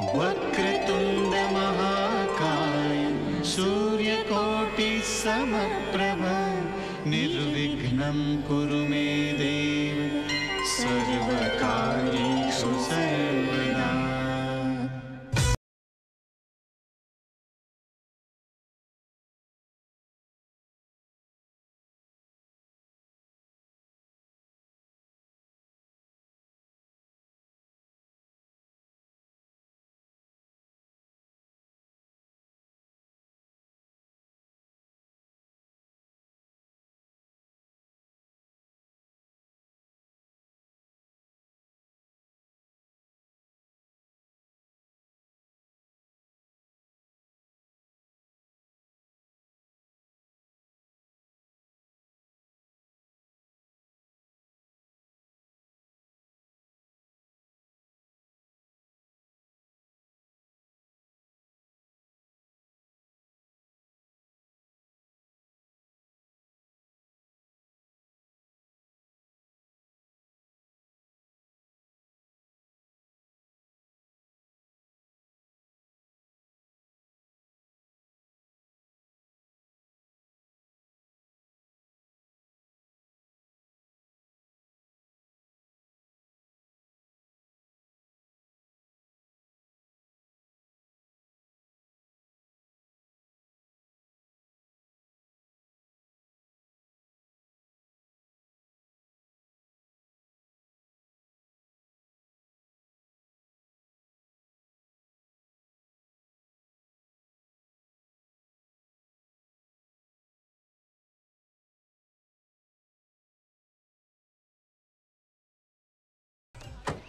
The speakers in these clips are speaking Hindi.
वक्रतुण्डमहाकाय सूर्यकोटिसमप्रभ निर्विघ्नं कुरु मे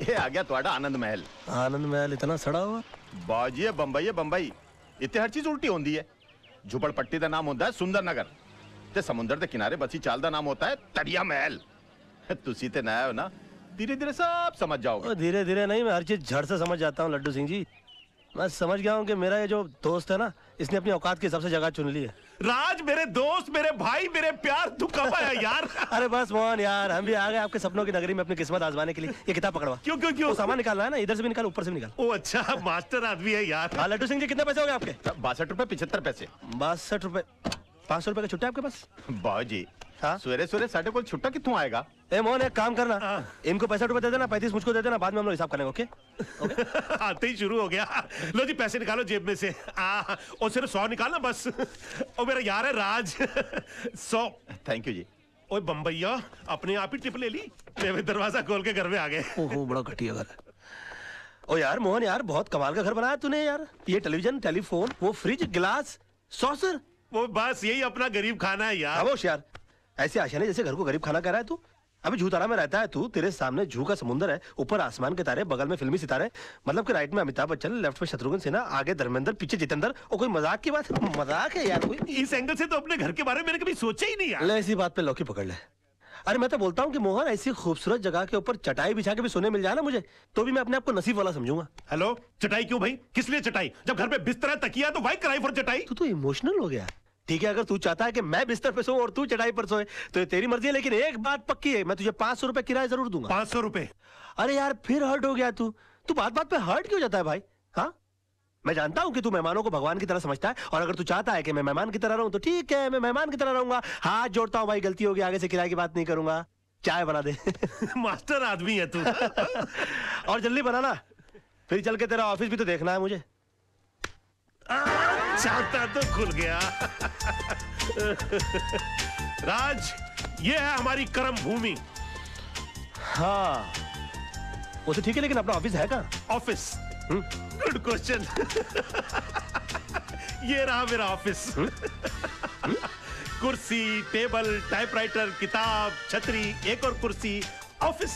ये आ गया थोड़ा आनंद महल। आनंद महल इतना सड़ा हुआ? बाजी है बंबई है बंबई। इतने हर चीज़ उल्टी होती है। झुपड़पट्टी का नाम होता है सुंदर नगर। ते समुद्र के किनारे बसी चाल का नाम होता है तड़िया महल। तुसी ते नया हो ना धीरे धीरे सब समझ जाओगे। धीरे धीरे नहीं मैं हर चीज़ झड़ से समझ जाता हूँ लड्डू सिंह जी। मैं समझ गया हूँ कि मेरा ये जो दोस्त है ना इसने अपनी औकात के हिसाब से जगह चुन ली है। राज मेरे दोस्त मेरे भाई मेरे प्यार तू कब आया यार? अरे बस मोहन यार हम भी आ गए आपके सपनों की नगरी में अपनी किस्मत आजमाने के लिए। ये किताब पकड़वा। क्यों क्यों क्यों? वो सामान निकालना है ना इधर से भी निकाल ऊपर से भी निकाल। ओ अच्छा मास्टर आदमी है यार। हाँ लड्डू सिंह जी कितने पैसे हो गए आपके? बासठ रुपए पिछहत्तर पैसे। बासठ रुपए पाँच सौ रुपए का छुट्टा आपके पास? बाजी हाँ? सवेरे सवेरे साढ़े को छुट्टा कितों आएगा? ए मोहन एक काम करना। हाँ। इनको पैंसठ रुपए दे देना पैंतीस मुझको दे देना बाद में हम लोग हिसाब करेंगे ओके? आते ही शुरू हो गया। लो जी पैसे निकालो जेब में से। आ, और सिर्फ़ सौ निकालना बस। और मेरा यार है राज। सौ। Thank you ji. ओए बम्बैया अपने आप ही टिप ले ली। ले दरवाज़ा खोल के घर में आ गए। ओहो बड़ा घटिया घर। ओ यार मोहन यार बहुत कमाल का घर बनाया तूने यार। ये टेलीविज़न टेलीफोन वो फ्रिज गिलास सॉसर। वो बस यही अपना गरीब खाना है यार। खामोश यार। ऐसे आशाने जैसे घर को गरीब खाना कह रहा है तू? अभी झूतारा में रहता है तू तेरे सामने जू का समुंदर है ऊपर आसमान के तारे बगल में फिल्मी सितारे मतलब कि राइट में अमिताभ बच्चन लेफ़्ट में शत्रुघ्न सिन्हा आगे धर्मेंद्र पीछे जितेंद्र और कोई मज़ाक की बात मज़ाक है यार कोई। इस एंगल से तो अपने घर के बारे में मैंने कभी सोचा ही नहीं यार। ऐसी बात पे लौकी पकड़ ले। अरे मैं तो बोलता हूँ कि मोहन ऐसी खूबसूरत जगह के ऊपर चटाई बिछा के भी सोने मिल जाए ना मुझे तो भी मैं अपने आप को नसीब वाला समझूँगा। हेलो चटाई क्यों भाई? किस लिए चटाई? जब घर पे बिस्तर तकिया तो वाई कराई फॉर चटाई? तू तो इमोशनल हो गया। ठीक है अगर तू चाहता है कि मैं बिस्तर पे सो और तू चटाई पर सोए तो ये तेरी मर्ज़ी है लेकिन एक बात पक्की है मैं तुझे पाँच सौ रुपए किराया ज़रूर दूँगा। पाँच सौ रुपए? अरे यार फिर हर्ट हो गया तू। तू बात बात पे हर्ट क्यों जाता है भाई? हाँ? मैं जानता हूँ कि तू मेहमानों को भगवान की तरह समझता है और अगर तू चाहता है कि मैं मेहमान की तरह रहूँ तो ठीक है मैं मेहमान की तरह रहूँगा। हाथ जोड़ता हूँ भाई गलती होगी आगे से किराए की बात नहीं करूँगा। चाय बना दे। मास्टर आदमी है तू। और जल्दी बनाना फिर चल के तेरा ऑफ़िस भी तो देखना है मुझे। चाहता तो खुल गया। राज ये है हमारी कर्म भूमि। हाँ। वो तो ठीक है लेकिन अपना ऑफ़िस है कहाँ? ऑफ़िस गुड क्वेश्चन ये रहा मेरा ऑफ़िस कुर्सी टेबल टाइपराइटर किताब छतरी एक और कुर्सी ऑफ़िस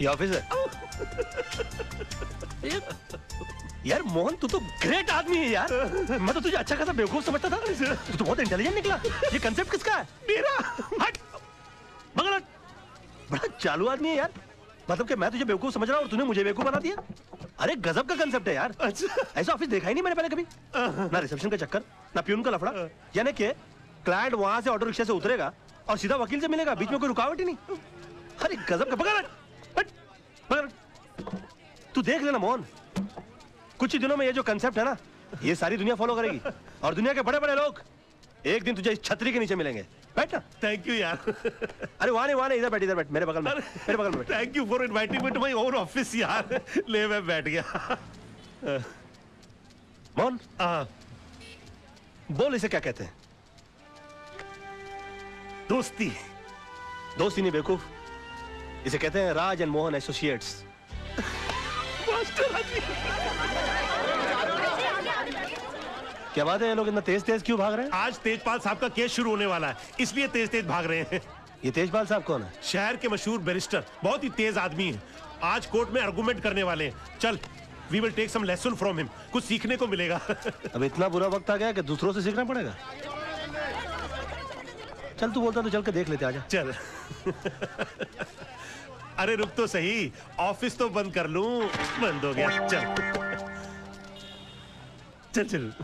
ये ऑफ़िस है? यार मोहन तू तो ग्रेट आदमी है यार। मैं तो तुझे अच्छा खासा बेवकूफ़ समझता था। तू तो बहुत इंटेलिजेंट निकला। ये कंसेप्ट किसका है? मेरा। हट। मगर बड़ा चालू आदमी है यार। मतलब कि मैं तुझे बेवकूफ़ समझ रहा हूँ और तूने मुझे बेवकूफ़ बना दिया। अरे गजब का कंसेप्ट है यार। अच्छा। ऐसा ऑफ़िस देखा ही नहीं मैंने पहले कभी। ना रिसेप्शन का चक्कर ना प्यून का लफड़ा। यानी कि क्लाइंट वहाँ से ऑटो रिक्शा से उतरेगा और सीधा वकील से मिलेगा। बीच में कोई रुकावट ही नहीं। अरे गजब का पकड़ तू देख लेना मोहन। कुछ ही दिनों में ये जो कंसेप्ट है ना ये सारी दुनिया फॉलो करेगी। और दुनिया के बड़े बड़े लोग एक दिन तुझे इस छतरी के नीचे मिलेंगे। बैठ ना। थैंक यू यार। अरे वहाँ नहीं वहाँ नहीं इधर बैठ इधर बैठ मेरे बगल में मेरे बगल में thank you for inviting me to my own office यार। ले मैं बैठ गया। मोहन बोल इसे क्या कहते हैं? दोस्ती दोस्ती नहीं बेवकूफ़। इसे कहते हैं राज एंड मोहन एसोसिएट्स। क्या बात है ये लोग इतना तेज तेज क्यों भाग रहे हैं? आज तेजपाल साहब का केस शुरू होने वाला है इसलिए तेज तेज भाग रहे हैं। ये तेजपाल साहब कौन है? शहर के मशहूर बैरिस्टर बहुत ही तेज आदमी है। आज कोर्ट में आर्गुमेंट करने वाले हैं। चल we will take some lesson from him कुछ सीखने को मिलेगा। अब इतना बुरा वक्त आ गया कि दूसरों से सीखना पड़ेगा। चल तू बोलता तो चल के देख लेते आजा चल। अरे रुक तो सही। ऑफ़िस तो बंद कर लू। बंद हो गया। चल। चल चल।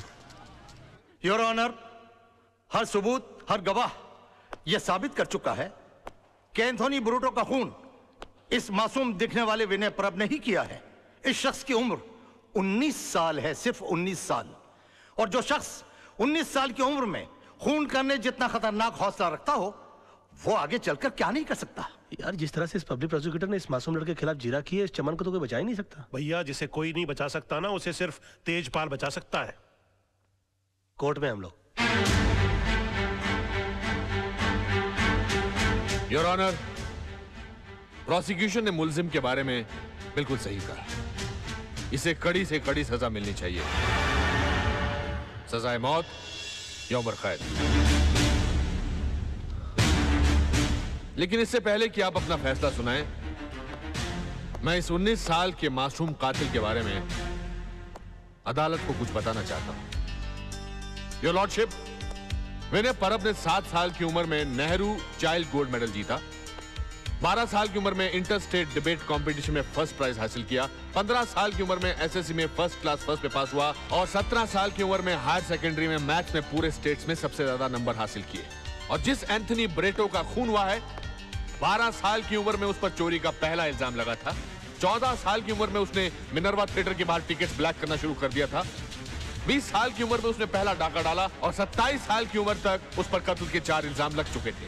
योर ऑनर, हर सबूत, हर गवाह यह साबित कर चुका है कि एंथोनी ब्रूटो का खून इस मासूम दिखने वाले विनय परब ने ही किया है। इस शख्स की उम्र 19 साल है, सिर्फ़ 19 साल। और जो शख्स 19 साल की उम्र में खून करने जितना खतरनाक हौसला रखता हो वो आगे चलकर क्या नहीं कर सकता? यार जिस तरह से इस पब्लिक प्रोसिक्यूटर ने इस मासूम लड़के के खिलाफ जीरा की है इस चमन को तो कोई बचा ही नहीं सकता। भैया जिसे कोई नहीं बचा सकता ना उसे सिर्फ़ तेजपाल बचा सकता है। कोर्ट में हम लोग। योर ऑनर प्रोसिक्यूशन ने मुलजिम के बारे में बिल्कुल सही कहा। इसे कड़ी से कड़ी सजा मिलनी चाहिए। सजाए मौत या उम्र कैद लेकिन इससे पहले कि आप अपना फैसला सुनाएँ, मैं इस 19 साल के मासूम कातिल के बारे में अदालत को कुछ बताना चाहता हूँ। योर लॉर्डशिप विनय परब ने सात साल की उम्र में नेहरू चाइल्ड गोल्ड मेडल जीता 12 साल की उम्र में इंटर स्टेट डिबेट कंपटीशन में फ़र्स्ट प्राइज हासिल किया 15 साल की उम्र में एसएससी में फ़र्स्ट क्लास फ़र्स्ट पे पास हुआ और 17 साल की उम्र में हायर सेकेंडरी में मैथ्स में पूरे स्टेट्स में सबसे ज़्यादा नंबर हासिल किए। और जिस एंथनी ब्रेटो का खून हुआ है 12 साल की उम्र में उस पर चोरी का पहला इल्ज़ाम लगा था। 14 साल की उम्र में उसने मिनरवा थिएटर के बाहर टिकट ब्लैक करना शुरू कर दिया था। 20 साल की उम्र में उसने पहला डाका डाला और 27 साल की उम्र तक उस पर कत्ल के चार इल्ज़ाम लग चुके थे।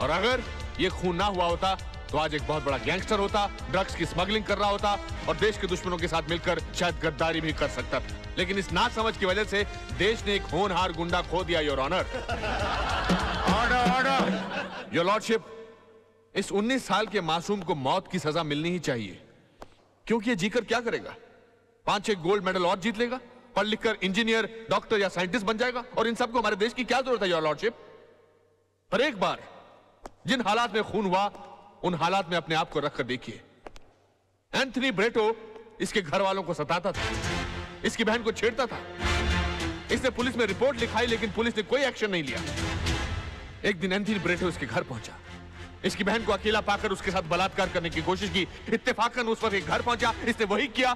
और अगर ये खून ना हुआ होता तो आज एक बहुत बड़ा गैंगस्टर होता ड्रग्स की स्मगलिंग कर रहा होता और देश के दुश्मनों के साथ मिलकर शायद गद्दारी भी कर सकता था। लेकिन इस नासमझ की वजह से देश ने एक होनहार गुंडा खो दिया your honour order order your lordship इस 19 साल के मासूम को मौत की सजा मिलनी ही चाहिए। क्योंकि ये जीकर क्या करेगा? पाँच छह गोल्ड मेडल और जीत लेगा? पढ़ लिखकर इंजीनियर डॉक्टर या साइंटिस्ट बन जाएगा? और इन सबको हमारे देश की क्या ज़रूरत है योर लॉर्डशिप पर एक बार जिन हालात में खून हुआ उन हालात में अपने आप को रखकर देखिए। एंथनी ब्रेटो इसके घर वालों को सताता था। इसकी बहन को छेड़ता था। इसने पुलिस में रिपोर्ट लिखाई, लेकिन पुलिस ने कोई एक्शन नहीं लिया। एक दिन एंथनी ब्रेटो इसके घर पहुँचा। इसकी बहन को अकेला पाकर उसके साथ बलात्कार करने की कोशिश की। इत्तेफाकन उस वक्त घर पहुँचा। इसने वही किया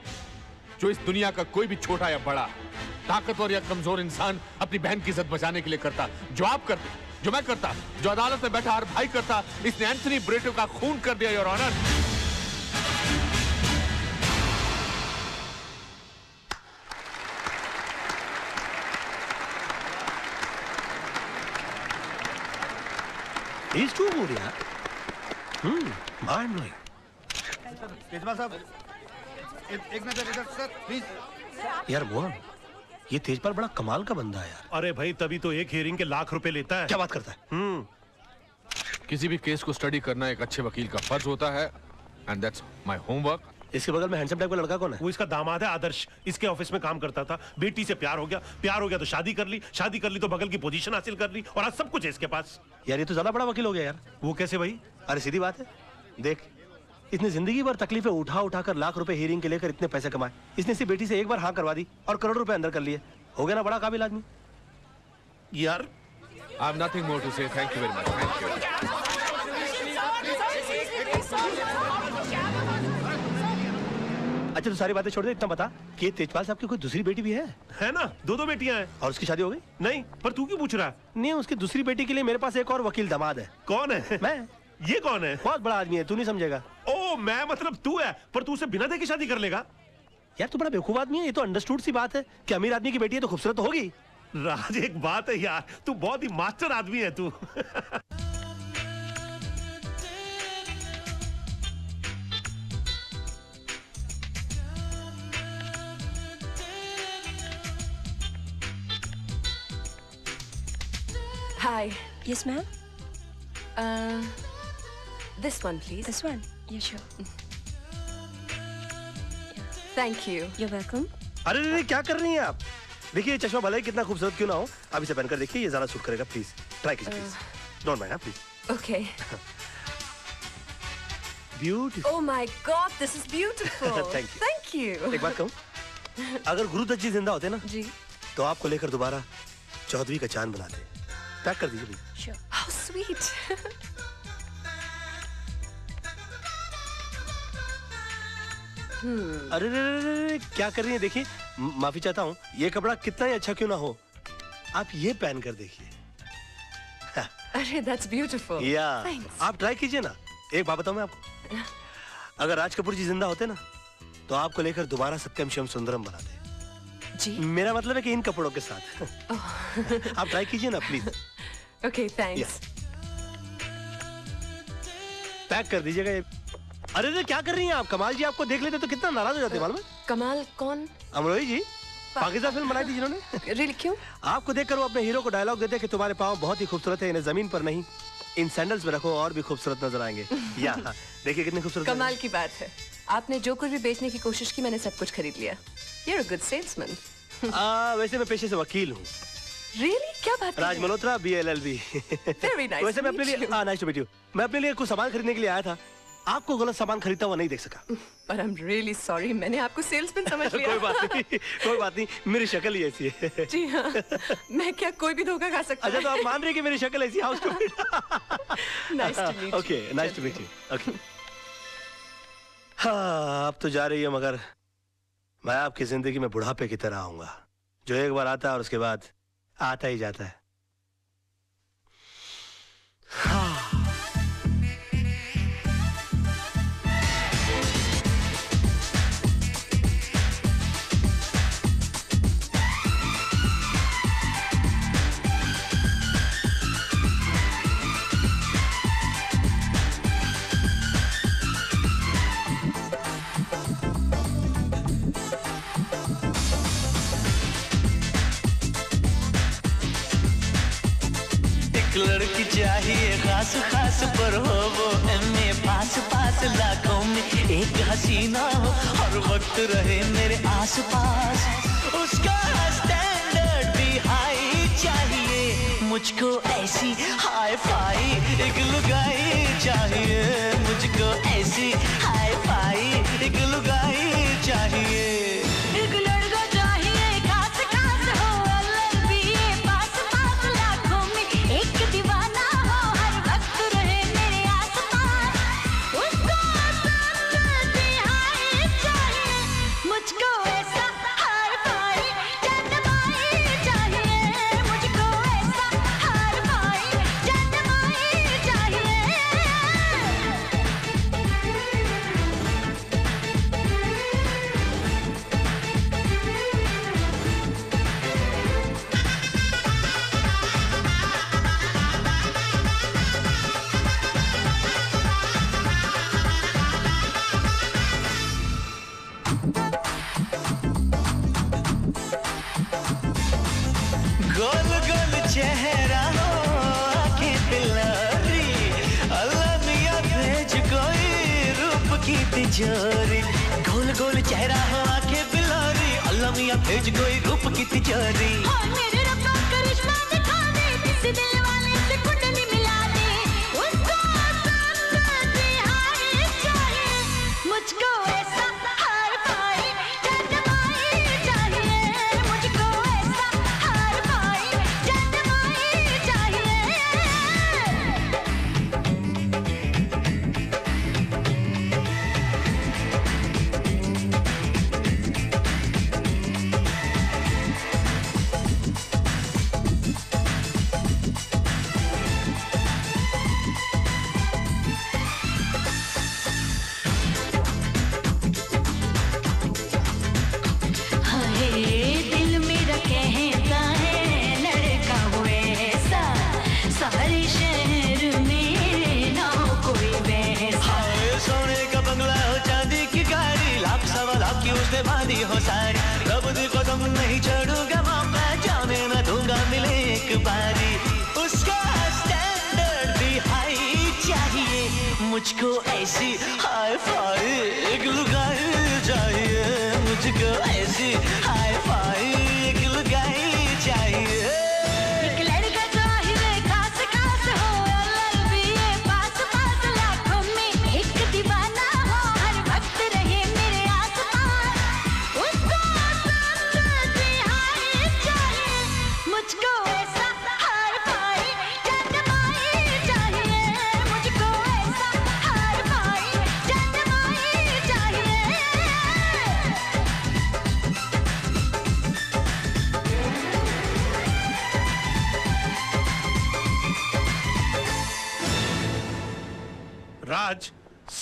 जो इस दुनिया का कोई भी छोटा या बड़ा, ताकतवर या कमज़ोर इंसान अपनी बहन की इज़्ज़त बचाने के लिए करता। जो आप करते। जो मैं करता जो अदालत में बैठा हर भाई करता इसने एंथनी ब्रेटो का खून कर दिया your honour He's too good, यार हम्म mind blowing. तेजपाल साहब एक नज़र इधर सर प्लीज़ यार मोहन ये तेजपाल बड़ा कमाल का बंदा है यार। अरे भाई तभी तो एक हियरिंग के लाख रुपए लेता है। क्या बात करता है? किसी भी केस को स्टडी करना एक अच्छे वकील का फ़र्ज़ होता है एंड दैट्स माय होमवर्क इसके बगल में हैंडसम टाइप का लड़का कौन है? वो इसका दामाद है आदर्श। इसके ऑफ़िस में काम करता था। बेटी से प्यार हो गया। प्यार हो गया तो शादी कर ली। शादी कर ली तो बगल की पोजीशन हासिल कर ली और आज सब कुछ है इसके पास। यार ये तो ज़्यादा बड़ा वकील हो गया यार। वो कैसे भाई? अरे सीधी बात है। देख इसने ज़िंदगी भर तकलीफें उठा उठा कर लाख रुपए हीरिंग के लेकर इतने पैसे कमाए। इसने इसी बेटी से एक बार हाँ करवा दी और करोड़ रुपए अंदर कर लिए। हो गया ना बड़ा काबिल आदमी? यार I am nothing more to say thank you very much thank you अच्छा तो सारी बातें छोड़ दे इतना बता कि तेजपाल साहब की कोई दूसरी बेटी भी है? है ना? दो दो बेटियाँ हैं। और उसकी शादी हो गई? नहीं पर तू क्यों पूछ रहा है? नहीं उसकी दूसरी बेटी के लिए मेरे पास एक और वकील दामाद है। कौन है? मैं? ये कौन है? बहुत बड़ा आदमी है तू नहीं समझेगा। ओ मैं मतलब तू है पर तू उसे बिना देखे शादी कर लेगा। यार तू बड़ा बेवकूफ़ आदमी है ये तो अंडरस्टूड सी बात है कि अमीर आदमी की बेटी है तो खूबसूरत होगी। राज एक बात है यार तू बहुत ही मास्टर आदमी है तू। Hi. Yes, ma'am. This one, please. This one. Yeah, sure. Thank you. You're welcome. अरे रे रे, क्या कर रही हैं आप देखिए ये चश्मा भले ही कितना खूबसूरत क्यों ना हो आप इसे पहनकर देखिए ये ज़्यादा सूट करेगा प्लीज़ ट्राई कीजिए please don't mind please Okay. Beautiful Oh my God, this is beautiful. Thank you. Thank you. एक बात कहूँ अगर गुरु दत्त जी ज़िंदा होते ना जी. तो आपको लेकर दोबारा चौधरी का चाँद बनाते पैक कर दीजिए प्लीज़ sweet. अरे रे रे रे रे, क्या कर रही है? देखिए माफ़ी चाहता हूँ। ये कपड़ा कितना ही अच्छा क्यों ना हो। आप ये पहन कर देखिए। Arey, that's beautiful. या। Thanks. आप ट्राई कीजिए ना। एक बात बताऊँ मैं आपको? अगर राज कपूर जी ज़िंदा होते ना तो आपको लेकर दोबारा सत्यम शिवम सुंदरम बनाते जी. मेरा मतलब है कि इन कपड़ों के साथ। आप ट्राई कीजिए ना प्लीज़ thanks. Yes. पैक कर दीजिएगा ये। अरे रे क्या कर रही हैं आप? कमाल जी आपको देख लेते तो कितना नाराज़ हो जाते मालूम है? कमाल कौन? अमरोही जी पाकिस्तान फ़िल्म बनाई थी जिन्होंने। क्यों? आपको देखकर वो अपने हीरो को डायलॉग देते कि तुम्हारे पाँव बहुत ही खूबसूरत है इन्हें ज़मीन पर नहीं इन सैंडल्स में रखो और भी खूबसूरत नज़र आएँगे। या देखिए कितने खूबसूरत कमाल की बात है। आपने जो कुछ भी बेचने की कोशिश की मैंने सब कुछ खरीद लिया। A good salesman. वैसे मैं पेशे से वकील हूँ। Really? क्या बात Raj Malhotra B L L B वैसे मैं अपने लिए नाइस टू मीट यू मैं अपने लिए कुछ सामान खरीदने के लिए आया था। आपको गलत सामान खरीदता हुआ नहीं देख सका। But I'm really sorry मैंने आपको सेल्समैन समझ लिया। कोई बात नहीं कोई बात नहीं मेरी शक्ल ही ऐसी है। जी हाँ मैं क्या कोई भी धोखा खा सकता अच्छा तो आप मान रहे हैं कि मेरी शक्ल ऐसी है Nice to meet you. Okay nice to meet you okay हाँ अब तो जा रही है मगर मैं आपकी ज़िंदगी में बुढ़ापे की तरह आऊँगा। जो एक बार आता है और उसके बाद आता ही जाता है लड़की चाहिए, खास खास पर हो वो एमए पास पास लाखों में एक हसीना हो। हर वक्त रहे मेरे आस पास उसका स्टैंडर्ड भी हाई चाहिए। मुझको ऐसी हाई फाई एक लुगाई चाहिए। मुझको ऐसी हाई फाई एक लुगाई चाहिए। भेज कोई रूप की तिजोरी।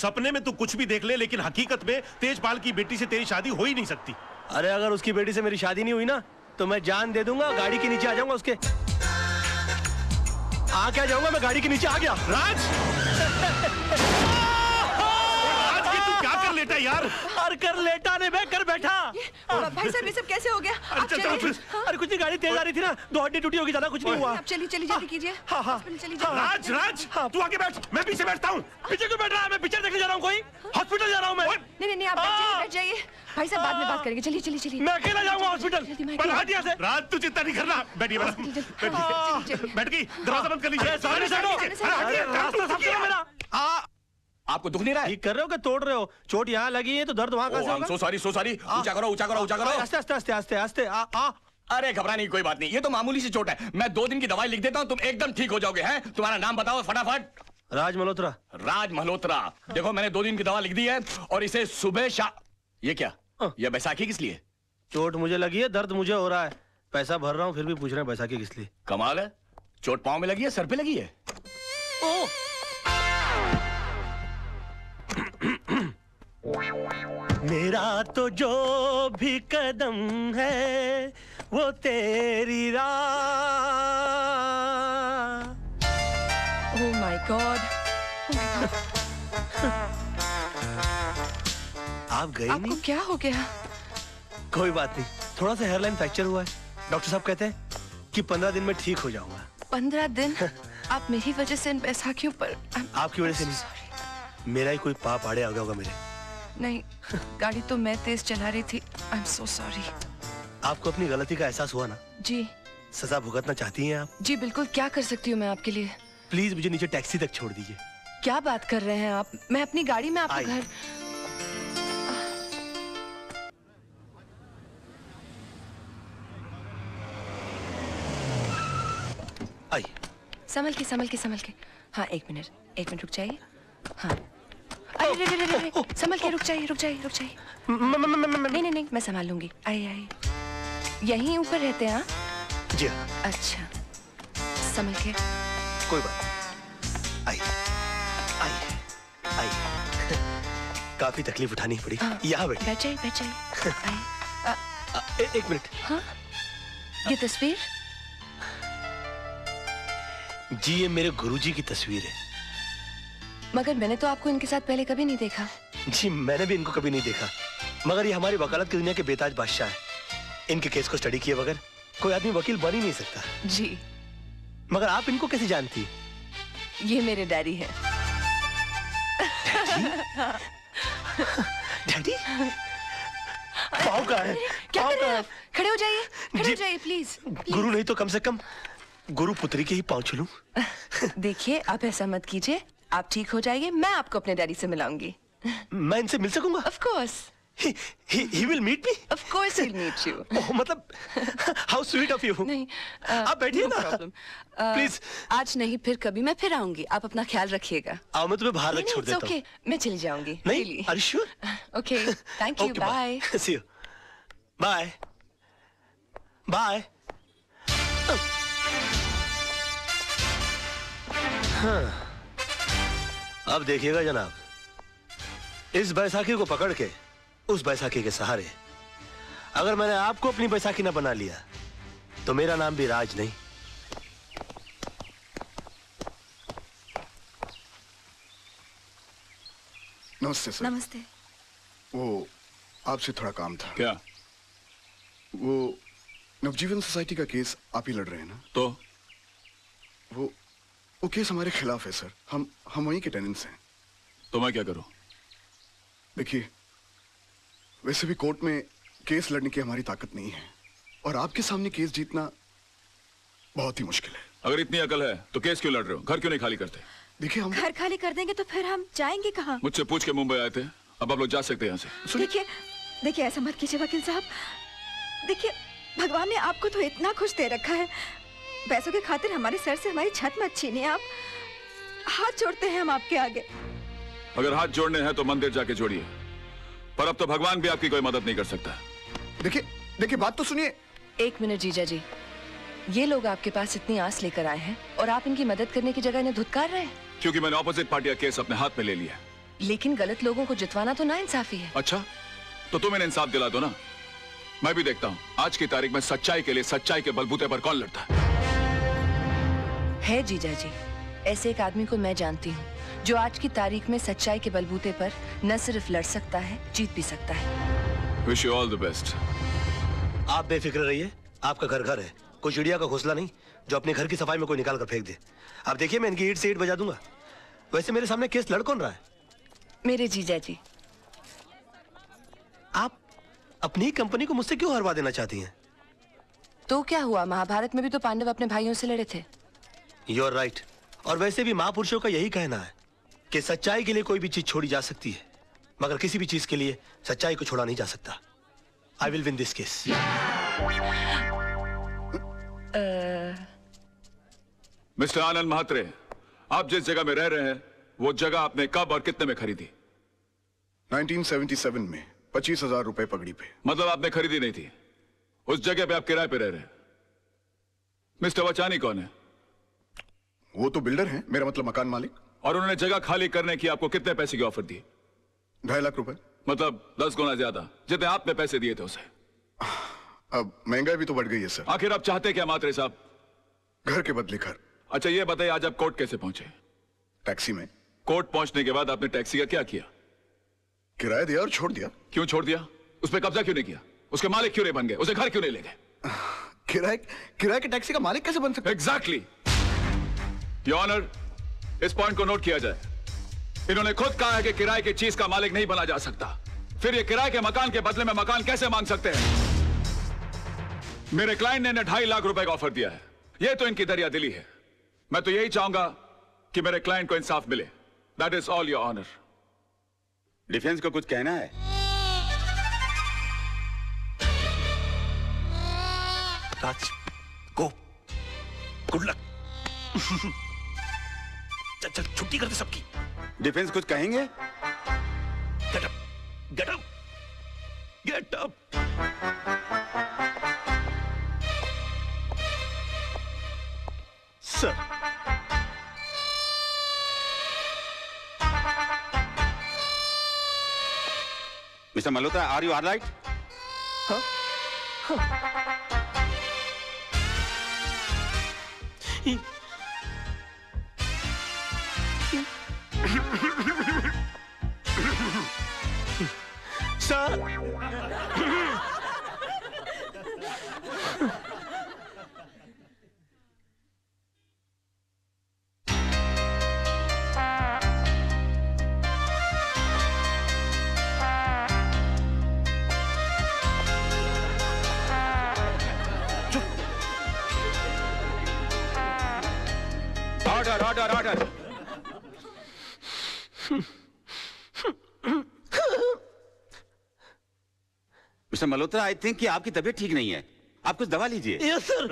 सपने में तू कुछ भी देख ले लेकिन हकीकत में तेजपाल की बेटी से तेरी शादी हो ही नहीं सकती। अरे अगर उसकी बेटी से मेरी शादी नहीं हुई ना तो मैं जान दे दूँगा गाड़ी के नीचे आ जाऊँगा उसके। आ क्या जाऊँगा मैं गाड़ी के नीचे आ गया। राज! राज ये तू क्या कर लेटा यार? और कर लेटा ने मैं कर बैठा। भाई साहब ये सब कैसे हो गया? आप चल, चल। अरे कुछ नहीं गाड़ी तेज आ रही थी ना। दो हड्डी टूटी होगी ज़्यादा कुछ नहीं हुआ। आप चलिए चलिए जल्दी कीजिए। हाँ, हाँ। हॉस्पिटल राज राज तू आगे बैठ। मैं पीछे बैठता हूँ। पीछे क्यों बैठ रहा है? मैं पिक्चर देखने जा रहा हूँ कोई? हॉस्पिटल जा रहा हूँ मैं। नहीं नहीं नहीं आप बैठ जाइए बैठ जाइए। भाई साहब बाद में बात करेंगे। चलिए चलिए चलिए। मैं अकेला जाऊँगा हॉस्पिटल पर हट यहाँ से राज तू चिंता नहीं करना। बैठिए। बैठिए। हाँ। बैठ गई दरवाज़ा बंद कर लीजिए। रास्ता साफ़ करो मेरा। आपको दुख नहीं रहा है? कर रहे हो कि तोड़ रहे हो? चोट यहाँ लगी है तो दर्द वहाँ कहाँ सो सॉरी सो सॉरी ऊँचा करो ऊँचा करो ऊँचा करो। आस्ते आस्ते आस्ते आस्ते आस्ते आ आ। अरे घबराने की कोई बात नहीं। ये तो मामूली सी चोट है। मैं दो दिन की दवाई लिख देता हूँ तुम एकदम ठीक हो जाओगे हैं? तुम्हारा नाम बताओ फटाफट। राज मल्होत्रा। राज मल्होत्रा। देखो मैंने दो दिन की दवा लिख दी है और इसे सुबह शा ये क्या? हाँ। ये बैसाखी किस लिए? चोट मुझे लगी है दर्द मुझे हो रहा है। पैसा भर रहा हूँ फिर भी पूछ रहे हैं बैसाखी किस लिए। कमाल है। चोट पाँव में लगी है सर पे लगी है? मेरा तो जो भी कदम है वो तेरी राह। ओह माय गॉड आप गई आपको नहीं? क्या हो गया? कोई बात नहीं। थोड़ा सा हेयरलाइन फ्रैक्चर हुआ है। डॉक्टर साहब कहते हैं कि पंद्रह दिन में ठीक हो जाऊँगा। पंद्रह दिन? आप मेरी वजह से इन बैसाखियों पर I'm आपकी वजह से नहीं. मेरा ही कोई पाप आड़े आ गया होगा मेरे। नहीं गाड़ी तो मैं तेज चला रही थी। आई एम सो सॉरी आपको अपनी गलती का एहसास हुआ ना? जी। सजा भुगतना चाहती हैं आप? जी बिल्कुल क्या कर सकती हूँ मैं आपके लिए? प्लीज़ मुझे नीचे टैक्सी तक छोड़ दीजिए। क्या बात कर रहे हैं आप? मैं अपनी गाड़ी में आपको। घर आइए। संभल के संभल के संभल के। हाँ एक मिनट एक मिनट रुक जाइए। हाँ। अरे अरे, अरे संभल के रुक जाइए रुक जाइए रुक जाइए। नहीं नहीं नहीं मैं संभाल लूँगी। आइए आइए यहीं ऊपर रहते हैं हाँ? जी हाँ। अच्छा। संभल के। कोई बात। आइए आइए आइए काफ़ी तकलीफ़ उठानी पड़ी। हाँ। यहाँ बैठिए। बैठ जाइए बैठ जाइए। एक मिनट। हाँ? ये तस्वीर? जी ये मेरे गुरुजी की तस्वीर है। मगर मैंने तो आपको इनके साथ पहले कभी नहीं देखा। जी मैंने भी इनको कभी नहीं देखा। मगर ये हमारी वकालत की दुनिया के बेताज बादशाह है। इनके केस को स्टडी किए बगैर कोई आदमी वकील बन ही नहीं सकता। जी। मगर आप इनको कैसे जानती? ये मेरे डैडी है। डैडी? पाँव का है क्या कर रहे हैं। खड़े हो जाइए खड़े हो जाइए प्लीज़ गुरु नहीं तो कम से कम गुरु पुत्री के ही पाँव छूलूं देखिए आप ऐसा मत कीजिए। आप ठीक हो जाइए मैं आपको अपने डैडी से मिलाऊँगी। मैं इनसे मिल सकूँगा? Of course he, he, he will meet me? Of course will meet you मतलब हाउ स्वीट ऑफ़ यू नहीं आप बैठिए ना। Problem Please. आज नहीं फिर कभी मैं फिर आऊँगी। आप अपना ख्याल रखिएगा। आओ मैं तुम्हें बाहर रख छोड़ देता हूँ। ओके मैं चली जाऊँगी। नहीं? Are sure okay thank you bye see you bye bye अब देखिएगा जनाब इस बैसाखी को पकड़ के उस बैसाखी के सहारे अगर मैंने आपको अपनी बैसाखी ना बना लिया तो मेरा नाम भी राज नहीं। नमस्ते सर। नमस्ते। वो आपसे थोड़ा काम था। क्या? वो नवजीवन सोसाइटी का केस आप ही लड़ रहे हैं ना? तो? वो वो केस हमारे खिलाफ है सर। हम हम वहीं के टेनेंट्स हैं। तो मैं क्या करूँ? देखिए वैसे भी कोर्ट में केस लड़ने की हमारी ताकत नहीं है और आपके सामने केस जीतना बहुत ही मुश्किल है। अगर इतनी अकल है तो केस क्यों लड़ रहे हो? घर क्यों नहीं खाली करते? देखिए हम घर खाली कर देंगे तो फिर हम जाएँगे कहाँ? मुझसे पूछ के मुंबई आए थे। अब आप लोग जा सकते हैं यहाँ से। देखिए देखिए ऐसा मत कीजिए वकील साहब। देखिए भगवान ने आपको तो इतना खुश दे रखा है। पैसों के खातिर हमारे सर से हमारी छत मत छीनिए आप। हाथ जोड़ते हैं हम आपके आगे। अगर हाथ जोड़ने हैं तो मंदिर जाके जोड़िए। पर अब तो भगवान भी आपकी कोई मदद नहीं कर सकता। देखिए देखिए बात तो सुनिए। एक मिनट जीजा जी। ये लोग आपके पास इतनी आस लेकर आए हैं और आप इनकी मदद करने की जगह इन्हें धुतकार रहे हैं? क्योंकि मैंने ऑपोजिट पार्टी का केस अपने हाथ में ले लिया। लेकिन गलत लोगों को जितवाना तो ना इंसाफी है। अच्छा तो तुम इन्हें इंसाफ दिला दो ना। मैं भी देखता हूँ। आज की तारीख में सच्चाई के लिए सच्चाई के बलबूते पर कौन लड़ता है? है जीजा जी। ऐसे एक आदमी को मैं जानती हूँ जो आज की तारीख में सच्चाई के बलबूते पर न सिर्फ़ लड़ सकता है जीत भी सकता है। Wish you all the best आप बेफिक्र रहिए आपका घर घर है। कोई चिड़िया का घोंसला नहीं जो अपने घर की सफ़ाई में कोई निकाल कर फेंक दे। आप देखिए मैं इनकी ईट से ईट बजा दूँगा। वैसे मेरे सामने केस लड़ कौन रहा है? मेरे जीजा जी। आप अपनी कंपनी को मुझसे क्यों हरवा देना चाहती हैं? तो क्या हुआ? महाभारत में भी तो पांडव अपने भाइयों से लड़े थे। यू आर राइट और वैसे भी महापुरुषों का यही कहना है कि सच्चाई के लिए कोई भी चीज़ छोड़ी जा सकती है मगर किसी भी चीज़ के लिए सच्चाई को छोड़ा नहीं जा सकता। I will win this case mister Anand Mhatre आप जिस जगह में रह रहे हैं वो जगह आपने कब और कितने में खरीदी? 1977 में पच्चीस हज़ार रुपए पगड़ी पे। मतलब आपने खरीदी नहीं थी? उस जगह पे आप किराए पे रह रहे हैं। मिस्टर वचानी कौन है? वो तो बिल्डर हैं मेरा मतलब मकान मालिक। और उन्होंने जगह खाली करने की आपको कितने पैसे की ऑफ़र दी? ढाई लाख रुपए। मतलब दस गुना ज़्यादा जितने आपने पैसे दिए थे उसे। अब महँगाई भी तो बढ़ गई है सर। आखिर आप चाहते क्या मात्रे साहब? घर के बदले घर। अच्छा ये बताइए आज आप कोर्ट कैसे पहुँचे? टैक्सी में। कोर्ट पहुँचने के बाद आपने टैक्सी का क्या किया? किराया दिया और छोड़ दिया। क्यों छोड़ दिया? उस पर कब्जा क्यों नहीं किया? उसके मालिक क्यों नहीं बन गए? उसे घर क्यों नहीं ले गए? किराए किराए के टैक्सी का मालिक कैसे बन सकता एग्जैक्टली ऑनर इस पॉइंट को नोट किया जाए। इन्होंने खुद कहा है कि किराए की चीज़ का मालिक नहीं बना जा सकता। फिर ये किराए के मकान के बदले में मकान कैसे मांग सकते हैं? मेरे क्लाइंट ने इन्हें ढाई लाख रुपए का ऑफ़र दिया है। ये तो इनकी दरिया दिली है। मैं तो यही चाहूँगा कि मेरे क्लाइंट को इंसाफ मिले। That is all your honour defence को कुछ कहना है? राज गो गुड लक छुट्टी कर दे सबकी। डिफेंस कुछ कहेंगे? Get up get up get up sir mister Malhotra are you all right sir mister Malhotra I think कि आपकी तबीयत ठीक नहीं है आप कुछ दवा लीजिए yes sir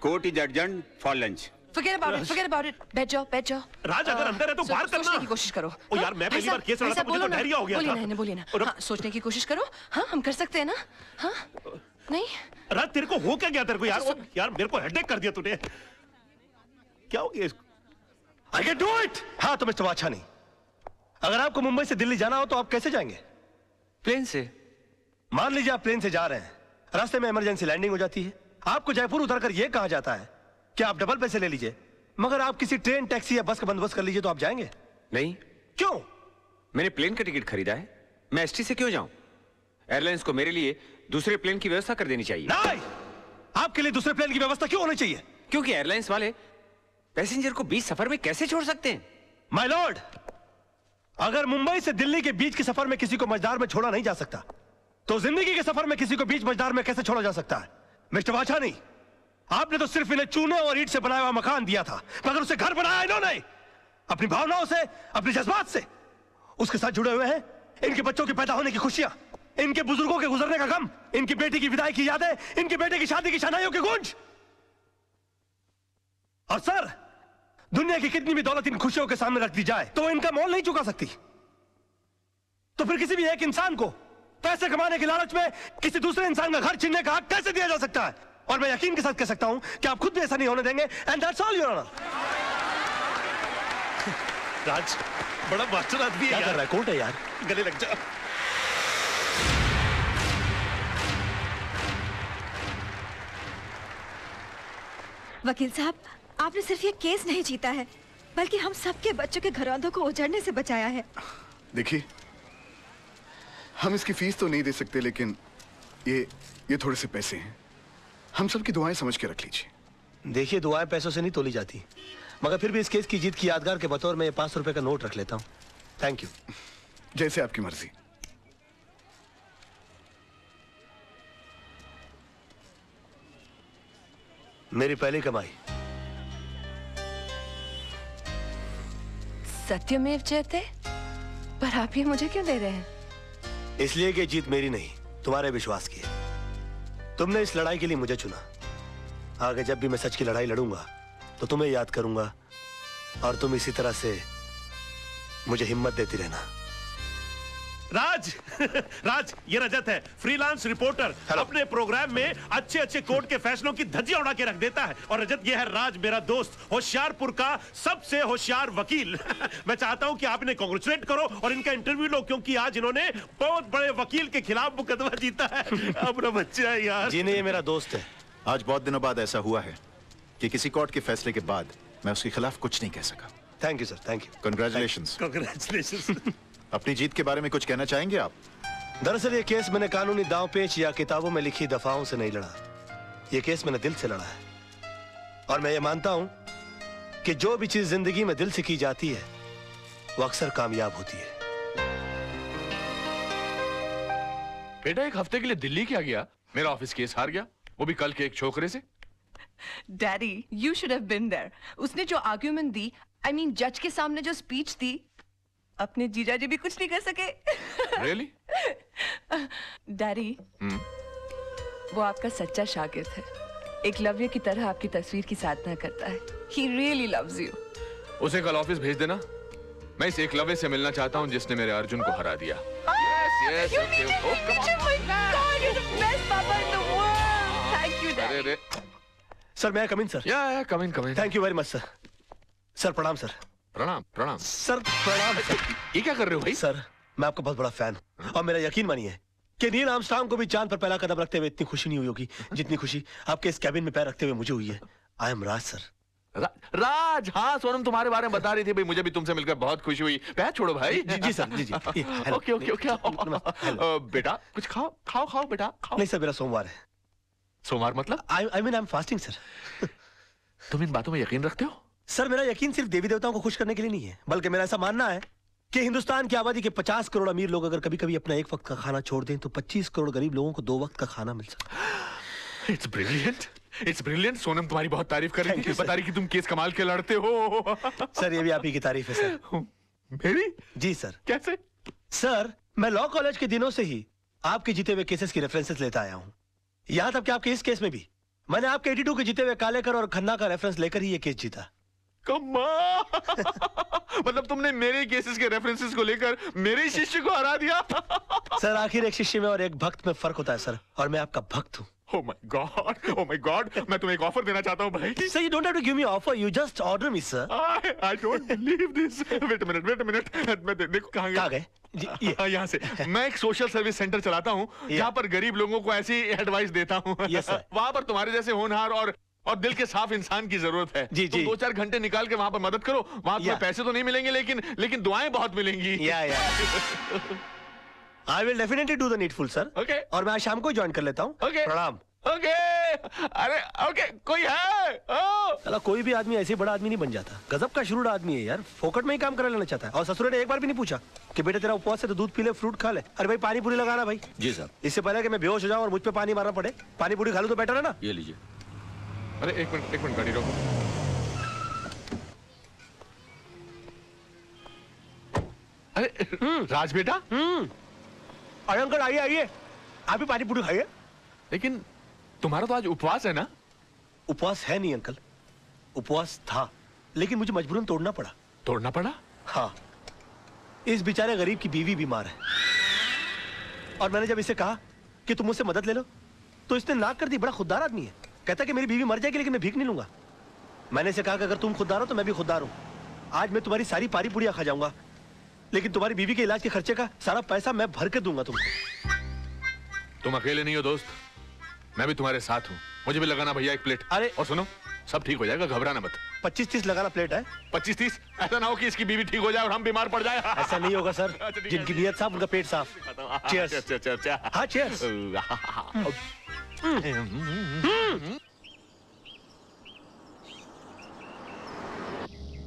court is adjourn for lunch Forget about it, forget about it. बैठ जाओ, बैठ जाओ। राज, अगर हाँ, अंदर है तो बाहर करना। सोचने की कोशिश करो। ओ यार, मैं पहली बार केस लड़ा था, मुझे तो डायरिया हो गया बोलिए था। ना, बोलिए ना। हाँ, सोचने की कोशिश करो। हाँ, हम कर सकते हैं ना? हाँ? नहीं? राज तेरे को हो क्या गया तेरे को यार यार मेरे को हेडेक कर दिया तूने क्या हो गया इसको आई कैन डू इट हाँ तो मिस्टर वाछानी अगर आपको मुंबई से दिल्ली जाना हो तो आप कैसे जाएँगे? प्लेन से। मान लीजिए आप प्लेन से जा रहे हैं। रास्ते में इमरजेंसी लैंडिंग हो जाती है। आपको जयपुर उतरकर यह कहा जाता है कि आप डबल पैसे ले लीजिए। मगर आप किसी ट्रेन टैक्सी या बस का बंदोबस्त कर लीजिए तो आप जाएँगे। नहीं। क्यों? मैंने प्लेन का टिकट खरीदा है। मैं एसटी से क्यों जाऊँ? एयरलाइंस को मेरे लिए दूसरे प्लेन की व्यवस्था कर देनी चाहिए। नहीं! आपके लिए दूसरे प्लेन की व्यवस्था क्यों होनी चाहिए? क्योंकि एयरलाइंस वाले पैसेंजर को बीच सफ़र में कैसे छोड़ सकते हैं? माई लॉर्ड अगर मुंबई से दिल्ली के बीच के सफ़र में किसी को मजदार में छोड़ा नहीं जा सकता तो ज़िंदगी के सफ़र में किसी को बीच मजदार में कैसे छोड़ा जा सकता है? मिस्टर वाछानी आपने तो सिर्फ़ इन्हें चूने और ईट से बनाया हुआ मकान दिया था, मगर उसे घर बनाया इन्होंने। अपनी भावनाओं से, अपने जज्बात से। उसके साथ जुड़े हुए हैं। इनके बच्चों के पैदा होने की खुशियाँ, इनके बुज़ुर्गों के गुजरने का गम, इनकी बेटी की विदाई की यादें, इनके बेटे की शादी की शनाइयों की गूंज। और सर दुनिया की कितनी भी दौलत इन खुशियों के सामने रख दी जाए तो वो इनका मोल नहीं चुका सकती। तो फिर किसी भी एक इंसान को पैसे कमाने के लालच में किसी दूसरे इंसान का घर छीनने का हक कैसे दिया जा सकता है? और मैं यकीन के साथ कह सकता हूँ कि आप खुद भी ऐसा नहीं होने देंगे and that's all your honour Raj बड़ा मास्टर आदमी है यार। कर कोर्ट है यार? गले लग जा। वकील साहब आपने सिर्फ़ ये केस नहीं जीता है बल्कि हम सबके बच्चों के घरौंदों को उजड़ने से बचाया है। देखिए हम इसकी फ़ीस तो नहीं दे सकते लेकिन ये ये थोड़े से पैसे हैं। हम सबकी दुआएँ समझ के रख लीजिए। देखिए दुआएँ पैसों से नहीं तोली जाती। मगर फिर भी इस केस की जीत की यादगार के बतौर में पाँच सौ रुपए का नोट रख लेता हूँ। थैंक यू जैसे आपकी मर्ज़ी। मेरी पहली कमाई। सत्यमेव जयते पर आप ये मुझे क्यों दे रहे हैं? इसलिए कि जीत मेरी नहीं, तुम्हारे विश्वास की है। तुमने इस लड़ाई के लिए मुझे चुना। आगे जब भी मैं सच की लड़ाई लड़ूँगा तो तुम्हें याद करूँगा और तुम इसी तरह से मुझे हिम्मत देती रहना। राज राज ये रजत है। फ्रीलांस रिपोर्टर अपने प्रोग्राम में अच्छे अच्छे कोर्ट के फैसलों की धज्जियाँ उड़ा के रख देता है। और रजत ये है राज मेरा दोस्त होशियारपुर का सबसे होशियार वकील। मैं चाहता हूँ कि आप इन्हें कांग्रेचुलेट करो और इनका इंटरव्यू लो क्योंकि आज इन्होंने बहुत बड़े वकील के खिलाफ मुकदमा जीता है। अपना बच्चा है यार। जी नहीं ये मेरा दोस्त है। आज बहुत दिनों बाद ऐसा हुआ है कि किसी कोर्ट के फैसले के बाद मैं उसके खिलाफ कुछ नहीं कह सका। Thank you sir thank you congratulation congratulation अपनी जीत के बारे में कुछ कहना चाहेंगे आप? दरअसल ये केस मैंने कानूनी दांव पेच या किताबों में लिखी दफाओं से नहीं लड़ा। ये केस मैंने दिल से लड़ा है। और मैं ये मानता हूँ कि जो भी चीज़ ज़िंदगी में दिल से की जाती है वो अक्सर कामयाब होती है। बेटा एक हफ़्ते के लिए दिल्ली क्या गया? मेरा ऑफ़िस केस हार गया। वो भी कल के एक छोकरे से। Daddy you should have been there उसने जो आर्ग्यूमेंट दी आई मीन जज के सामने जो स्पीच दी अपने जीजा जी भी कुछ नहीं कर सके। रियली डैडी वो आपका सच्चा शागिर्द है। एक लव्य की तरह आपकी तस्वीर की साधना करता है। ही रियली लव्स यू उसे कल ऑफ़िस भेज देना। मैं इस एकलव्य से मिलना चाहता हूँ जिसने मेरे अर्जुन को हरा दिया। Yes, You okay, need it, come Richard, my God, you're the best papa in the world. Thank you, अरे Daddy. अरे। सर मैं come in sir yeah yeah come in come in thank you very much sir sir प्रणाम सर प्रणाम प्रणाम। सर प्रणाम। ये क्या कर रहे हो भाई? सर मैं आपका बहुत बड़ा फ़ैन हूँ। और मेरा यकीन मानिए कि नील आर्मस्ट्रांग को भी चाँद पर पहला कदम रखते हुए इतनी खुशी नहीं हुई होगी जितनी खुशी आपके इस कैबिन में पैर रखते हुए मुझे हुई है। आई एम राज सर रा, राज हाँ सोनम तुम्हारे बारे में बता रही थी भाई मुझे भी तुमसे मिलकर बहुत खुशी हुई। पैर छोड़ो भाई। जी- जी सर, जी- जी। ओके ओके ओके बेटा कुछ खाओ खाओ खाओ बेटा खाओ। नहीं सर मेरा सोमवार है। सोमवार मतलब? I I mean I am fasting sir तुम इन बातों में यकीन रखते हो? सर मेरा यकीन सिर्फ़ देवी देवताओं को खुश करने के लिए नहीं है बल्कि मेरा ऐसा मानना है कि हिंदुस्तान की आबादी के 50 करोड़ अमीर लोग अगर कभी कभी अपना एक वक्त का खाना छोड़ दें तो 25 करोड़ गरीब लोगों को दो वक्त का खाना मिल सकता it's brilliant it's brilliant Sonam तुम्हारी बहुत तारीफ़ कर रही थी बता रही कि तुम केस कमाल के लड़ते हो। सर ये भी आप ही की तारीफ़ है सर। मेरी? जी सर। कैसे? सर मैं लॉ कॉलेज के दिनों से ही आपके जीते हुए केसेस की रेफरेंसेस लेता आया हूँ। यहाँ तक कि आपके इस केस में भी? मैंने आपके 82 के जीते हुए कालेकर और खन्ना का रेफरेंस लेकर ही ये केस जीता। कमाल मतलब तुमने मेरे केसेस के रेफरेंसेस को लेकर मेरे शिष्य को हरा दिया सर आखिर एक शिष्य में और एक भक्त में फ़र्क होता है सर और मैं आपका भक्त हूँ Oh my God! Oh my God! मैं तुम्हें एक ऑफ़र देना चाहता हूँ भाई sir you don't have to give me offer you just order me sir I, I don't believe this. Wait a minute, wait a minute. मैं दे, देखो कहाँ कहाँ गए जी, ये। हाँ, यहाँ से मैं एक सोशल सर्विस सेंटर चलाता हूँ जहाँ पर गरीब लोगों को ऐसी एडवाइस देता हूँ Yes, sir. वहाँ पर तुम्हारे जैसे होनहार और और दिल के साफ़ इंसान की ज़रूरत है। जी, तुम जी। दो चार घंटे निकाल के वहाँ पर मदद करो वहाँ तुम्हें पैसे तो नहीं मिलेंगे लेकिन लेकिन दुआएँ बहुत मिलेंगी। Yeah yeah. I will definitely do the needful sir okay और मैं आज शाम को ज्वाइन कर लेता हूँ। ओके प्रणाम। ओके अरे ओके कोई है? चला कोई भी आदमी ऐसे बड़ा आदमी नहीं बन जाता। गजब का शुरू आदमी है यार। फोकट में ही काम करा लेना चाहता है। और ससुर ने एक बार भी नहीं पूछा कि बेटा तेरा उपवास है तो दूध पी ले फ्रूट खा ले। अरे भाई पानी पूरी लगाना भाई। जी सर इससे पहले कि मैं बेहोश हो जाऊँ और मुझ पे पानी मारना पड़े। पानी पूरी खा लूँ तो बेटर है ना? ये लीजिए। अरे एक मिनट एक मिनट गाड़ी रोको। अरे राज बेटा? अरे अंकल आइए आइए। आप भी पानी पूरी खाइए। लेकिन तुम्हारा तो आज उपवास है ना? उपवास है नहीं अंकल। उपवास था लेकिन मुझे मजबूरन तोड़ना पड़ा। तोड़ना पड़ा? हाँ। इस बेचारे गरीब की बीवी बीमार है। और मैंने जब इसे कहा कि तुम मुझसे मदद ले लो तो इसने नाक कर दी बड़ा खुददार आदमी है। कहता कि मेरी बीवी मर जाएगी लेकिन मैं भीख नहीं लूँगा। मैंने इसे कहा कि अगर तुम खुददार हो तो मैं भी खुददार हूँ। आज मैं तुम्हारी सारी पारी पुड़िया खा जाऊँगा। लेकिन तुम्हारी बीवी के इलाज के खर्चे का सारा पैसा मैं भर के दूँगा तुमको। तुम अकेले नहीं हो दोस्त। मैं भी तुम्हारे साथ हूँ। मुझे भी लगाना भैया एक प्लेट। अरे और सुनो सब ठीक हो जाएगा घबराना मत। पच्चीस तीस लगाना प्लेट है। पच्चीस तीस ऐसा ना हो कि इसकी बीवी ठीक हो जाए और हम बीमार पड़ जाए। ऐसा नहीं होगा सर। जिनकी नीयत साफ़ उनका पेट साफ़। Cheers. अच्छा अच्छा अच्छा। हाँ.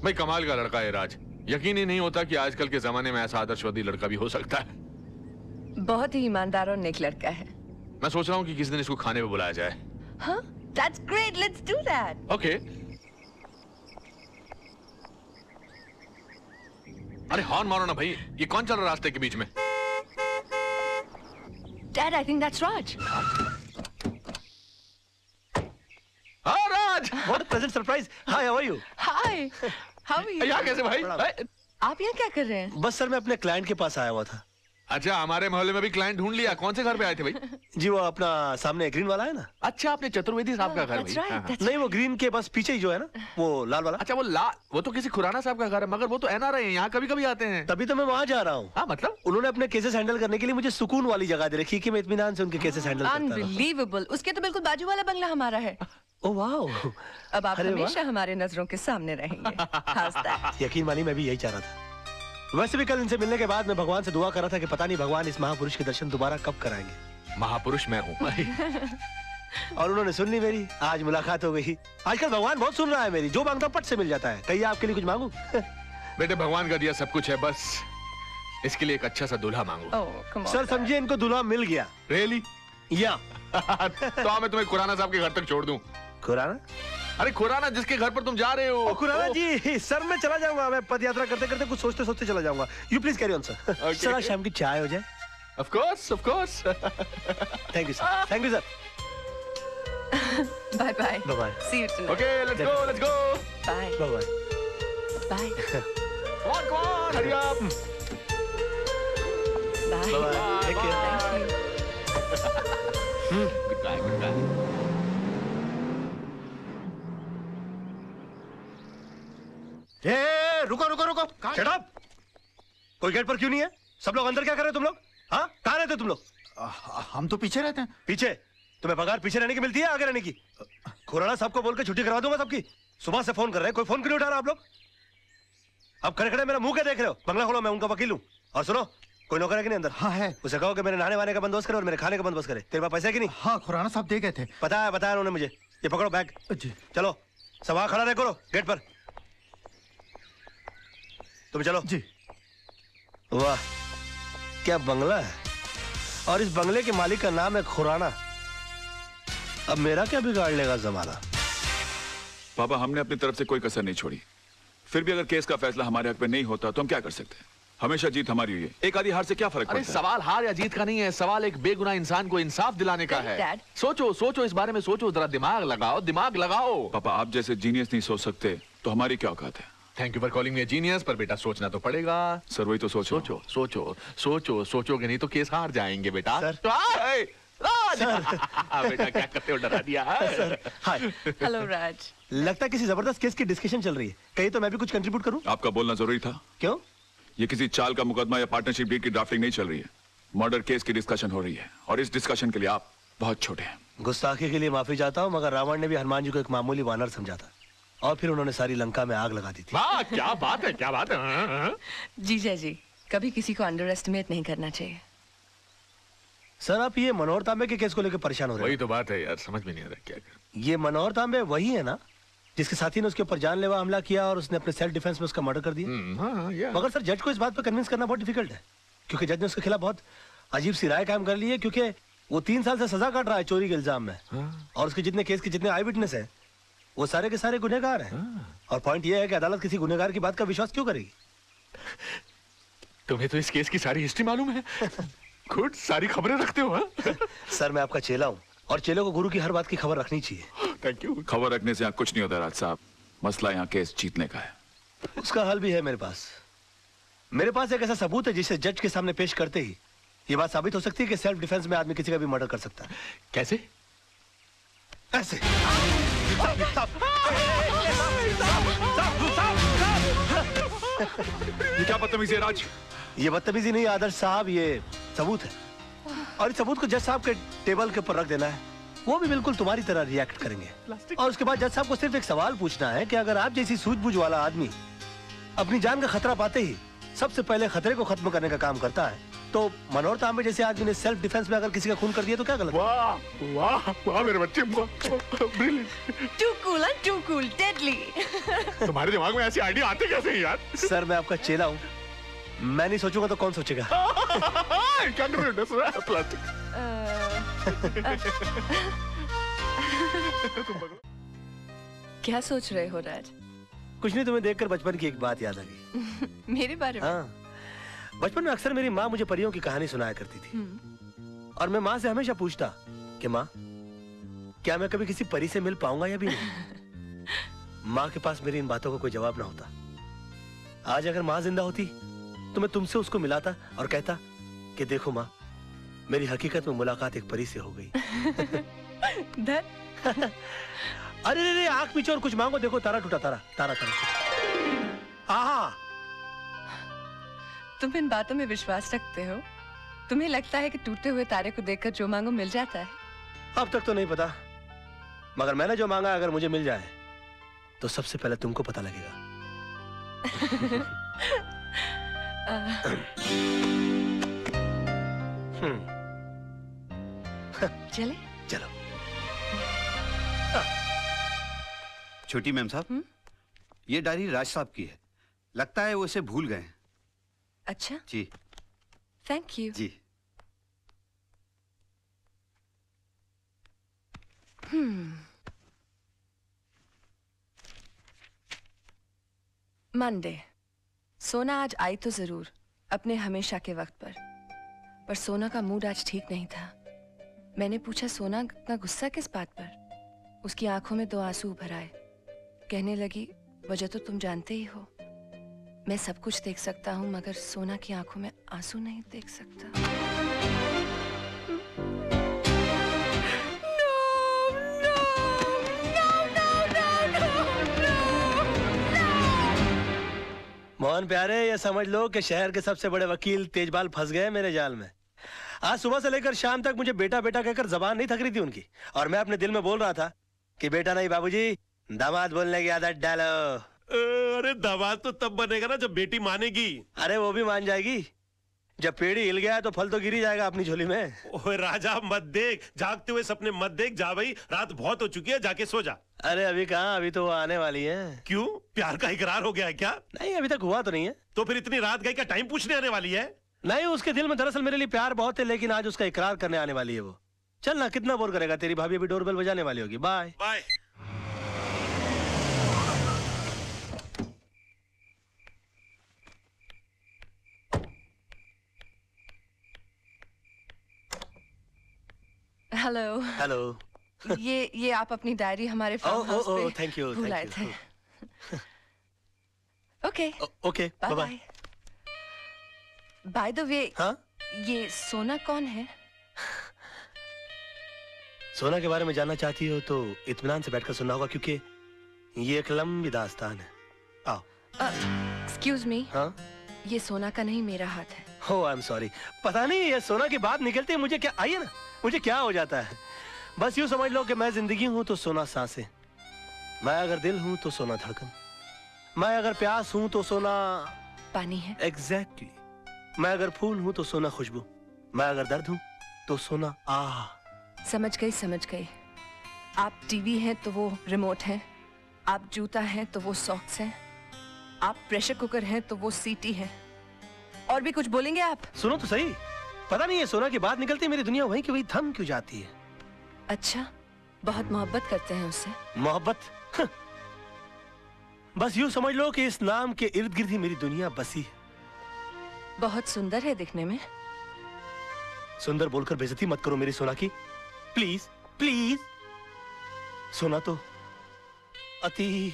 भाई कमाल का लड़का है राज। यकीन ही नहीं होता कि आजकल के जमाने में ऐसा आदर्शवादी लड़का भी हो सकता है। बहुत ही ईमानदार और नेक लड़का है। मैं सोच रहा हूँ कि किसी दिन इसको खाने पे बुलाया जाए। हाँ अरे हॉर्न मारो ना भाई ये कौन चल रहा है रास्ते के बीच में? Dad I think that's Raj Raj what present surprise hi how are you hi how are you यहाँ कैसे भाई? आप यहाँ क्या कर रहे हैं? बस सर मैं अपने क्लाइंट के पास आया हुआ था। अच्छा हमारे मोहल्ले में भी क्लाइंट ढूंढ लिया। कौन से घर पे आए थे भाई? जी वो अपना सामने ग्रीन वाला है ना? अच्छा आपने चतुर्वेदी साहब का घर that's भाई। right, हाँ, हाँ। नहीं वो ग्रीन के बस पीछे ही जो है ना वो लाल वाला। अच्छा वो लाल वो तो किसी खुराना साहब का घर है मगर वो तो एनआरआई है यहाँ कभी कभी आते हैं। तभी तो मैं वहाँ जा रहा हूँ। हाँ मतलब? उन्होंने अपने केसेस हैंडल करने के लिए मुझे सुकून वाली जगह दे रखी की मैं इत्मीनान से उनके केसेस हैंडल उसके तो बिल्कुल बाजू वाला बंगला हमारा है। ओ वाओ अब आप हमेशा हमारे नज़रों के सामने रहेंगे। यकीन मानिए मैं भी यही चाह रहा था। वैसे भी कल इनसे मिलने के बाद मैं भगवान से दुआ कर रहा था कि पता नहीं भगवान इस महापुरुष के दर्शन दोबारा कब कराएँगे। महापुरुष मैं हूँ। और उन्होंने सुन ली मेरी। आज मुलाकात हो गई। आजकल भगवान बहुत सुन रहा है मेरी। जो माँगता पट से मिल जाता है। कहिए आपके लिए कुछ मांगू? बेटे भगवान का दिया सब कुछ है बस इसके लिए एक अच्छा सा दूल्हा मांगो। Oh, सर समझिए इनको दूल्हा मिल गया। रियली या। तो मैं तुम्हें खुराना साहब के घर तक छोड़ दूँ। खुराना? अरे खुराना जिसके घर पर तुम जा रहे हो। खुराना जी सर मैं चला जाऊँगा मैं पद यात्रा करते करते कुछ सोचते सोचते चला जाऊँगा। You please carry on sir sir शाम की चाय हो जाए। Of course of course thank you sir thank you sir Bye bye. Bye bye See you tonight. Okay let's go let's go Bye. Bye bye Bye. Come on come on hurry up Bye. Bye bye take care Thank you. Good bye good bye ए रुको रुको रुको। शट अप कोई गेट पर क्यों नहीं है? सब लोग अंदर क्या कर रहे हो तुम लोग? हाँ? कहाँ रहते हो तुम लोग? हम तो पीछे रहते हैं। पीछे? तुम्हें पगार पीछे रहने की मिलती है आगे रहने की? खुराना साहब को बोल के छुट्टी करवा दूँगा सबकी। सुबह से फ़ोन कर रहे हैं। कोई फ़ोन क्यों उठा रहा आप लोग? अब खड़े खड़े मेरा मुँह क्या देख रहे हो? बंगला खोलो मैं उनका वकील हूँ। और सुनो कोई नौकर है कि नहीं अंदर? हाँ है। उसे कहो कि मेरे नहाने वाने का बंदोबस्त करे और मेरे खाने का बंदोबस्त करे। तेरे पास पैसे है कि नहीं? हाँ खुराना साहब दे गए थे। पता है बताया उन्होंने मुझे। ये पकड़ो बैग। जी। चलो सब वहाँ खड़ा रहे करो गेट पर। तुम चलो। जी। वाह क्या बंगला है। और इस बंगले के मालिक का नाम है खुराना। अब मेरा क्या बिगाड़ लेगा जमाना पापा हमने अपनी तरफ़ से कोई कसर नहीं छोड़ी। फिर भी अगर केस का फैसला हमारे हक में नहीं होता तो हम क्या कर सकते हैं? हमेशा जीत हमारी हुई है। एक आधी हार से क्या फ़र्क अरे पड़ता है? सवाल हार या जीत का नहीं है। सवाल एक बेगुनाह इंसान को इंसाफ दिलाने का है। Dad. सोचो सोचो इस बारे में सोचो। जरा दिमाग लगाओ दिमाग लगाओ। पापा आप जैसे जीनियस नहीं सोच सकते तो हमारी क्या औकात है? Thank you for calling me genius पर बेटा सोचना तो पड़ेगा। सर वही तो सोचो। सोचो सोचो सोचो सोचोगे नहीं तो केस हार जाएँगे बेटा। सर। तो आए, राज। हाँ, बेटा क्या करते हो? डरा दिया सर हाय Hello, Raj. लगता है किसी ज़बरदस्त केस की डिस्कशन चल रही है। कहीं तो मैं भी कुछ कंट्रीब्यूट करूँ? आपका बोलना ज़रूरी था। क्यों? ये किसी चाल का मुकदमा या पार्टनरशिप डील की ड्राफ्टिंग नहीं चल रही है। मर्डर केस की डिस्कशन हो रही है। और इस डिस्कशन के लिए आप बहुत छोटे हैं। गुस्ताखी के लिए माफ़ी चाहता हूँ मगर रावण ने भी हनुमान जी को एक मामूली वानर समझा था। और फिर उन्होंने सारी लंका में आग लगा दी थी। वाह क्या बात है क्या बात है हाँ, हाँ। जीजा जी कभी किसी को अंडर एस्टिमेट नहीं करना चाहिए। सर आप ये मनोहर तांबे के केस को लेकर परेशान हो रहे हैं। वही तो बात है यार समझ में नहीं आ रहा क्या करें। ये मनोहर तांबे वही है ना जिसके साथी ने उसके ऊपर जानलेवा हमला किया और उसने अपने सेल्फ डिफेंस में उसका मर्डर कर दिया। हाँ, या। मगर सर जज को इस बात पर कन्विंस करना बहुत डिफ़िकल्ट है क्योंकि जज ने उसके खिलाफ बहुत अजीब सी राय कायम कर ली है क्योंकि वो तीन साल से सजा काट रहा है चोरी के इल्ज़ाम में। और उसके जितने केस के जितने आई विटनेस है वो सारे के सारे गुनहगार हैं। और पॉइंट ये है कि अदालत किसी गुनहगार की बात का विश्वास क्यों करेगी? तुम्हें तो इस केस की सारी हिस्ट्री मालूम है। गुड सारी खबरें रखते हो हाँ? सर मैं आपका चेला हूँ और चेले को गुरु की हर बात की खबर रखनी चाहिए। थैंक यू खबर रखने से यहाँ कुछ नहीं होता राज साहब। मसला यहाँ केस जीतने का है। उसका हल भी है मेरे पास। मेरे पास एक ऐसा सबूत है जिसे जज के सामने पेश करते ही ये बात साबित हो सकती है कि सेल्फ डिफेंस में आदमी किसी का भी मर्डर कर सकता है। कैसे? ऐसे। ये क्या बदतमीजी है राज? ये बदतमीजी नहीं आदर्श साहब ये सबूत है। और इस सबूत को जज साहब के टेबल के ऊपर रख देना है। वो भी बिल्कुल तुम्हारी तरह रिएक्ट करेंगे। और उसके बाद जज साहब को सिर्फ़ एक सवाल पूछना है कि अगर आप जैसी सूझबूझ वाला आदमी अपनी जान का खतरा पाते ही सबसे पहले खतरे को खत्म करने का काम करता है तो मनोहर तांबे जैसे आदमी ने सेल्फ डिफेंस में अगर किसी का खून कर दिया तो क्या गलत वाह वाह वाह मेरे बच्चे too cool too cool deadly तुम्हारे दिमाग में ऐसी आइडिया आते कैसे हैं यार? सर मैं आपका चेला हूँ। मैं नहीं सोचूँगा तो कौन सोचेगा? क्या कर रहे हो प्लास्टिक क्या सोच रहे हो राज कुछ नहीं तुम्हें देखकर बचपन की एक बात याद आ गई। मेरे बारे में? हाँ। बचपन में अक्सर मेरी माँ मुझे परियों की कहानी सुनाया करती थी। हम्म, और मैं माँ से हमेशा पूछता कि माँ क्या मैं कभी किसी परी से मिल पाऊँगा या भी नहीं? माँ के पास मेरी इन बातों का को कोई जवाब ना होता। आज अगर माँ ज़िंदा होती तो मैं तुमसे उसको मिलाता और कहता कि देखो माँ मेरी हकीकत में मुलाकात एक परी से हो गई। धर अरे रे रे आँख पीछे और कुछ मांगो देखो तारा टूटा तारा तारा तारा आहा! तुम इन बातों में विश्वास रखते हो? तुम्हें लगता है कि टूटे हुए तारे को देखकर जो मांगो मिल जाता है? अब तक तो नहीं पता। मगर मैंने जो मांगा अगर मुझे मिल जाए तो सबसे पहले तुमको पता लगेगा। हम्म, चले। चलो। छोटी मैम साहब ये डायरी राज साहब की है। लगता है वो इसे भूल गए हैं। अच्छा। जी। Thank you ji. Hmm Monday Sona आज आई तो ज़रूर अपने हमेशा के वक्त पर। पर सोना का मूड आज ठीक नहीं था। मैंने पूछा सोना इतना गुस्सा किस बात पर? उसकी आँखों में दो आँसू उभर आए। कहने लगी वजह तो तुम जानते ही हो। मैं सब कुछ देख सकता हूँ, मगर सोना की आँखों में आँसू नहीं देख सकता। मोहन प्यारे, ये समझ लो कि शहर के सबसे बड़े वकील तेजपाल फंस गए मेरे जाल में। आज सुबह से लेकर शाम तक मुझे बेटा बेटा कहकर जबान नहीं थक रही थी उनकी। और मैं अपने दिल में बोल रहा था कि बेटा नहीं बाबूजी, दामाद बोलने की आदत डालो। अरे दामाद तो तब बनेगा ना जब बेटी मानेगी। अरे वो भी मान जाएगी। जब पेड़ी हिल गया तो फल तो गिर ही जाएगा अपनी झोली में। ओए राजा मत देख। जागते हुए सपने मत देख। जा भाई रात बहुत हो चुकी है जाके सो जा। अरे अभी कहा? अभी तो वो आने वाली है। क्यों? प्यार का इकरार हो गया है क्या? नहीं अभी तक हुआ तो नहीं है। तो फिर इतनी रात गई का टाइम पूछने आने वाली है? नहीं उसके दिल में दरअसल मेरे लिए प्यार बहुत है लेकिन आज उसका इकरार करने आने वाली है वो। चल ना कितना बोर करेगा? तेरी भाभी अभी डोरबेल बजाने वाली होगी। बाय। बाय। हेलो हेलो ये ये आप अपनी डायरी हमारे फार्म हाउस पे ओह, thank you, भूल thank आए थे। Okay okay bye bye by the way हाँ ये सोना कौन है? सोना के बारे में जानना चाहती हो तो इत्मीनान से बैठकर सुनना होगा क्योंकि ये एक लंबी दास्तान है। आओ। एक्सक्यूज मी हाँ ये सोना का नहीं मेरा हाथ है। हो आई एम सॉरी पता नहीं ये सोना की बात निकलती है मुझे क्या आइए ना मुझे क्या हो जाता है? बस यूँ समझ लो कि मैं ज़िंदगी हूँ तो सोना साँसें। मैं अगर दिल हूँ तो सोना धड़कन। मैं अगर प्यास हूँ तो सोना पानी है। Exactly exactly. मैं अगर फूल हूँ तो सोना खुशबू। मैं अगर दर्द हूँ तो सोना आ। समझ गई समझ गई। आप टीवी हैं तो वो रिमोट है। आप जूता हैं तो वो सॉक्स हैं। आप प्रेशर कुकर हैं तो वो सीटी है। और भी कुछ बोलेंगे आप? सुनो तो सही। पता नहीं है सोना की बात निकलती है मेरी दुनिया वहीं की वहीं थम क्यों जाती है? अच्छा बहुत मोहब्बत करते हैं उससे मोहब्बत? बस यूँ समझ लो कि इस नाम के इर्द गिर्द ही मेरी दुनिया बसी है। बहुत सुंदर है दिखने में। सुंदर बोलकर बेजती मत करो मेरी सोना की। Please please. सोना तो अति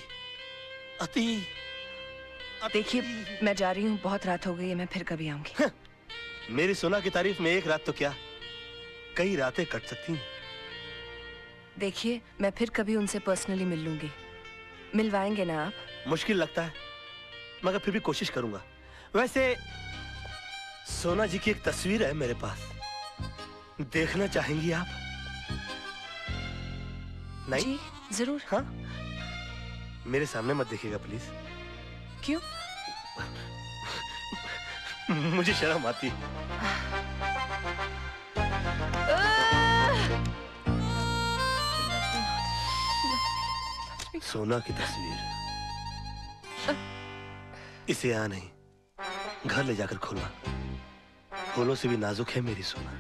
अति देखिए मैं जा रही हूँ बहुत रात हो गई है मैं फिर कभी आऊँगी। मेरी सोना की तारीफ़ में एक रात तो क्या? कई रातें कट सकती हैं। देखिए मैं फिर कभी उनसे पर्सनली मिल लूँगी। मिलवाएँगे ना आप? मुश्किल लगता है मगर फिर भी कोशिश करूँगा। वैसे सोना जी की एक तस्वीर है मेरे पास। देखना चाहेंगी आप? नहीं? जी ज़रूर। हाँ? मेरे सामने मत देखिएगा प्लीज़ क्यों? मुझे शर्म आती सोना की तस्वीर। इसे यहाँ नहीं, घर ले जाकर खोलना। फूलों से भी नाजुक है मेरी सोना।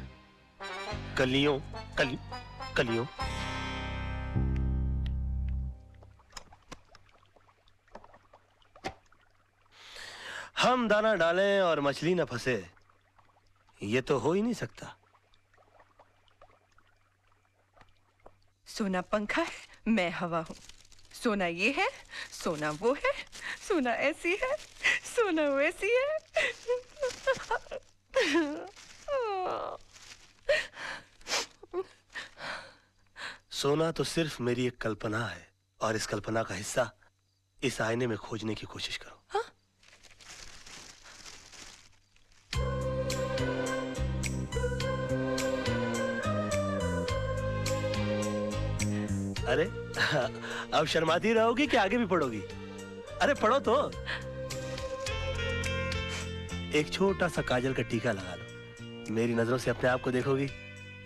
कलियों, कल, कलियों। हम दाना डालें और मछली न फंसे। ये तो हो ही नहीं सकता। सोना पंखा है मैं हवा हूँ। सोना ये है सोना वो है सोना ऐसी है सोना वैसी है। सोना तो सिर्फ़ मेरी एक कल्पना है और इस कल्पना का हिस्सा इस आईने में खोजने की कोशिश करो। अरे, अब शर्माती रहोगी कि आगे भी पढ़ोगी? अरे, पढ़ो तो। एक छोटा सा काजल का टीका लगा लो। मेरी नज़रों से अपने आप को देखोगी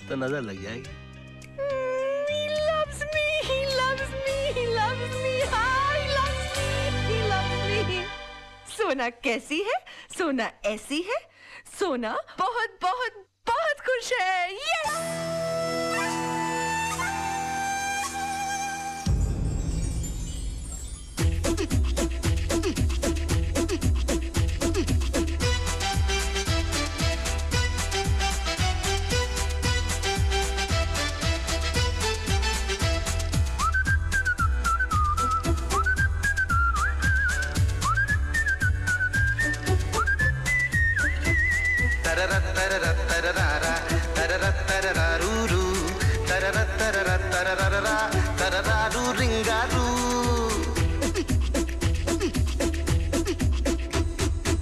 तो नज़र लग जाएगी. सोना कैसी है? सोना ऐसी है? सोना बहुत बहुत बहुत खुश है।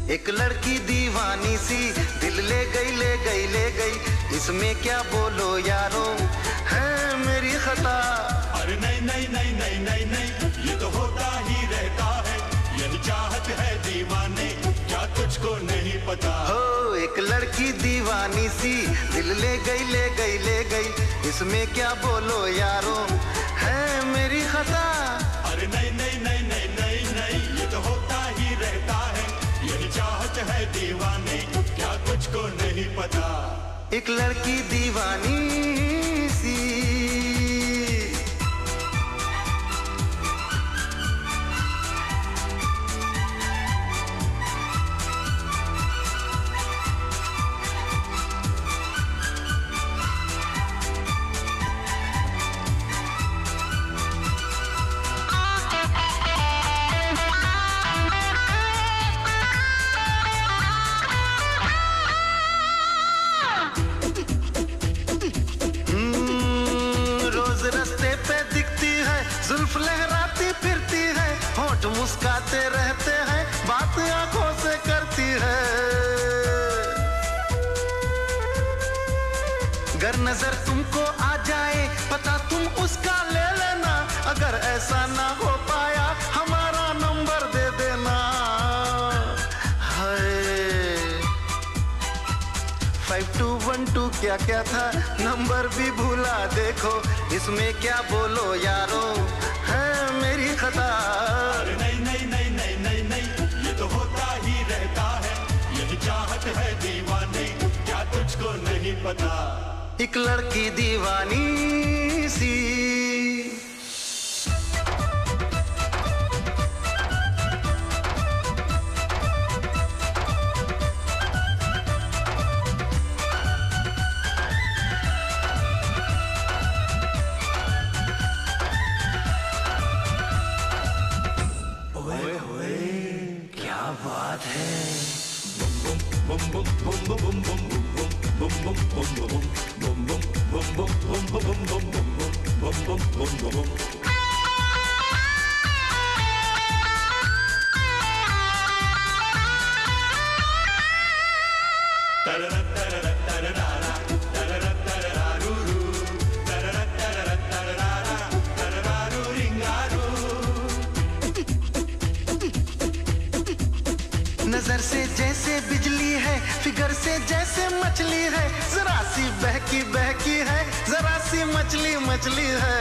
एक लड़की दीवानी सी, दिल ले गई ले गई ले गई। इसमें क्या बोलो यारो? है मेरी खता। अरे नहीं नहीं नहीं नहीं नहीं नहीं, ये तो होता ही रहता है। यही चाहत है दीवाने। तुझको नहीं पता। हो एक लड़की दीवानी सी। दिल ले गई ले गई ले गई। इसमें क्या बोलो यारो? है मेरी खता। अरे नहीं नहीं नहीं नहीं नहीं नहीं ये तो होता ही रहता है। यही चाहत है दीवानी क्या तुझको नहीं पता। एक लड़की दीवानी सी। मुस्काते रहते हैं, बात आँखों से करती है। अगर नज़र तुमको आ जाए, पता तुम उसका ले लेना। अगर ऐसा ना हो पाया, हमारा नंबर दे देना। फाइव टू वन टू क्या क्या था? नंबर भी भूला देखो। इसमें क्या बोलो यारो? है मेरी खता। होता ही रहता है। यही चाहत है दीवानी, क्या तुझको नहीं पता? एक लड़की दीवानी सी। bum bum bum bum bum जैसे मछली है, जरा सी बहकी बहकी है, जरा सी मछली मछली है।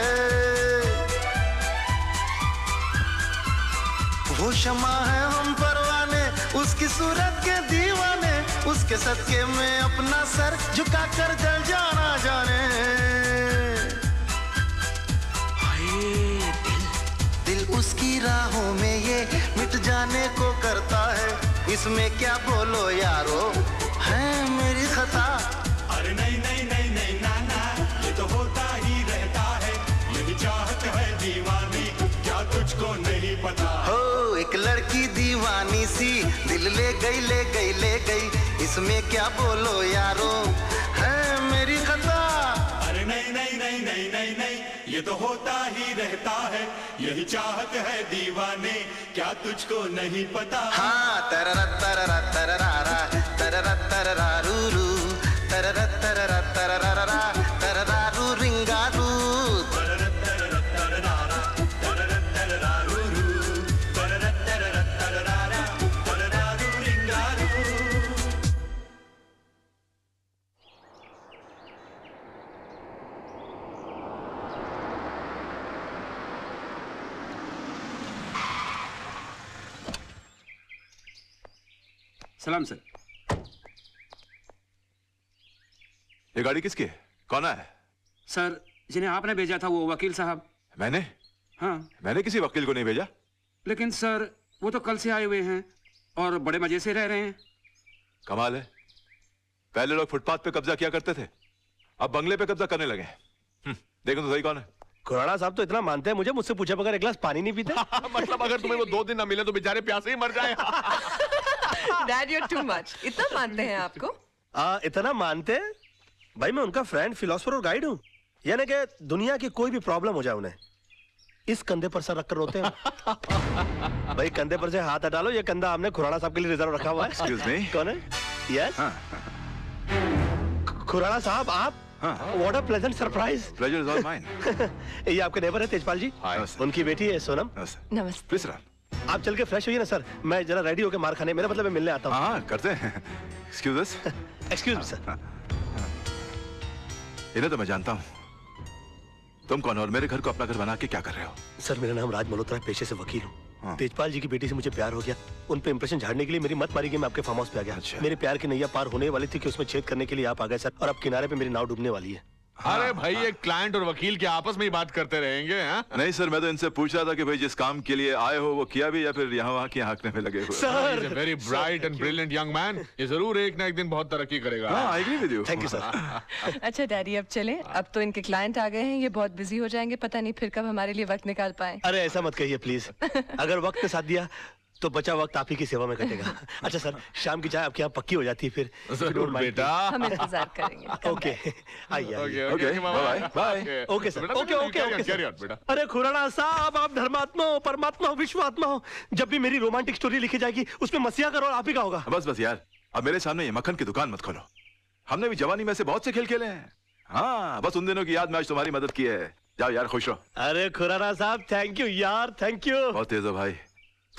वो क्षमा है हम परवाने, उसकी सूरत के दीवाने, उसके सदके में अपना सर झुका कर जल जाना जाने। दिल उसकी राहों में ये मिट जाने को करता है। इसमें क्या बोलो यारो? है मेरी खता। अरे नहीं नहीं नहीं नहीं ना ना ये तो होता ही रहता है। यही चाहत है दीवानी क्या तुझको नहीं पता? हो एक लड़की दीवानी सी दिल ले गई ले गई ले गई। इसमें क्या बोलो यारो? नहीं नहीं नहीं नहीं नहीं। ये तो होता ही रहता है, यही चाहत है दीवाने। क्या तुझको नहीं पता? हाँ तर तर तर तररा तर तर तर तर तररारा रिंगा रिंगारू सलाम सर। ये गाड़ी किसकी है? कौन है? सर जिन्हें आपने भेजा था वो वकील साहब। मैंने? हाँ। मैंने किसी वकील को नहीं भेजा? लेकिन सर वो तो कल से आए हुए हैं और बड़े मज़े से रह रहे हैं। कमाल है। पहले लोग फुटपाथ पे कब्जा किया करते थे। अब बंगले पे कब्जा करने लगे हम्म, देखो तो सही कौन है। खुराना साहब तो इतना मानते हैं मुझे मुझसे पूछे बगैर एक गिलास पानी नहीं पीते। मतलब अगर तुम्हें वो दो दिन ना मिले तो बेचारे प्यासे ही मर जाए। डैड यू टू मच इतना मानते हैं आपको? आ, इतना मानते हैं? भाई मैं उनका फ्रेंड फिलोसफर और गाइड हूँ। यानी कि दुनिया की कोई भी प्रॉब्लम हो जाए उन्हें। इस कंधे पर सर रखकर रोते हैं। भाई कंधे पर से हाथ हटा लो। ये कंधा हमने खुराना साहब के लिए रिज़र्व रखा हुआ है। Excuse me? कौन है? यस खुराना साहब आप? What a pleasant surprise pleasure is all mine ये आपके नेबर है तेजपाल जी? Hi. उनकी बेटी है सोनम। नमस्ते। प्लीज़ आप चल के फ्रेश होइए ना सर मैं जरा रेडी होकर मार खाने मेरा मतलब मैं मिलने आता हूँ। हाँ करते हैं। एक्सक्यूज अस एक्सक्यूज सर इन्हें तो मैं जानता हूँ। तुम कौन हो और मेरे घर को अपना घर बना के क्या कर रहे हो? सर मेरा नाम राज मल्होत्रा पेशे से वकील हूँ। हाँ। तेजपाल जी की बेटी से मुझे प्यार हो गया। उन पे इंप्रेशन झाड़ने के लिए मेरी मत मारी गई मैं आपके फार्म हाउस पे आ गया। अच्छा। मेरे प्यार की नैया पार होने वाली थी कि उसमें छेद करने के लिए आप आ गए सर और अब किनारे पे मेरी नाव डूबने वाली है। अरे भाई एक क्लाइंट और वकील के आपस में ही बात करते रहेंगे हाँ? नहीं सर मैं तो इनसे पूछ रहा था कि भाई जिस काम के लिए आए हो वो किया भी या फिर यहाँ वहाँ की हाँकने में लगे हुए very bright and brilliant young man ये ज़रूर एक ना एक दिन बहुत तरक्की करेगा। हाँ, you. Thank you, अच्छा डैडी अब चले। अब तो इनके क्लाइंट आ गए हैं। ये बहुत बिज़ी हो जाएँगे। पता नहीं फिर कब हमारे लिए वक्त निकाल पाए। अरे ऐसा मत कहिए प्लीज़ अगर वक्त साथ दिया तो बचा वक्त आप ही की सेवा में कटेगा। अच्छा सर शाम की चाय आपके यहाँ पक्की हो जाती है फिर ज़रूर बेटा। हम इंतज़ार करेंगे। ओके आइए okay, okay, bye, bye. Okay sir okay okay okay. अरे खुराना साहब आप धर्मात्मा हो परमात्मा हो विश्वात्मा हो जब भी मेरी रोमांटिक स्टोरी लिखी जाएगी उसमें मसीहा का रोल आप ही का होगा। बस बस यार अब मेरे सामने ये मक्खन की दुकान मत खोलो। हमने भी जवानी में से बहुत से खेल खेले हैं। हाँ बस उन दिनों की याद में आज तुम्हारी मदद की है। जाओ यार खुश रहो अरे खुराना साहब थैंक यू यार थैंक यू बहुत तेज हो भाई।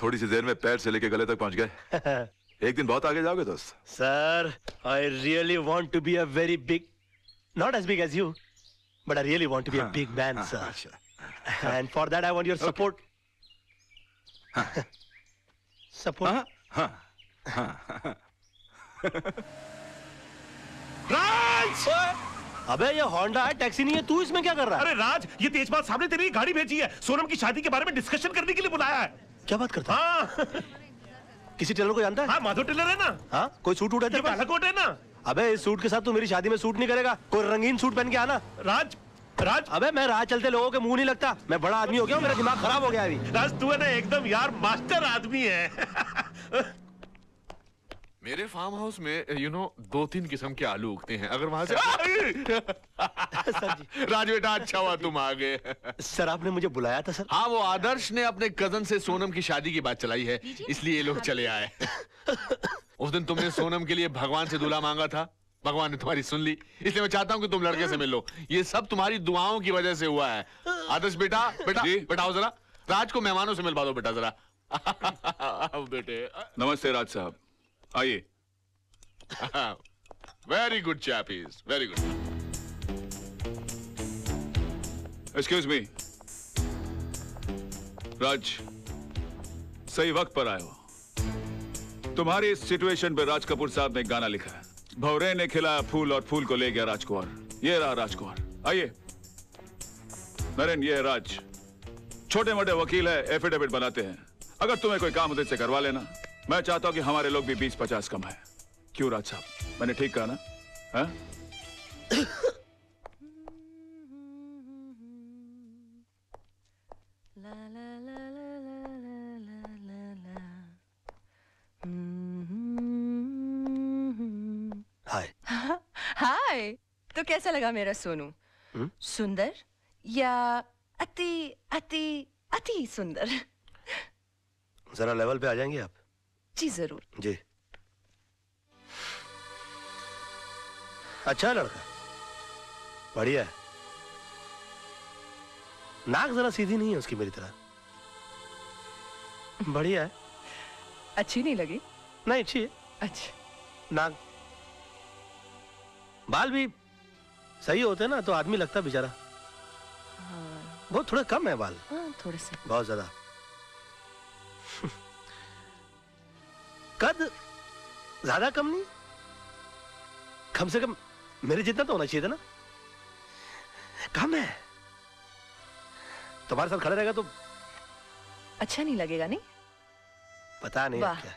थोड़ी सी देर में पैर से लेके गले तक पहुँच गए। एक दिन बहुत आगे जाओगे दोस्त। Sir I really want to be a very big Not as big as you, but I really want to be a big man, sir. And for that, I want your support. support. Raj! अबे ये होंडा है टैक्सी नहीं है तू इसमें क्या कर रहा है? अरे राज ये तेजपाल सामने तेरी गाड़ी भेजी है। सोनम की शादी के बारे में डिस्कशन करने के लिए बुलाया है। क्या बात करता हाँ? किसी टेलर को जानता है? हाँ माधो टेलर है ना। हाँ कोई सूट उठा है काला कोट है ना। अबे इस सूट के साथ तू मेरी शादी में सूट नहीं करेगा। कोई रंगीन सूट पहन के आना। राज राज। अबे मैं राज चलते लोगों के मुँह नहीं लगता। मैं बड़ा आदमी हो गया हूँ, मेरा दिमाग खराब हो गया अभी। राज तू है ना एकदम यार मास्टर आदमी है। मेरे फार्म हाउस में यू नो दो तीन किस्म के आलू उगते हैं। अगर वहाँ से राज बेटा अच्छा हुआ तुम आ गए। सर आपने मुझे बुलाया था सर। हाँ वो आदर्श ने अपने कज़न से सोनम की शादी की बात चलाई है। इसलिए ये लोग चले आए। उस दिन तुमने सोनम के लिए भगवान से दूल्हा मांगा था। भगवान ने तुम्हारी सुन ली। इसलिए मैं चाहता हूँ कि तुम लड़के से मिल। लो ये सब तुम्हारी दुआओं की वजह से हुआ है। आदर्श बेटा बेटा बेटा जरा। राज को मेहमानों से मिलवा दो बेटा जरा। बेटे। नमस्ते राज साहब। आइए। Very good chappies very good excuse me Raj सही वक्त पर आए हो। तुम्हारी इस सिचुएशन पे राज कपूर साहब ने गाना लिखा है। भवरे ने खिलाया फूल और फूल को ले गया राजकुमार ये रहा राजकुमार आइए। नरेन, ये राज। छोटे मोटे वकील है एफिडेविट बनाते हैं। अगर तुम्हें कोई काम उधर से करवा लेना। मैं चाहता हूँ कि हमारे लोग भी बीस पचास कमाए। क्यों राज साहब? मैंने ठीक कहा ना? हाँ? हाय हाय तो कैसा लगा मेरा सोनू? हम्म? सुंदर या अति अति अति सुंदर? जरा लेवल पे आ जाएँगे आप? जी ज़रूर। जी। अच्छा लड़का बढ़िया है। नाक जरा सीधी नहीं है उसकी मेरी तरह। बढ़िया है। अच्छी नहीं लगी? नहीं अच्छी है। अच्छा। नाक। बाल भी सही होते ना तो आदमी लगता बेचारा। हाँ, बहुत थोड़े कम है बाल। हाँ थोड़े से। बहुत ज़्यादा। कद? ज़्यादा कम नहीं? कम से कम मेरे जितना तो होना चाहिए था ना? कम है। तुम्हारे साथ खड़ा रहेगा तो अच्छा नहीं लगेगा नहीं? पता नहीं क्या।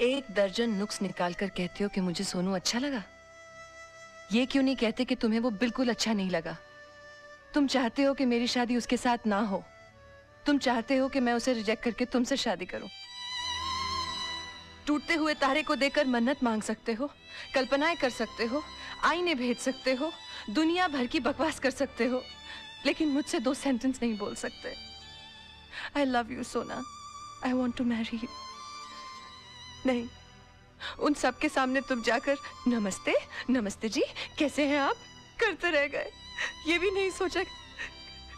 एक दर्जन नुक्स निकाल कर कहते हो कि मुझे सोनू अच्छा लगा? ये क्यों नहीं कहते कि तुम्हें वो बिल्कुल अच्छा नहीं लगा? तुम चाहते हो कि मेरी शादी उसके साथ ना हो। तुम चाहते हो कि मैं उसे रिजेक्ट करके तुमसे शादी करूँ। टूटते हुए तारे को देकर मन्नत मांग सकते हो कल्पनाएँ कर सकते हो आईने भेज सकते हो दुनिया भर की बकवास कर सकते हो लेकिन मुझसे दो सेंटेंस नहीं बोल सकते। आई लव यू सोना। I want to marry you नहीं। उन सब के सामने तुम जाकर नमस्ते नमस्ते जी कैसे हैं आप? करते रह गए। ये भी नहीं सोचा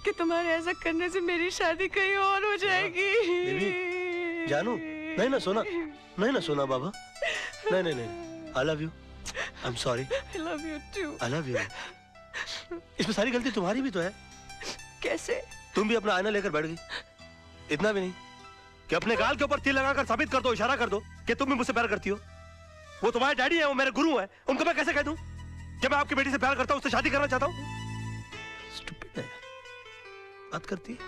कि तुम्हारे ऐसा करने से मेरी शादी कहीं और हो जाएगी। जानू? नहीं ना सोना। नहीं ना सोना बाबा। नहीं नहीं नहीं I love you I am sorry I love you too. I love you इसमें सारी गलती तुम्हारी भी तो है। कैसे? तुम भी अपना आईना लेकर बैठ गई। इतना भी नहीं। कि अपने गाल के ऊपर तिल लगाकर साबित कर दो इशारा कर दो कि तुम भी मुझसे प्यार करती हो। वो तुम्हारे डैडी है वो मेरे गुरु है। उनको मैं कैसे कह दूँ? कि मैं आपकी बेटी से प्यार करता हूँ उससे शादी करना चाहता हूँ? है। बात करती है।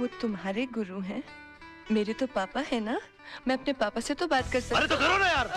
वो तुम्हारे गुरु हैं? मेरे तो पापा है ना? मैं अपने पापा से तो बात कर सकती अरे तो करो ना यार।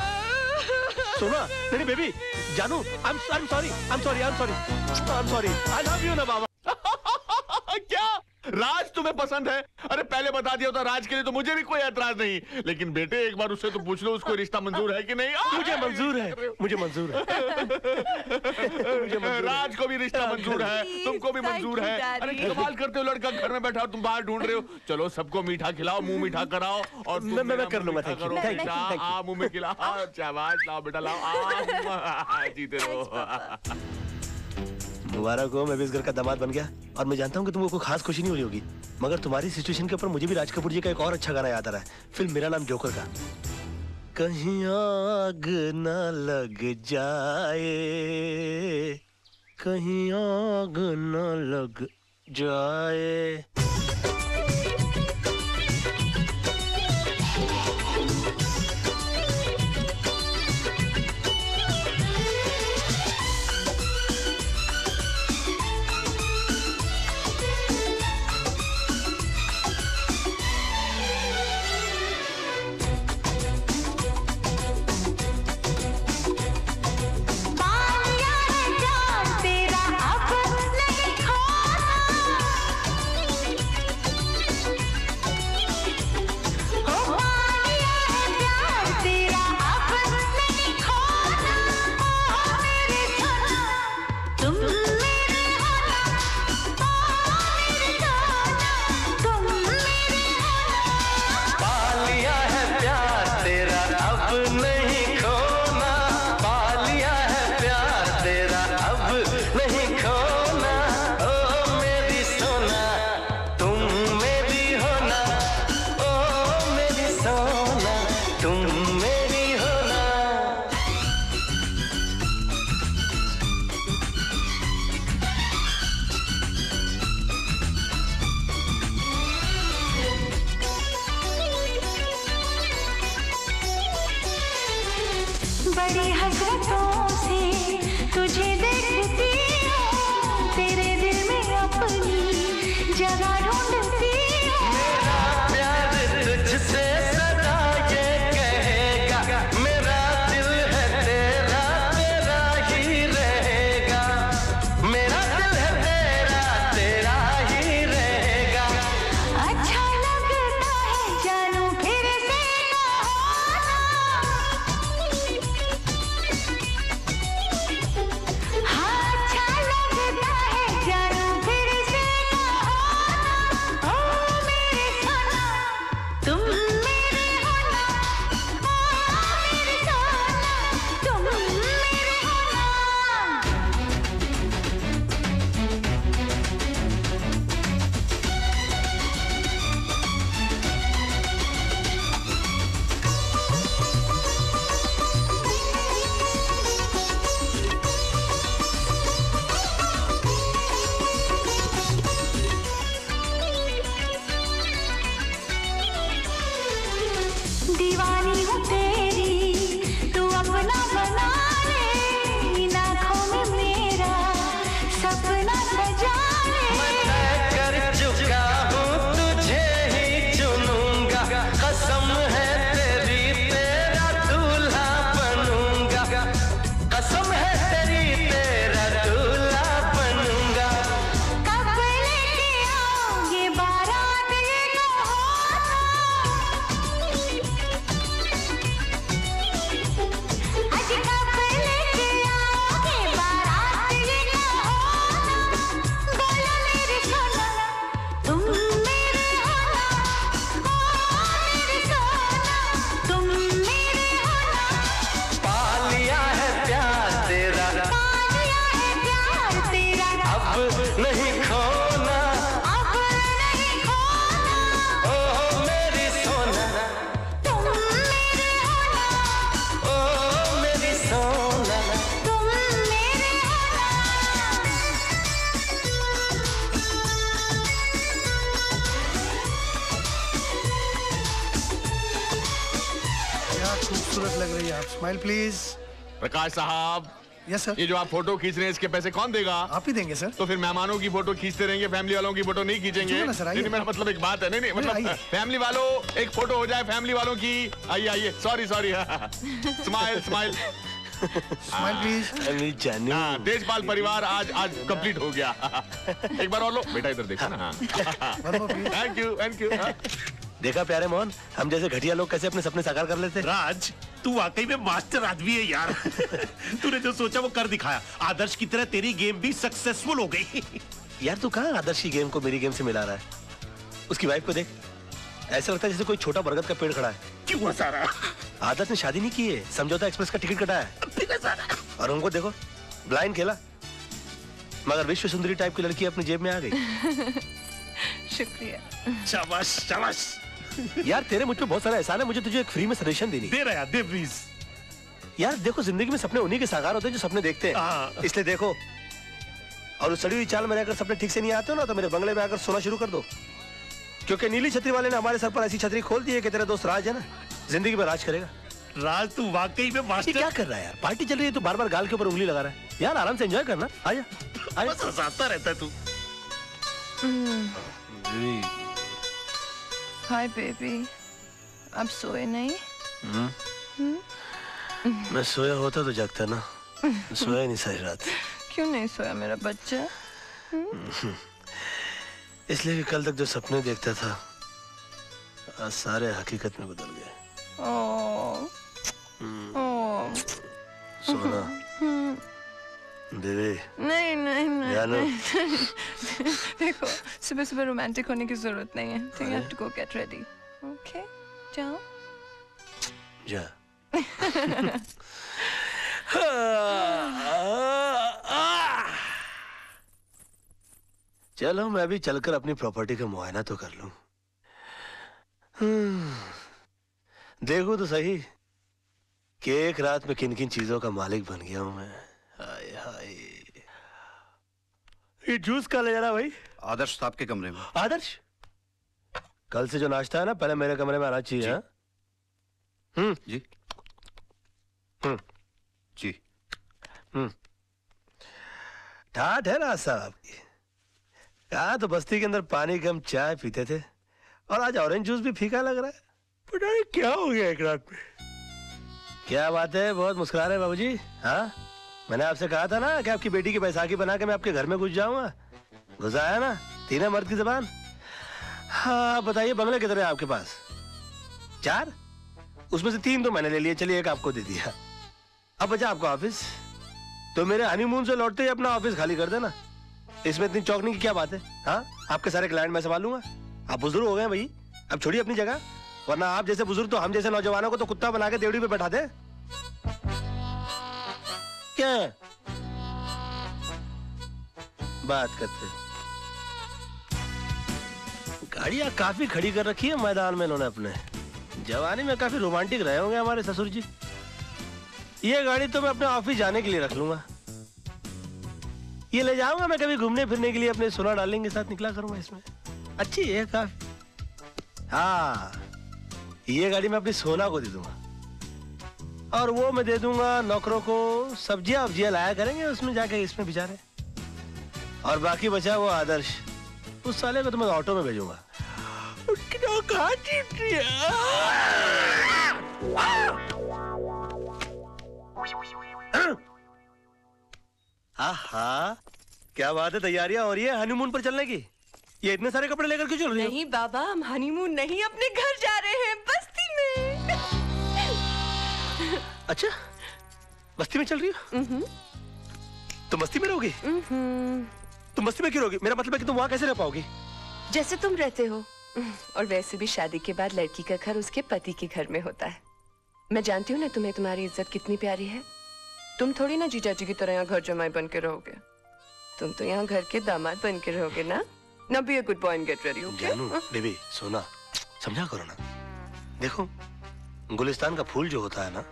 सोना नहीं बेबी, जानू I am sorry I am sorry I am sorry I am sorry I love you ना, बाबा। क्या? राज तुम्हें पसंद है? अरे पहले बता दिया होता राज के लिए तो मुझे भी कोई ऐतराज नहीं। लेकिन बेटे एक बार उससे तो पूछ लो उसको रिश्ता मंजूर है कि नहीं? मुझे मंजूर है मुझे मंजूर है। मुझे मंजूर राज को भी रिश्ता मंजूर है तुमको भी मंजूर है। अरे कमाल करते हो लड़का घर में बैठा हो, तुम बाहर ढूंढ रहे हो। चलो सबको मीठा खिलाओ मुँह मीठा कराओ और मैं- कर मुँह लूँगा, मुँह में खिलाओ शाबाश लाओ बेटा लाओ जीते रहो। मुबारक हो मैं भी इस घर का दामाद बन गया। और मैं जानता हूँ कि तुमको कोई खास खुशी नहीं हो रही होगी। मगर तुम्हारी सिचुएशन के ऊपर मुझे भी राज कपूर जी का एक और अच्छा गाना याद आ रहा है। फ़िल्म मेरा नाम जोकर का। कहीं आग न लग जाए। कहीं आग न लग जाए। यस सर ये जो आप फ़ोटो खींच रहे हैं इसके पैसे कौन देगा? आप ही देंगे सर तो फिर मेहमानों की फ़ोटो खींचते रहेंगे फैमिली वालों की फ़ोटो नहीं खींचेंगे। ना सर, आइए। नहीं, नहीं, मेरा मतलब एक बात है। नहीं नहीं मतलब फैमिली वालों एक फ़ोटो हो जाए फैमिली वालों की आइए आइए। Sorry sorry smile smile smile please जानू देशपाल परिवार आज आज कंप्लीट हो गया। एक बार और लो। बेटा इधर देखो ना थैंक यू थैंक यू देखा प्यारे मोहन हम जैसे घटिया लोग कैसे अपने सपने साकार कर लेते? राज तू वाकई में मास्टर आदमी है यार। तूने जो सोचा वो कर दिखाया। आदर्श की तरह तेरी गेम भी सक्सेसफुल हो गई। यार तू कहाँ आदर्श की गेम को मेरी गेम से मिला रहा है? उसकी वाइफ को देख। ऐसा लगता है जैसे कोई छोटा बरगद का पेड़ खड़ा है। क्यों हंसा रहा आदर्श ने शादी नहीं की है। समझौता एक्सप्रेस का टिकट कटा है। और उनको देखो ब्लाइंड खेला। मगर विश्व सुंदरी टाइप की लड़की अपनी जेब में आ गई। शुक्रिया। शाबाश शाबाश। यार तेरे मुझ पे बहुत सारा एहसान है मुझे तुझे एक फ्री में सजेशन देनी। दे रहा दे प्लीज़ यार देखो ज़िंदगी में सपने उन्हीं के साकार होते हैं जो सपने देखते हैं। इसलिए देखो और उस सड़ी हुई चाल में रहकर सपने ठीक से नहीं आते हो ना तो मेरे बंगले में आकर सोना शुरू कर दो। क्योंकि नीली छतरी वाले ने हमारे सर पर ऐसी छतरी खोल दी है कि तेरा दोस्त राज है ना ज़िंदगी में राज करेगा। राज तू वाकई में मास्टर क्या कर रहा है यार? पार्टी चल रही है तो बार बार गाल के ऊपर उंगली लगा रहा है। यार आराम से एंजॉय करना। आजा बस हंसाता रहता है तू। हाय बेबी अब सोए नहीं हम्म? मैं सोया होता तो जगता ना। सोया नहीं सारी रात। क्यों नहीं सोया मेरा बच्चा? इसलिए कि कल तक जो सपने देखता था आज सारे हकीकत में बदल गए। ओ ओ सोना। देवी नहीं नहीं नहीं। नहीं। देखो सुबह सुबह रोमांटिक होने की ज़रूरत नहीं है ठीक है? To go get ready okay जाओ। जा। चलो मैं भी चलकर अपनी प्रॉपर्टी का मुआयना तो कर लूँ। देखो तो सही कि एक रात में किन किन चीज़ों का मालिक बन गया हूँ मैं हाय हाय ये जूस का ले जाना भाई? आदर्श साहब के कमरे में। आदर्श? कल से जो नाश्ता है ना पहले मेरे कमरे में आना चाहिए हाँ? हम्म। जी। हम्म। जी। हम्म। ठाठ है ना साहब? आपकी कहा तो बस्ती के अंदर पानी कम चाय पीते थे और आज ऑरेंज जूस भी फीका लग रहा है। पता नहीं क्या हो गया एक रात में। क्या बात है बहुत मुस्कुरा रहे बाबूजी हाँ? मैंने आपसे कहा था ना कि आपकी बेटी की बैसाखी बना के मैं आपके घर में घुस जाऊँगा। घुस आया ना? तीन मर्द की जबान? हाँ बताइए, बंगले कितने हैं आपके पास? चार? उसमें से तीन तो मैंने ले लिए, चलिए एक आपको दे दिया। अब बचा आपका ऑफ़िस? तो मेरे हनीमून से लौटते ही अपना ऑफ़िस खाली कर देना। इसमें इतनी चौंकने की क्या बात है? हाँ आपके सारे क्लाइंट मैं संभालूँगा। आप बुज़ुर्ग हो गए भाई। अब छोड़िए अपनी जगह। वरना आप जैसे बुज़ुर्ग तो हम जैसे नौजवानों को तो कुत्ता बना के देवड़ी पे बैठा दे। क्या? बात करते गाड़ियाँ काफ़ी खड़ी कर रखी है मैदान में इन्होंने अपने। जवानी में काफ़ी रोमांटिक रहे होंगे हमारे ससुर जी। ये गाड़ी तो मैं अपने ऑफ़िस जाने के लिए रख लूँगा। ये ले जाऊँगा मैं कभी घूमने फिरने के लिए, अपने सोना डालेंगे साथ निकला करूँगा इसमें। अच्छी है, काफ़ी। हाँ ये गाड़ी मैं अपनी सोना को दे दूँगा। और वो मैं दे दूँगा नौकरों को सब्ज़ियाँ वब्जियाँ लाया करेंगे उसमें जाके इसमें बेचारे। और बाकी बचा वो आदर्श। उस साले को तो मैं ऑटो में भेजूँगा। तो है। क्या बात है, तैयारियाँ हो रही है हनीमून पर चलने की? ये इतने सारे कपड़े लेकर क्यों चल रही हो? नहीं बाबा, हम हनीमून नहीं, अपने घर जा रहे हैं, बस्ती में। अच्छा बस्ती में चल रही हो? तुम बस्ती में रहोगी? तुम बस्ती में क्यों रहोगी? मेरा मतलब है कि तुम वहाँ कैसे रह पाओगी? जैसे तुम रहते हो और वैसे भी शादी के बाद लड़की का घर उसके पति के घर में होता है। मैं जानती हूँ ना तुम्हें तुम्हारी इज़्ज़त कितनी प्यारी है। तुम थोड़ी ना जीजा जी की तरह यहाँ घर जमाई बन के रहोगे। तुम तो यहाँ घर के दामाद बन के रहोगे ना? ना be a good boy and get ready okay baby सोना समझा करो ना? देखो गुलिस्तान का फूल जो होता है ना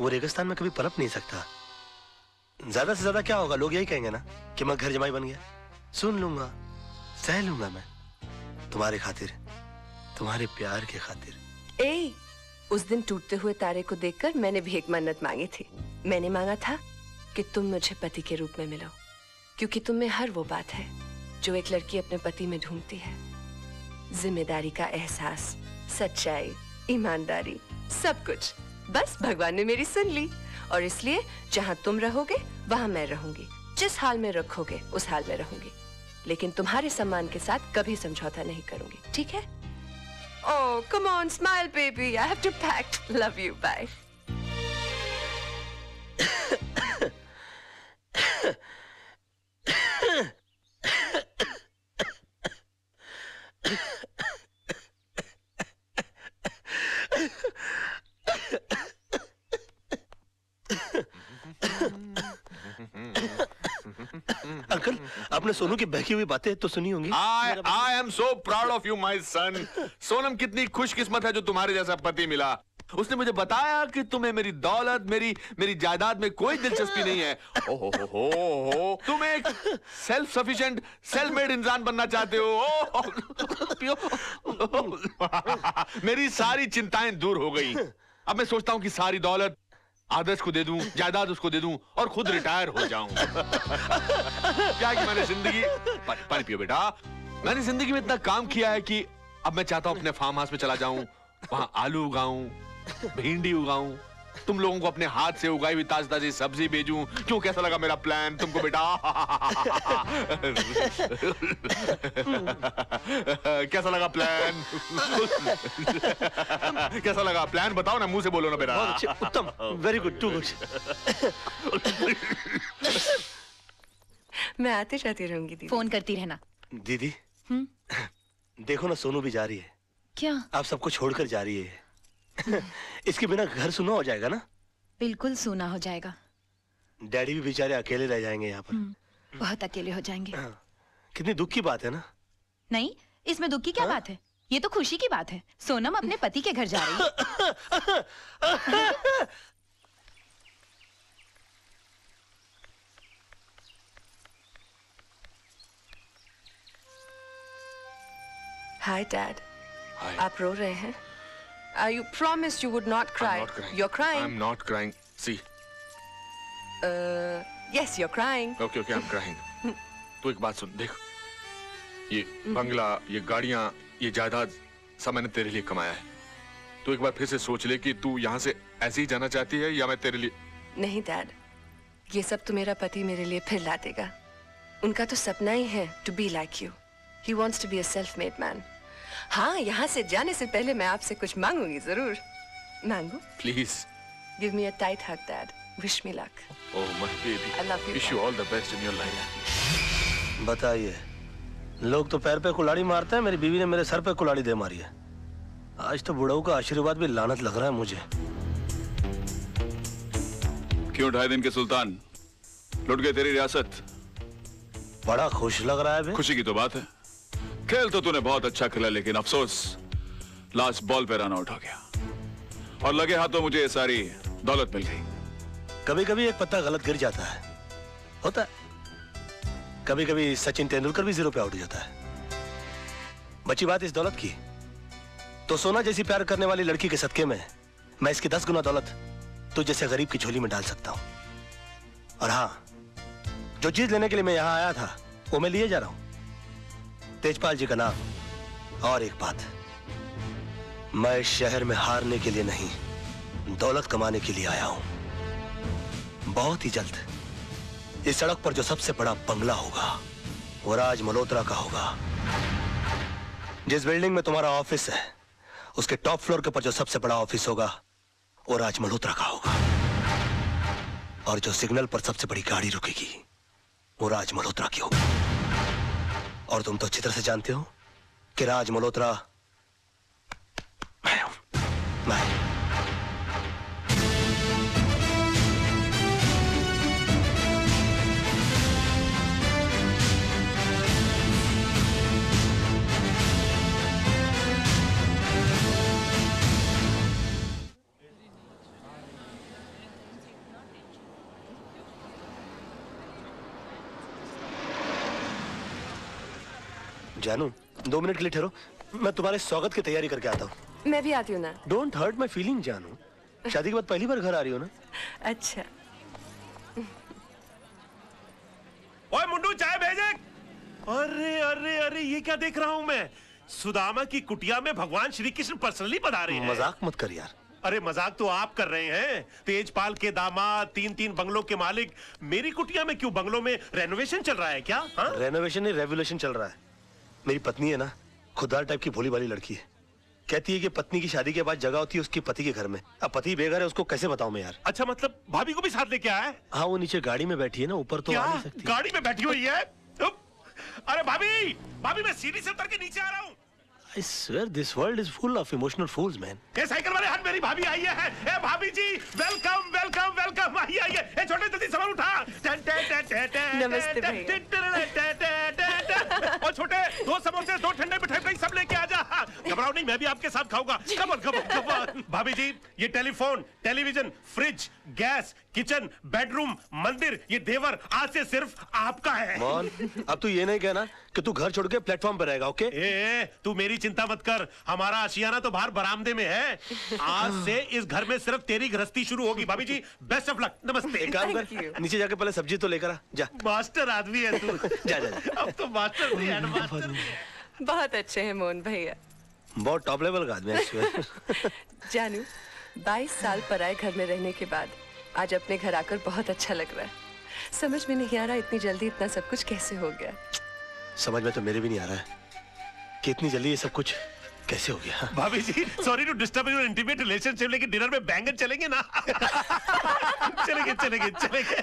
वो रेगिस्तान में कभी पनप नहीं सकता। ज़्यादा से ज़्यादा क्या होगा? लोग यही कहेंगे ना कि मैं घर जमाई बन गया। सुन लूँगा, सह लूँगा मैं। तुम्हारे खातिर, तुम्हारे प्यार के खातिर। ए, उस दिन टूटते हुए तारे को देखकर मैंने भीख मन्नत मांगी थी। मैंने मांगा था कि तुम मुझे पति के रूप में मिलो, क्योंकि तुम में हर वो बात है जो एक लड़की अपने पति में ढूंढती है। ज़िम्मेदारी का एहसास, सच्चाई, ईमानदारी, सब कुछ। बस भगवान ने मेरी सुन ली और इसलिए जहाँ तुम रहोगे वहाँ मैं रहूँगी जिस हाल में रखोगे उस हाल में रहूँगी लेकिन तुम्हारे सम्मान के साथ कभी समझौता नहीं करूँगी ठीक है Oh, come on, smile, baby. I have to pack. Love you. Bye. Uncle आपने सोनू की बहकी हुई बातें तो सुनी होंगी। I am so proud of you my son Sonam कितनी खुशकिस्मत है जो तुम्हारे जैसा पति मिला। उसने मुझे बताया कि तुम्हें मेरी दौलत मेरी मेरी जायदाद में कोई दिलचस्पी नहीं है। ओहो हो हो हो तुम एक सेल्फ सफिशिएंट सेल्फ मेड इंसान बनना चाहते हो। ओ, मेरी सारी चिंताएँ दूर हो गई। अब मैं सोचता हूँ कि सारी दौलत आदर्श को दे दूँ, जायदाद उसको दे दूँ और खुद रिटायर हो जाऊँ। क्या कि मैंने ज़िंदगी, पानी पियो बेटा। मैंने ज़िंदगी में इतना काम किया है कि अब मैं चाहता हूँ अपने फार्म हाउस में चला जाऊँ, वहाँ आलू उगाऊं, भिंडी उगाऊं तुम लोगों को अपने हाथ से उगाई हुई ताजी ताजी सब्ज़ी भेजूं। क्यों कैसा लगा मेरा प्लान तुमको बेटा? कैसा लगा प्लान कैसा लगा? प्लान बताओ ना मुँह से बोलो ना बेटा। उत्तम वेरी गुड टू गुड मैं आती जाती रहूँगी दीदी। फ़ोन करती रहना। दीदी देखो ना सोनू भी जा रही है। क्या? आप सबको छोड़कर जा रही है। इसके बिना घर सुना हो जाएगा ना? बिल्कुल सूना हो जाएगा। डैडी भी बेचारे अकेले रह जाएँगे यहाँ पर। बहुत अकेले हो जाएँगे। हाँ। कितनी दुख की बात है ना? नहीं इसमें दुख की क्या हाँ? बात है? ये तो खुशी की बात है। सोनम अपने पति के घर जा रही है। हाय डैड आप रो रहे हैं? Uh, you promised you would not cry. I'm not crying. You're crying. I'm not crying. See. Uh, yes, you're crying. Okay, okay, I'm crying. तू एक बात सुन देख ये बंगला ये गाड़ियाँ ये जायदाद सब मैंने तेरे लिए कमाया है तू एक बार फिर से सोच ले कि तू यहाँ से ऐसे ही जाना चाहती है या मैं तेरे लिए नहीं डैड ये सब तो मेरा पति मेरे लिए फिर ला देगा उनका तो सपना ही है to be like you he wants to be a self made man हाँ यहाँ से जाने से पहले मैं आपसे कुछ मांगूँगी ज़रूर। मांगू? Please give me a tight hug dad wish me luck oh my baby love you, wish you all the best in your life बताइए लोग तो पैर पे कुलाड़ी मारते हैं मेरी बीवी ने मेरे सर पे कुलाड़ी दे मारी है। आज तो बुढ़ऊ का आशीर्वाद भी लानत लग रहा है मुझे। क्यों ढाई दिन के सुल्तान? लुट गए तेरी रियासत। बड़ा खुश लग रहा है खुशी की तो बात है। खेल तो तूने बहुत अच्छा खेला, लेकिन अफसोस लास्ट बॉल पे रन आउट हो गया। और लगे हाथों मुझे ये सारी दौलत मिल गई। कभी कभी एक पत्ता गलत गिर जाता है। होता है। कभी कभी सचिन तेंदुलकर भी ज़ीरो पे आउट हो जाता है। बची बात इस दौलत की। तो सोना जैसी प्यार करने वाली लड़की के सदके में, मैं इसकी दस गुना दौलत तो जैसे गरीब की झोली में डाल सकता हूँ। और हाँ जो चीज़ लेने के लिए मैं यहाँ आया था, वो मैं लिए जा रहा हूँ। तेजपाल जी का नाम। और एक बात। मैं शहर में हारने के लिए नहीं, दौलत कमाने के लिए आया हूँ। बहुत ही जल्द। इस सड़क पर जो सबसे बड़ा बंगला होगा, वो राज मल्होत्रा का होगा। जिस बिल्डिंग में तुम्हारा ऑफ़िस है, उसके टॉप फ्लोर के ऊपर जो सबसे बड़ा ऑफ़िस होगा, वो राज मल्होत्रा का होगा। और जो सिग्नल पर सबसे बड़ी गाड़ी रुकेगी, वो राज मल्होत्रा की होगी। और तुम तो अच्छी तरह से जानते हो कि राज मल्होत्रा मैं हूँ। मैं। जानू दो मिनट के लिए ठहरो। मैं तुम्हारे स्वागत की तैयारी करके आता हूँ। मैं भी आती हूँ ना। डोंट हर्ट माई फीलिंग जानू। शादी के बाद पहली बार घर आ रही हो ना? अच्छा। ओए मुंडू चाय भेजे अरे अरे अरे ये क्या देख रहा हूँ मैं? सुदामा की कुटिया में भगवान श्री कृष्ण पर्सनली पधारे हैं। मज़ाक मत कर यार। अरे मज़ाक तो आप कर रहे हैं। तेजपाल के दामाद तीन तीन बंगलों के मालिक। मेरी कुटिया में क्यों बंगलों में रेनोवेशन चल रहा है क्या? हाँ? रेनोवेशन नहीं रेवोल्यूशन चल रहा है। मेरी पत्नी है ना खुददार टाइप की भोली वाली लड़की है। कहती है कि पत्नी की शादी के बाद जगह होती है उसके पति के घर में। अब पति बेघर है उसको कैसे बताऊँ मैं यार? अच्छा मतलब भाभी को भी साथ लेके आया है? हाँ वो नीचे गाड़ी में बैठी है ना ऊपर तो आ नहीं सकती। गाड़ी में बैठी हुई है? अरे भाभी भाभी मैं सीढ़ी से उतर के नीचे आ रहा हूँ। I swear this world is full of emotional fools man ये साइकिल वाले हाथ मेरी भाभी आई है ए भाभी जी वेलकम वेलकम वेलकम आइए आइए ए छोटे जल्दी सामान उठा टन, टन, टन, टन, टन, नमस्ते भैया। और छोटे दो समोसे दो ठंडे मिठाई सब लेके आ जा घबराओ नहीं मैं भी आपके साथ खाऊँगा come on come on come on भाभी जी ये telephone television fridge gas kitchen bedroom मंदिर ये देवर आज से सिर्फ़ आपका है मोहन अब तू ये नहीं कहना कि तू घर छोड़ के प्लेटफॉर्म पर रहेगा ओके ए तू मेरी चिंता मत कर। हमारा आशियाना तो बाहर बरामदे में है। आज से इस घर में सिर्फ़ तेरी गृहस्थी शुरू होगी। भाभी जी बेस्ट ऑफ़ लक नमस्ते। एक काम कर। नीचे जाके पहले सब्ज़ी तो लेकर आ। जा। मास्टर आदमी है तू। जा जा, जा। अब तो मास्टर भी है मास्टर बहुत अच्छे हैं मोहन भैया। बहुत टॉप लेवल का आदमी है जानू 22 साल पराए घर में रहने के बाद आज अपने घर आकर बहुत अच्छा लग रहा है। समझ में नहीं आ रहा इतनी जल्दी इतना सब कुछ कैसे हो गया। समझ में तो मेरे भी नहीं आ रहा है। कि इतनी जल्दी ये सब कुछ कैसे हो गया भाभी जी sorry to disturb your intimate relationship लेकिन डिनर में बैंगन चलेंगे ना? चलेंगे चलेंगे चलेंगे।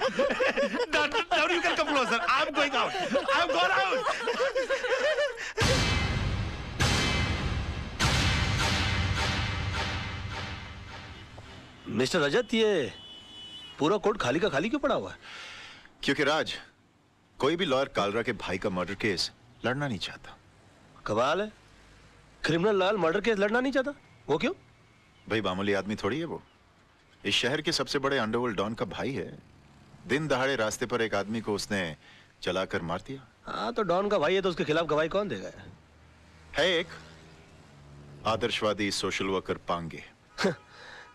Now you can come closer I am going out I am going out mister Rajat ये पूरा कोर्ट खाली का खाली क्यों पड़ा हुआ है? क्योंकि राज कोई भी लॉयर कालरा के भाई का मर्डर केस लड़ना नहीं चाहता। कमाल है। क्रिमिनल लाल मर्डर केस लड़ना नहीं चाहता। वो क्यों? भाई मामूली आदमी थोड़ी है वो। इस शहर के सबसे बड़े अंडरवर्ल्ड डॉन का भाई है। दिन दहाड़े रास्ते पर एक आदमी को उसने चलाकर मार दिया। हाँ तो डॉन का भाई है तो उसके खिलाफ गवाही कौन देगा? है एक आदर्शवादी सोशल वर्कर पांगे।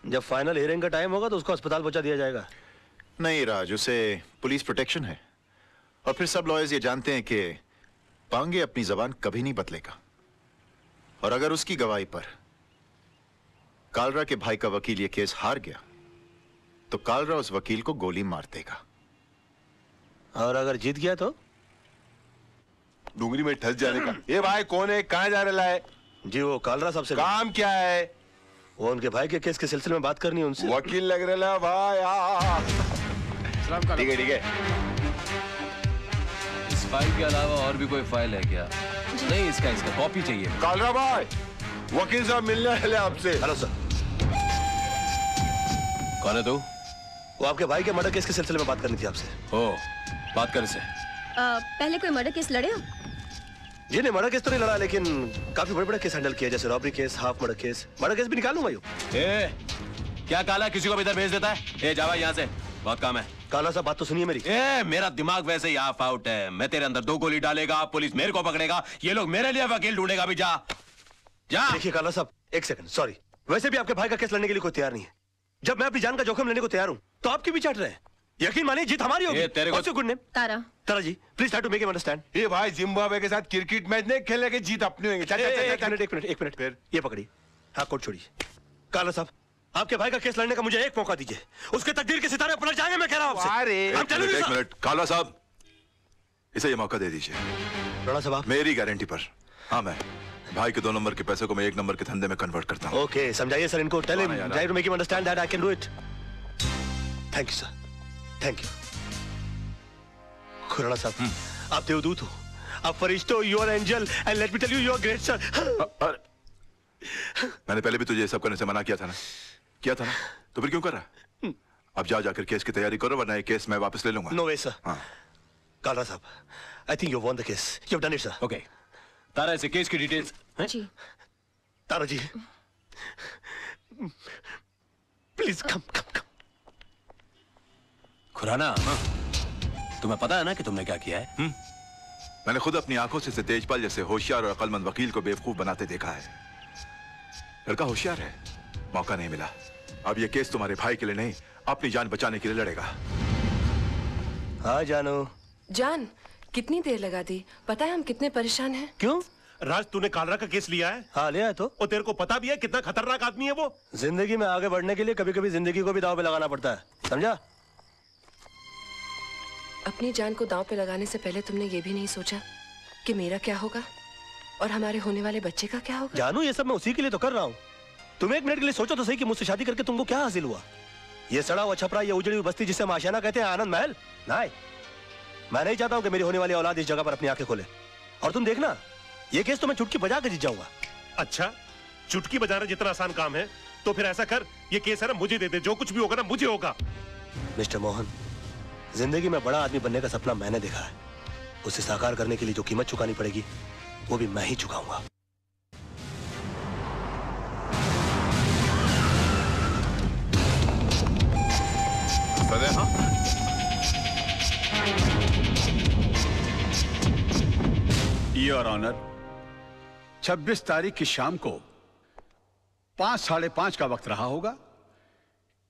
जब फाइनल हियरिंग का टाइम होगा तो उसको अस्पताल पहुँचा दिया जाएगा। नहीं राज उसे पुलिस प्रोटेक्शन है। और फिर सब लॉयर्स ये जानते हैं कि पांगे अपनी जबान कभी नहीं बदलेगा। और अगर उसकी गवाही पर कालरा के भाई का वकील ये केस हार गया तो कालरा उस वकील को गोली मार देगा। और अगर जीत गया तो? डूंगरी में ठस जाने का। ये भाई कौन है? कहाँ जा रहा है? जी वो कालरा सबसे काम क्या है? वो उनके भाई के केस के सिलसिले में बात करनी है उनसे। वकील लग रहा है भाई ठीक है ठीक है। फ़ाइल के अलावा और भी कोई फ़ाइल है क्या? नहीं इसका इसका कॉपी चाहिए। कालरा भाई वकील साहब मिलने वाले आपसे। हेलो सर कौन है तू? वो आपके भाई के मर्डर केस के सिलसिले में बात करनी थी आपसे। ओ बात कर इसे। पहले कोई मर्डर केस लड़े हो जी नहीं मर्डर केस तो नहीं लड़ा लेकिन काफ़ी बड़े बड़े केस हैंडल किया जैसे robbery case half murder case. Murder case भी निकालूँगा यू। ए क्या काला किसी को भी इधर भेज देता है? ए जावा यहाँ से। बहुत काम है। काला साहब बात तो सुनिए मेरी। ए मेरा दिमाग वैसे ही ऑफ़ आउट है। मैं तेरे अंदर दो गोली डालेगा पुलिस मेरे को पकड़ेगा ये लोग मेरे लिए वकील ढूंढेगा भी जा। जा। देखिए काला साहब एक सेकंड सॉरी वैसे भी आपके भाई का केस लड़ने के लिए कोई तैयार नहीं है। जब मैं अपनी जान का जोखिम लेने को तैयार हूँ तो आपकी भी चाट रहे हैं? यकीन मानिए जीत हमारी होगी। तेरे को- good name? Tara. Tara ji please try to make him understand ये भाई जिम्बाब्वे के साथ क्रिकेट मैच नहीं खेलने जीत अपनी होंगे। एक मिनट एक मिनट एक मिनट। फिर। ये पकड़िए हाँ कोट छोड़िए। काला साहब आपके भाई का केस लड़ने का मुझे एक मौका दीजिए। उसके तकदीर के सितारे पलट जाएँगे मैं कह रहा हूँ मिनट काला साहब इसे ये मौका दे दीजिए। राणा साहब मेरी गारंटी पर। हाँ मैं। भाई के दो नंबर के पैसे को मैं एक नंबर के धंधे में कन्वर्ट करता हूँ। ओके समझाइए सर इनको। Tell him try to make him understand that I can do it thank you sir thank you Khurana साहब आप देवदूत हो। आप फरिश्ते हो you are angel and let me tell you you are great sir मैंने पहले भी तुझे ये सब करने से मना किया था ना। किया था ना? तो फिर क्यों कर रहा है? अब जाओ जाकर केस की तैयारी करो वरना ये केस मैं वापस ले लूँगा। नो वे सर हाँ। कालरा साहब I think you won the case you have done it sir okay Tara इसे केस की details ji. Tara ji. Please come come come Khurana तुम्हें पता है ना कि तुमने क्या किया है? हुँ? मैंने खुद अपनी आँखों से तेजपाल जैसे होशियार और अकलमंद वकील को बेवकूफ़ बनाते देखा है। लड़का होशियार है। मौका नहीं मिला। अब ये केस तुम्हारे भाई के लिए नहीं अपनी जान बचाने के लिए लड़ेगा। हाँ जानो। जान कितनी देर लगा दी? पता है हम कितने परेशान हैं? क्यों? राज तूने कालरा का केस लिया है? हाँ लिया है तो। और तेरे को पता भी है कितना खतरनाक आदमी है वो? ज़िंदगी में आगे बढ़ने के लिए कभी कभी ज़िंदगी को भी दाव पे लगाना पड़ता है। समझा? अपनी जान को दांव पे लगाने से पहले तुमने ये भी नहीं सोचा कि मेरा क्या होगा? और हमारे होने वाले बच्चे का क्या होगा? जानू ये सब मैं उसी के लिए तो कर रहा हूँ। तुम एक मिनट के लिए सोचो तो सही कि मुझसे शादी करके तुमको क्या हासिल हुआ? ये सड़ा हुआ छपरा ये उजड़ी हुई बस्ती जिसे हम कहते हैं आनंद महल? नहीं। मैं नहीं चाहता हूँ कि मेरी होने वाली औलाद इस जगह पर अपनी आँखें खोले। और तुम देखना ये केस तो मैं चुटकी बजा के जीत जाऊँगा। अच्छा चुटकी बजाना जितना आसान काम है तो फिर ऐसा कर ये केस है ना मुझे दे दे जो कुछ भी होगा ना मुझे होगा। मिस्टर मोहन ज़िंदगी में बड़ा आदमी बनने का सपना मैंने देखा है। उसे साकार करने के लिए जो कीमत चुकानी पड़ेगी वो भी मैं ही चुकाऊँगा। योर ऑनर 26 तारीख की शाम को पाँच, साढ़े पाँच का वक्त रहा होगा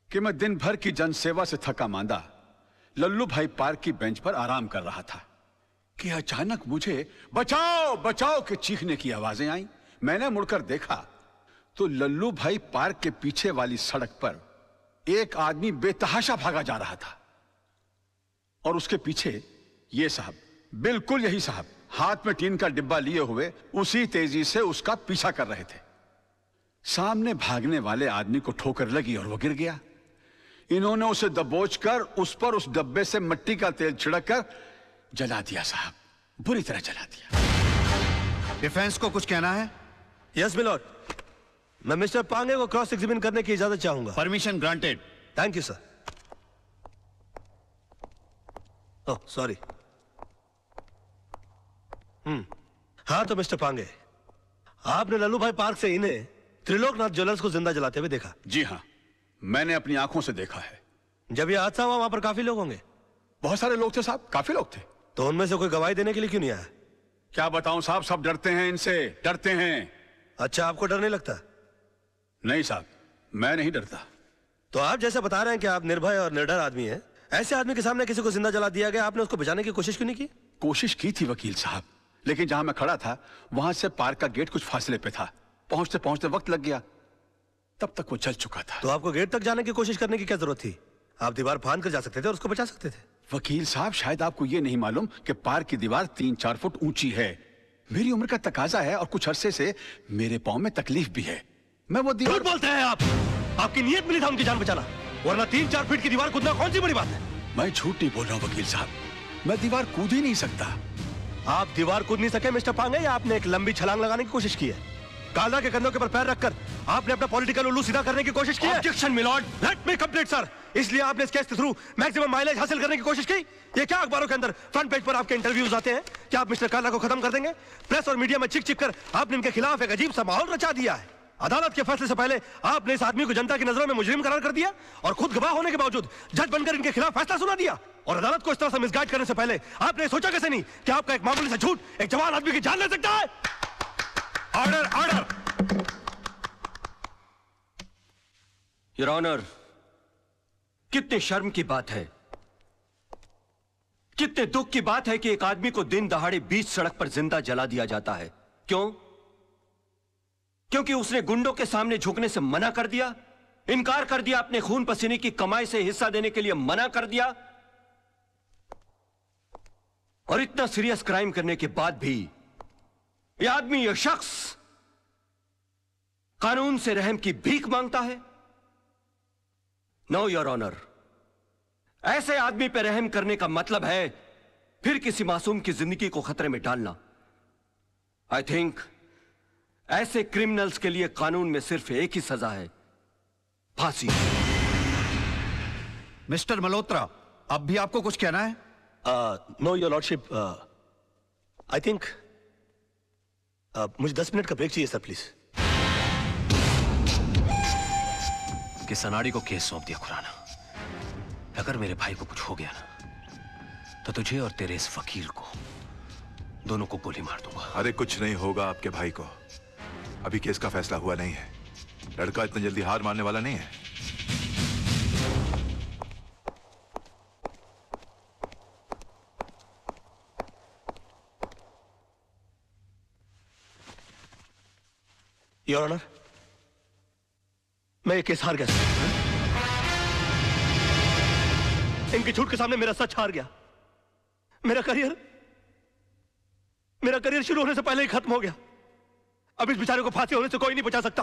कि मैं दिन भर की जनसेवा से थका मांदा लल्लू भाई पार्क की बेंच पर आराम कर रहा था कि अचानक मुझे, बचाओ बचाओ के चीखने की आवाज़ें आई। मैंने मुड़कर देखा तो लल्लू भाई पार्क के पीछे वाली सड़क पर एक आदमी बेतहाशा भागा जा रहा था। और उसके पीछे ये साहब, बिल्कुल यही साहब हाथ में टीन का डिब्बा लिए हुए उसी तेज़ी से उसका पीछा कर रहे थे। सामने भागने वाले आदमी को ठोकर लगी और वो गिर गया। इन्होंने उसे दबोच कर उस पर उस डब्बे से मिट्टी का तेल छिड़क कर जला दिया साहब। बुरी तरह जला दिया। डिफेंस को कुछ कहना है? यस मिलोड मैं मिस्टर पांगे को क्रॉस एग्जामिन करने की इजाज़त चाहूँगा। Permission granted. Thank you sir. Oh sorry. हम्म हाँ तो मिस्टर पांगे आपने लल्लू भाई पार्क से इन्हें त्रिलोकनाथ ज्वेलर्स को ज़िंदा जलाते हुए देखा। जी हाँ मैंने अपनी आँखों से देखा है। जब ये हादसा हुआ वहाँ पर काफ़ी लोग होंगे। बहुत सारे लोग थे साहब काफ़ी लोग थे। तो उनमें से कोई गवाही देने के लिए क्यों नहीं आया? क्या बताऊँ साहब सब डरते हैं इनसे डरते हैं। अच्छा आपको डर नहीं लगता? नहीं साहब मैं नहीं डरता। तो आप जैसे बता रहे हैं कि आप निर्भय और निर्डर आदमी हैं ऐसे आदमी के सामने किसी को ज़िंदा जला दिया गया आपने उसको बचाने की कोशिश क्यों नहीं की? कोशिश की थी वकील साहब लेकिन जहाँ मैं खड़ा था वहाँ से पार्क का गेट कुछ फासले पे था। पहुँचते पहुँचते वक्त लग गया। तब तक वो चल चुका था। तो आपको गेट तक जाने की कोशिश करने की क्या ज़रूरत थी? आप दीवार फांद कर जा सकते थे और उसको बचा सकते थे। वकील साहब शायद आपको ये नहीं मालूम कि पार्क की दीवार तीन चार फुट ऊँची है। मेरी उम्र का तकाजा है और कुछ अरसे से मेरे पाँव में तकलीफ़ भी है। मैं वो दीवार बोलते हैं आप! आपकी नीयत मिली था उनकी जान बचाना। वरना तीन चार फीट की दीवार कूदना कौन सी बड़ी बात है? मैं झूठ नहीं बोल रहा हूँ वकील साहब। मैं दीवार कूद ही नहीं सकता। आप दीवार कूद नहीं सके मिस्टर पांगे या आपने एक लंबी छलांग लगाने की कोशिश की है? काला के कंधों के ऊपर पैर रखकर आपने अपना पॉलिटिकल उल्लू सीधा करने की कोशिश की objection milord let me complete sir इसलिए आपने इस केस के थ्रू मैक्सिमम माइलेज हासिल करने की कोशिश की। ये क्या अखबारों के अंदर फ्रंट पेज पर आपके इंटरव्यूज़ आते हैं? क्या आप मिस्टर काला को खत्म कर देंगे? प्रेस और मीडिया में चिक चिक कर आपने इनके खिलाफ एक अजीब सा माहौल रचा दिया है। अदालत के फैसले से पहले आपने इस आदमी को जनता की नज़रों में मुजरिम करार कर दिया और खुद गवाह होने के बावजूद जज बनकर इनके खिलाफ फैसला सुना दिया। और अदालत को इस तरह से मिसगाइड करने से पहले आपने सोचा कैसे नहीं कि आपका एक मामूली सा झूठ एक जवान आदमी की जान ले सकता है? ऑर्डर ऑर्डर योर ऑनर कितने शर्म की बात है। कितने दुख की बात है कि एक आदमी को दिन दहाड़े बीच सड़क पर ज़िंदा जला दिया जाता है। क्यों? क्योंकि उसने गुंडों के सामने झुकने से मना कर दिया, इनकार कर दिया, अपने खून पसीने की कमाई से हिस्सा देने के लिए मना कर दिया, और इतना सीरियस क्राइम करने के बाद भी यह आदमी यह शख्स कानून से रहम की भीख माँगता है। नो योर ऑनर ऐसे आदमी पर रहम करने का मतलब है, फिर किसी मासूम की ज़िंदगी को खतरे में डालना। आई थिंक ऐसे क्रिमिनल्स के लिए कानून में सिर्फ़ एक ही सजा है। फांसी। मिस्टर मल्होत्रा अब भी आपको कुछ कहना है? No your lordship I think मुझे दस मिनट का ब्रेक चाहिए सर प्लीज़ कि सनाड़ी को केस सौंप दिया खुराना? अगर मेरे भाई को कुछ हो गया ना तो तुझे और तेरे इस वकील को दोनों को गोली मार दूँगा। अरे कुछ नहीं होगा आपके भाई को। अभी केस का फैसला हुआ नहीं है। लड़का इतना जल्दी हार मानने वाला नहीं है। योर ऑनर मैं ये केस हार गया इनकी झूठ के सामने मेरा सच हार गया। मेरा करियर मेरा करियर शुरू होने से पहले ही खत्म हो गया। अब इस बेचारे को फांसी होने से कोई नहीं बचा सकता।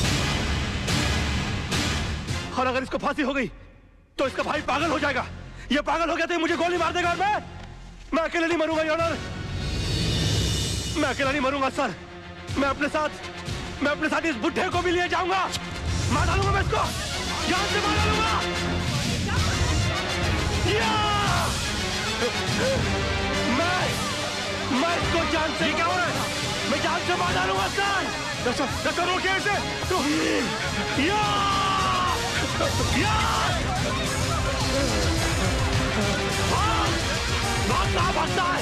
और अगर इसको फांसी हो गई तो इसका भाई पागल हो जाएगा। ये पागल हो गया तो मुझे गोली मार देगा और मैं मैं अकेले नहीं मरूँगा योर ऑनर मैं अकेला नहीं मरूँगा, सर। मैं अपने साथ, मैं अपने साथ इस बुढ़े को भी लिए जाऊँगा। मार डालूँगा मैं इसको। जान से मार डालूँगा! मैं मैं इसको जान से क्या हो? मैं जान से मार डालूँगा सर। डॉक्टर डॉक्टर रोकिए इसे। तो या! या! भागता भागता है।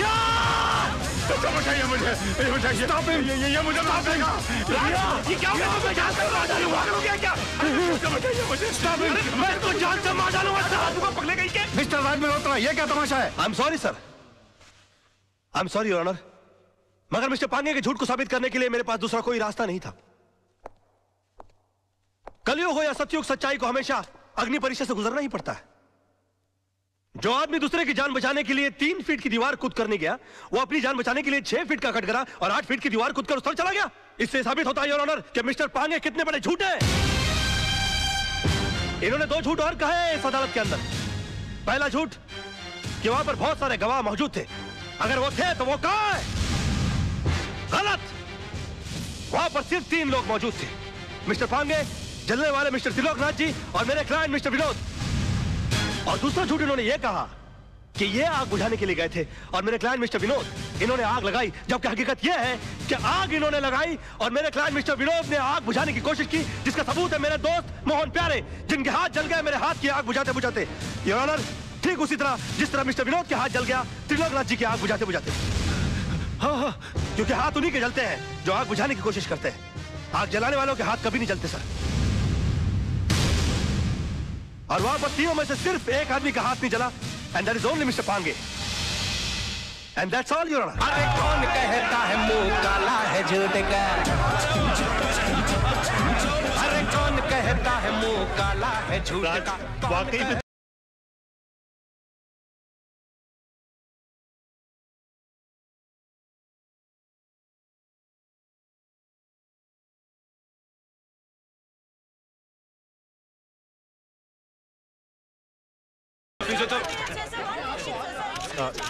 या! मुझे ये स्टॉप ये ये ये मुझे मार देगा ये! क्या हो? गया मैं जान से मार डालूँगा क्या? क्या मुझे। बचाइए मुझे स्टॉप मैं तो जान से मार डालूँगा मिस्टर राज मल्होत्रा ये क्या तमाशा है? I am sorry sir I am sorry honour मगर मिस्टर पांगे के झूठ को साबित करने के लिए मेरे पास दूसरा कोई रास्ता नहीं था। कलयुग हो या सत्युग, सच्चाई को हमेशा अग्नि परीक्षा से गुजरना ही पड़ता है। जो आदमी दूसरे की जान बचाने के लिए तीन फीट की दीवार कूद करने गया, वो अपनी जान बचाने के लिए छह फीट का कटघरा और आठ फीट की दीवार कूद कर उस चला गया। इससे साबित होता है योर ऑनर कि मिस्टर पांगे कितने बड़े झूठ हैं। इन्होंने दो झूठ और कहे इस अदालत के अंदर। पहला झूठ कि वहाँ पर बहुत सारे गवाह मौजूद थे। अगर वो थे तो वो कहा है गलत। वहाँ पर सिर्फ़ तीन लोग मौजूद थे। मिस्टर पांगे, जलने वाले मिस्टर त्रिलोकनाथ जी और मेरे क्लाइंट मिस्टर विनोद। और दूसरा झूठ इन्होंने ये कहा कि ये आग बुझाने के लिए गए थे और मेरे क्लाइंट मिस्टर विनोद, इन्होंने आग लगाई, जबकि हकीकत यह है कि आग इन्होंने लगाई और मेरे क्लाइंट मिस्टर विनोद ने आग बुझाने की कोशिश की, जिसका सबूत है मेरे दोस्त मोहन प्यारे, जिनके हाथ जल गए, मेरे हाथ की आग बुझाते बुझाते। ठीक उसी तरह, जिस तरह मिस्टर विनोद के हाथ जल गया त्रिलोकनाथ जी की आग बुझाते बुझाते। हाँ हाँ क्योंकि हाथ उन्हीं के जलते हैं जो आग बुझाने की कोशिश करते हैं। आग जलाने वालों के हाथ कभी नहीं जलते सर। और वहाँ पर तीनों में से सिर्फ़ एक आदमी का हाथ नहीं जला and that is only mister Pange and that's all your honour अरे कौन कहता है मुँह काला है झूठ का? अरे कौन कहता है मुँह काला है झूठ का? वाकई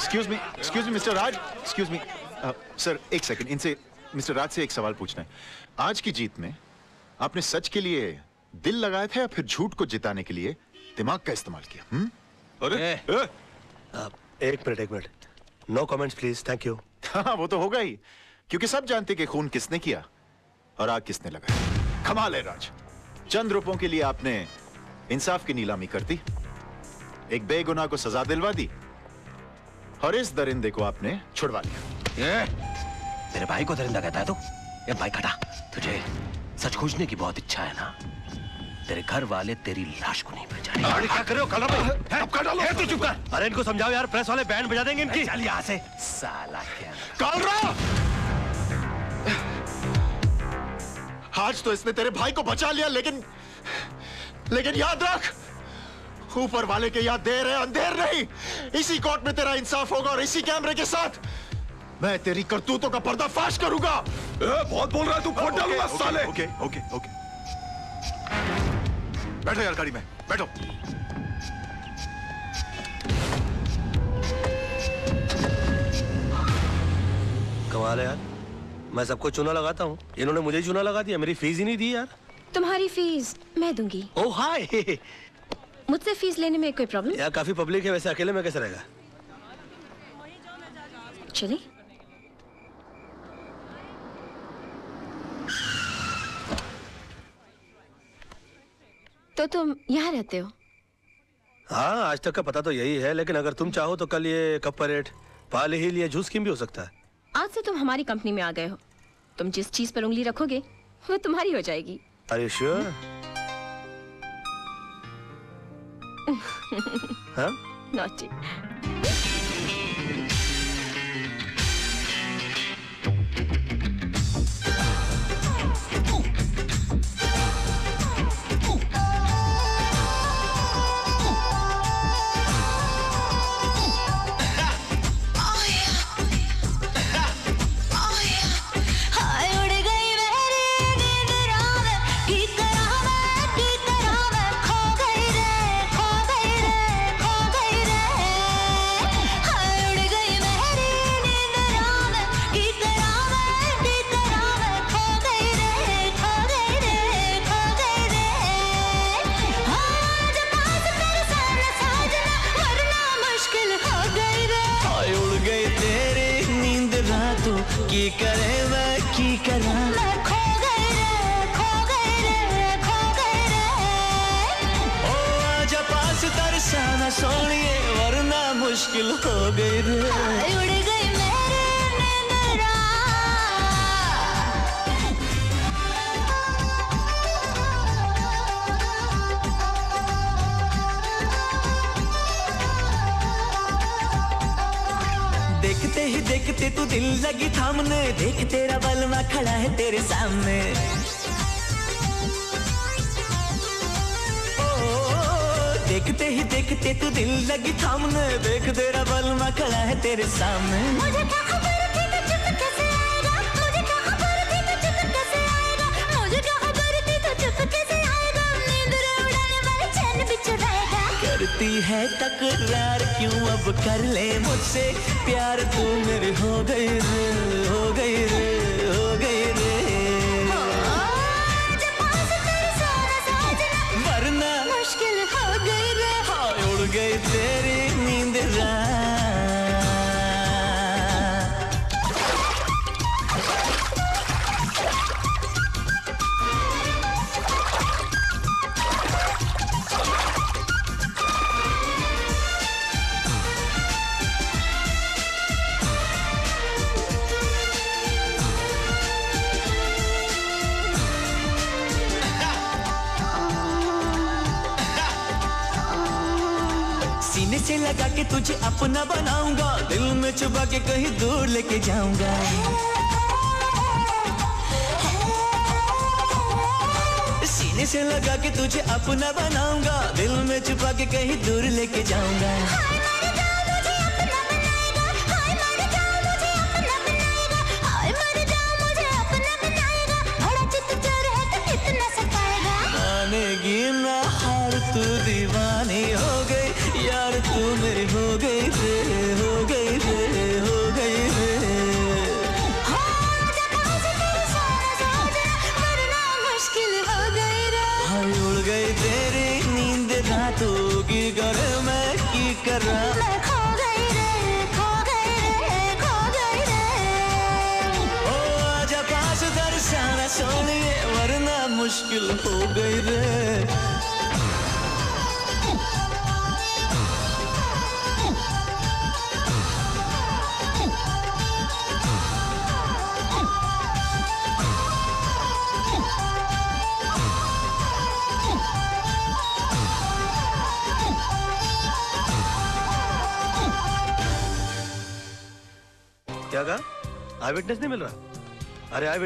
excuse me excuse me mister Raj excuse me sir एक सेकंड इनसे मिस्टर राज से एक सवाल पूछना है। आज की जीत में आपने सच के लिए दिल लगाया था या फिर झूठ को जिताने के लिए दिमाग का इस्तेमाल किया हुँ? अरे एक मिनट एक minute. No comments please thank you हाँ वो तो होगा ही। क्योंकि सब जानते कि खून किसने किया और आग किसने लगाई। कमाल है राज। चंद रुपयों के लिए आपने इंसाफ की नीलामी कर दी। एक बेगुनाह को सजा दिलवा दी। और इस दरिंदे को आपने छुड़वा लिया। ये? तेरे भाई को दरिंदा कहता है तू? ये भाई खटा तुझे सच खोजने की बहुत इच्छा है ना? तेरे घर वाले तेरी लाश को नहीं पहचाने अरे क्या कर रहे हो? कल डालो तू चुप कर। अरे इनको समझाओ यार प्रेस वाले बैंड बजा देंगे इनकी। चल यहाँ से। साला क्या? कालरा! आज तो इसने तेरे भाई को बचा लिया लेकिन लेकिन याद रख। ऊपर वाले के याद देर है अंधेर नहीं। इसी कोर्ट में तेरा इंसाफ होगा और इसी कैमरे के साथ मैं तेरी करतूतों का पर्दाफाश करूँगा। ए, बहुत बोल रहा है तू फ़ोन डालूँगा साले। Okay okay okay. बैठो यार गाड़ी में बैठो। कमाल है यार। मैं सबको चूना लगाता हूँ। इन्होंने मुझे ही चूना लगा दिया मेरी फ़ीस ही नहीं दी यार। तुम्हारी फ़ीस मैं दूँगी। ओ हाय। मुझसे फ़ीस लेने में कोई प्रॉब्लम यार काफ़ी पब्लिक है वैसे अकेले में कैसे रहेगा? चलिए। तो तुम यहाँ रहते हो? हाँ आज तक का पता तो यही है लेकिन अगर तुम चाहो तो कल ये कप परेड पाल ही लिए जूस किम भी हो सकता है? आज से तुम हमारी कंपनी में आ गए हो। तुम जिस चीज़ पर उंगली रखोगे वो तुम्हारी हो जाएगी। अरे you हाँ? Naughty.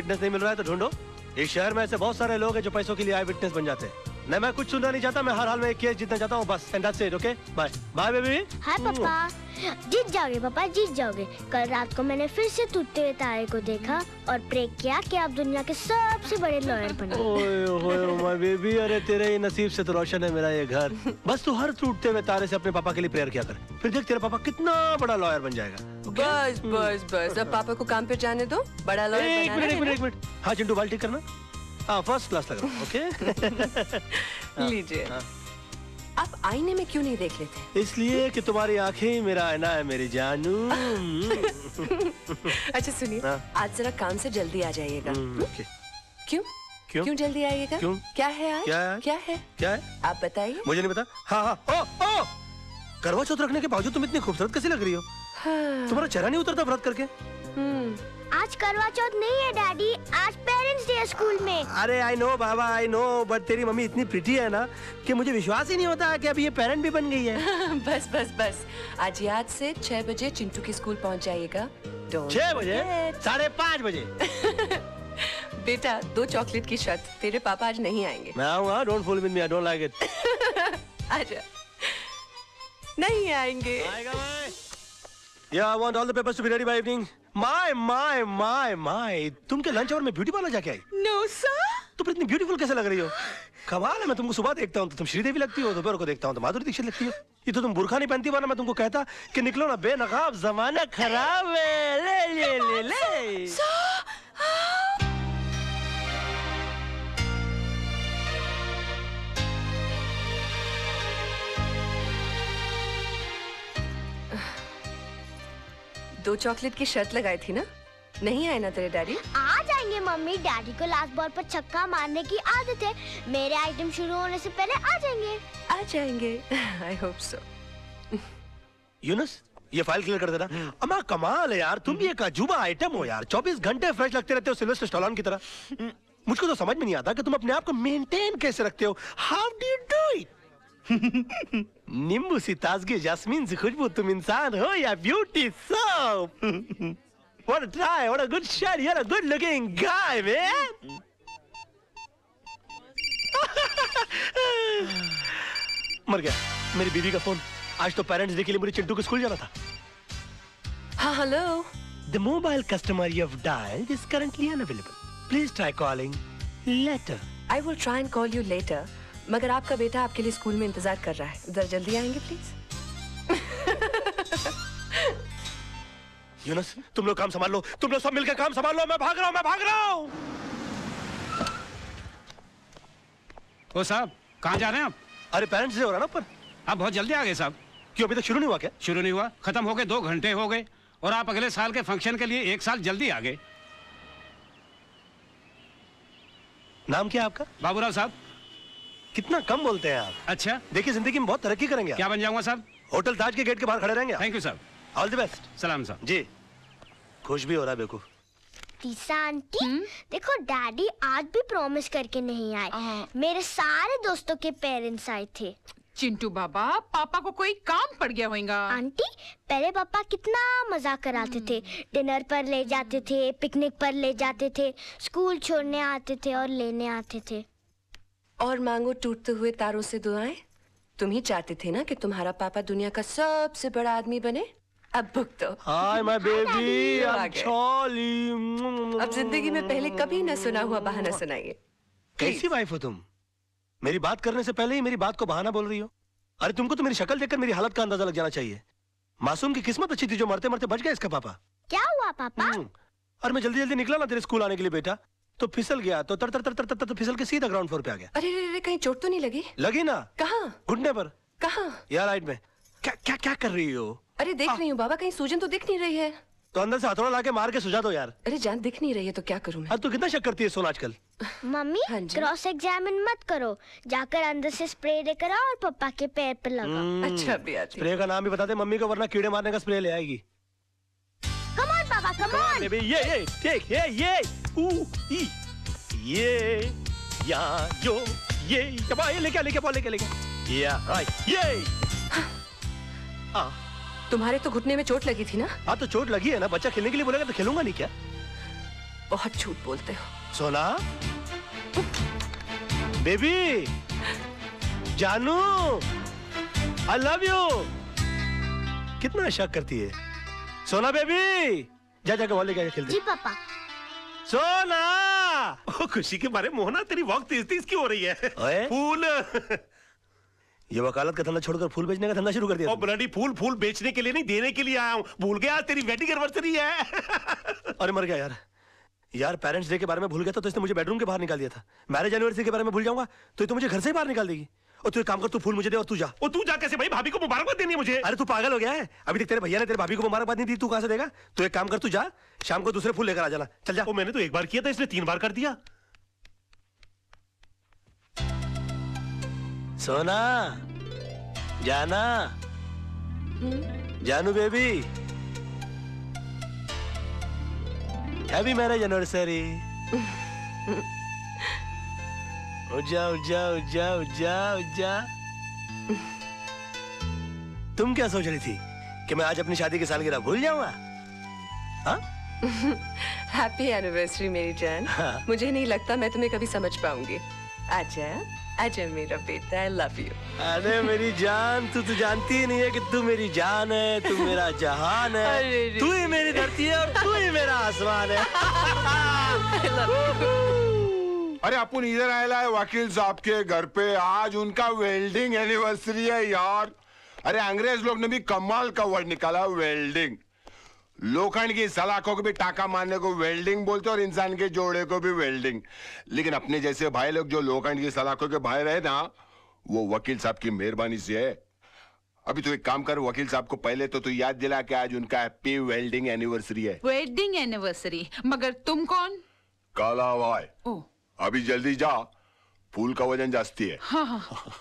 विटनेस नहीं मिल रहा है तो ढूंढो। इस शहर में ऐसे बहुत सारे लोग हैं जो पैसों के लिए आई विटनेस बन जाते हैं। मैं कुछ सुनना नहीं चाहता, मैं हर हाल में एक केस जीतना चाहता हूँ, बस। And that's it okay bye bye baby hi पापा जीत जाओगे पापा जीत जाओगे। कल रात को मैंने फिर से टूटते हुए तारे को देखा और प्रे किया कि आप दुनिया के सबसे बड़े लॉयर बने। ओए ओए माय बेबी अरे तेरे ही नसीब से तो रोशन है मेरा ये घर। बस तू हर टूटते हुए तारे से अपने पापा के लिए प्रेयर किया कर। फिर देख तेरा पापा कितना बड़ा लॉयर बन जाएगा बस बस बस। अब पापा को काम पे जाने दो बड़ा लॉयर एक मिनट एक मिनट एक मिनट। हाँ चिंटू बाल्टी करना? हाँ फ़र्स्ट क्लास लग रहा ओके? लीजिए। आप आईने में क्यों नहीं देख लेते? इसलिए कि तुम्हारी आँखें ही मेरा आईना है मेरी जानू। अच्छा सुनिए हाँ। आज जरा काम से जल्दी आ जाइएगा। हम्म, ओके। क्यों? क्यों? क्यों जल्दी आइएगा? क्यों? क्या है आज? क्या है क्या है? क्या है? आप बताइए। मुझे नहीं पता। हाँ हाँ ओ ओ! करवा चौथ रखने के बावजूद तुम इतनी खूबसूरत कैसी लग रही हो? तुम्हारा चेहरा नहीं उतरता व्रत करके? आज करवा चौथ नहीं है डैडी आज पेरेंट्स डे स्कूल में। अरे आई नो बाबा आई नो बट तेरी मम्मी इतनी प्रिटी है ना कि मुझे विश्वास ही नहीं होता कि अभी ये पेरेंट भी बन गई है। बस बस बस। आज याद से छह बजे चिंटू की स्कूल पहुँच जाइएगा। छह बजे? साढ़े पाँच बजे? बेटा दो चॉकलेट की शर्त। तेरे पापा आज नहीं आएँगे। मैं आऊँगा। Don't fool with me I don't like it आजा। नहीं आएँगे। या I want all the papers to be ready by evening. My, my, my, my. तुम के लंच आवर में ब्यूटी पार्लर जाके आई? नो सर तुम इतनी ब्यूटीफुल कैसे लग रही हो? कमाल है मैं तुमको सुबह देखता हूँ तो तुम श्रीदेवी लगती हो दोपहर को देखता हूँ तो माधुरी दीक्षित लगती हो। ये तो तुम बुरखा नहीं पहनती वरना मैं तुमको कहता कि निकलो ना बेनकाब जमाना खराब है। ले ले ले ले। दो चॉकलेट की शर्त लगाई थी ना? नहीं आए ना तेरे डैडी? आ जाएँगे मम्मी। डैडी को लास्ट बॉल पर छक्का मारने की आदत है। मेरे आइटम शुरू होने से पहले आ जाएँगे। आ जाएँगे। आई होप सो यूनुस ये फ़ाइल क्लियर कर देना। अम्मा कमाल है यार। तुम भी एक अजूबा आइटम हो यार। 24 घंटे फ्रेश लगते रहते हो सिल्वेस्टर स्टैलोन की तरह। मुझको तो समझ में नहीं आता कि तुम अपने आप को मेंटेन कैसे रखते हो। How do you do it नींबू सी ताजगी जैस्मिन सी खुशबू तुम इंसान हो या ब्यूटी सब what a try what a good shot you are a good looking guy man मर गया मेरी बीवी का फ़ोन आज तो पेरेंट्स डे के लिए मुझे चिंटू को स्कूल जाना था. हाँ hello the mobile customer you have dialled is currently unavailable please try calling later I will try and call you later मगर आपका बेटा आपके लिए स्कूल में इंतज़ार कर रहा है। जरा जल्दी आएँगे प्लीज़ यूनस तुम लोग काम संभाल। लो तुम लोग सब मिलकर काम संभाल। लो मैं भाग रहा हूँ मैं भाग रहा हूँ। ओ साहब कहाँ जा रहे हैं आप? अरे पेरेंट्स डे हो रहा ना ऊपर आप बहुत जल्दी आ गए साहब। क्यों अभी तक शुरू नहीं हुआ क्या? शुरू नहीं हुआ खत्म हो गए दो घंटे हो गए और आप अगले साल के फ़ंक्शन के लिए एक साल जल्दी आ गए। नाम क्या आपका? बाबूराव साहब। कितना कम बोलते हैं आप। अच्छा। देखिए ज़िंदगी में बहुत तरक्की करेंगे क्या बन जाऊँगा साहब? होटल ताज के गेट के बाहर खड़े रहेंगे थैंक यू साहब ऑल द बेस्ट सलाम साहब जी। खुश भी हो रहा है बेवकूफ़। तीसा आंटी देखो डैडी आज भी प्रॉमिस करके नहीं आए। मेरे सारे दोस्तों के पेरेंट्स आए थे। चिंटू बाबा पापा को कोई काम पड़ गया होगा आंटी पहले पापा कितना मज़ाक कराते थे। डिनर पर ले जाते थे पिकनिक पर ले जाते थे स्कूल छोड़ने आते थे और लेने आते थे। और मांगो टूटते हुए तारों से दुआएँ। तुम ही चाहते थे ना कि तुम्हारा पापा दुनिया का सबसे बड़ा आदमी बने? अब भुगतो हाय माय बेबी अब ज़िंदगी में पहले कभी न सुना हुआ बहाना सुनाइए। कैसी वाइफ हो तुम? मेरी बात करने से पहले ही मेरी बात को बहाना बोल रही हो। अरे तुमको तो मेरी शक्ल देखकर मेरी हालत का अंदाज़ा लग जाना चाहिए। मासूम की किस्मत अच्छी थी जो मरते मरते बच गया इसका पापा। क्या हुआ पापा? हम्म। और मैं जल्दी जल्दी निकला ना तेरे स्कूल आने के लिए बेटा। तो फिसल गया तो तर तर तर तर तर, तर, तर फिसल के सीधा ग्राउंड फ्लोर पे आ गया। अरे अरे अरे कहीं चोट तो नहीं लगी? लगी ना? कहा? घुटने पर। कहाँ? यार राइट में। क्या क्या क्या कर रही हो? अरे देख रही हूँ बाबा कहीं सूजन तो दिख नहीं रही है। तो अंदर से हथौड़ा लाके मार के सुझा दो यार। अरे जान दिख नहीं रही है तो क्या करूँ मैं? तू कितना शक करती है सोना आजकल? मम्मी क्रॉस एग्जामिन मत करो। जाकर अंदर से स्प्रे लेकर आओ और पापा के पैर पर लगाओ। स्प्रे का नाम भी बता दे मम्मी को वरना कीड़े मारने का स्प्रे ले आएगी। कम ऑन पापा कम ऑन बेबी ये ये टेक ये ये ऊ ई ये या जो ये या ये लेके आ, लेके आ, लेके आ, लेके। या राइट ये हाँ तुम्हारे तो घुटने में चोट लगी थी ना? हाँ तो चोट लगी है ना। बच्चा खेलने के लिए बोलेगा तो खेलूँगा नहीं क्या? बहुत झूठ बोलते हो। सोना? बेबी जानू आई लव यू कितना शक करती है। सोना बेबी जा जाके वॉल लेके खेलते जी पापा। सोना! ओ, खुशी के मारे मोहना तेरी वॉक तेज तेज क्यों हो रही है? ओए। फूल। ये वकालत का धंधा छोड़कर फूल बेचने का धंधा शुरू कर दिया और ब्लडी फूल फूल बेचने के लिए नहीं देने के लिए आया हूँ। भूल गया आज तेरी वेडिंग एनिवर्सरी है। अरे मर गया यार। यार पेरेंट्स डे के बारे में भूल गया था तो इसने मुझे बेडरूम के बाहर निकाल दिया था। मैरिज एनिवर्सरी के बारे में भूल जाऊँगा तो ये तो मुझे घर से ही बाहर निकाल देगी। और तू एक काम कर तू फूल मुझे दे और तू जा। और तू जा कैसे भाई? भाभी को मुबारकबाद देनी है मुझे। अरे तू पागल हो गया है? अभी तक तेरे भैया ने तेरे भाभी को मुबारकबाद नहीं दी तू कहाँ से देगा? तो एक काम कर तू जा शाम को दूसरे फूल लेकर आ जाना। चल जा। वो मैंने तो एक बार किया था इसने तीन बार कर दिया। सोना जाना। जानू बेबी। हैप्पी मैरिज एनिवर्सरी उजा उजा उजा उजा उजा तुम क्या सोच रही थी कि मैं आज अपनी शादी की सालगिरह भूल जाऊँगा? हाँ? हैप्पी एनिवर्सरी मेरी जान। हाँ। मुझे नहीं लगता मैं तुम्हें कभी समझ पाऊँगी। आजा आजा मेरा बेटा आई लव यू अरे मेरी जान तू तो जानती ही नहीं है कि तू मेरी जान है तू मेरा जहान है। तू ही मेरी धरती है और तू ही मेरा आसमान है। अरे अपन इधर आयला है वकील साहब के घर पे। आज उनका वेल्डिंग एनिवर्सरी है यार। अरे अंग्रेज़ लोग ने भी कमाल का वर्ड निकाला वेल्डिंग लोखंड की सलाखों को भी टाका मारने को वेल्डिंग बोलते और इंसान के जोड़े को भी वेल्डिंग लेकिन अपने जैसे भाई लोग जो लोखंड की सलाखों के भाई रहे ना वो वकील साहब की मेहरबानी से है। अभी तो एक काम कर वकील साहब को पहले तो तू याद दिला कि आज उनका हैप्पी वेल्डिंग एनिवर्सरी है। वेडिंग एनिवर्सरी मगर तुम कौन? काला भाई ओ अभी जल्दी जा। फूल का वज़न जास्ती है। हाँ हाँ।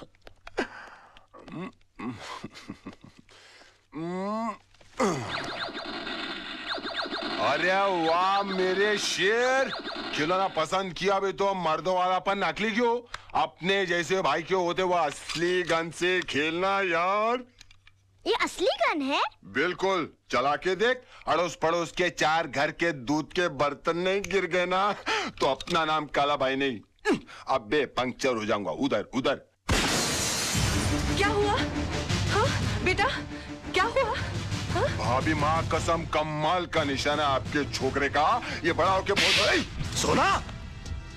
अरे वाह मेरे शेर। खिलौना पसंद किया भी तो मर्दों वालापन नकली क्यों? अपने जैसे भाई क्यों होते? वो असली गन से खेलना यार। ये असली गन है। बिल्कुल चला के देख अड़ोस पड़ोस के चार घर के दूध के बर्तन नहीं गिर गए ना। तो अपना नाम काला भाई नहीं। अब बे पंक्चर हो जाऊँगा उधर उधर। क्या हुआ? हाँ बेटा क्या हुआ? भाभी माँ कसम कमाल का निशाना आपके छोकरे का। ये बड़ा होके बहुत सोना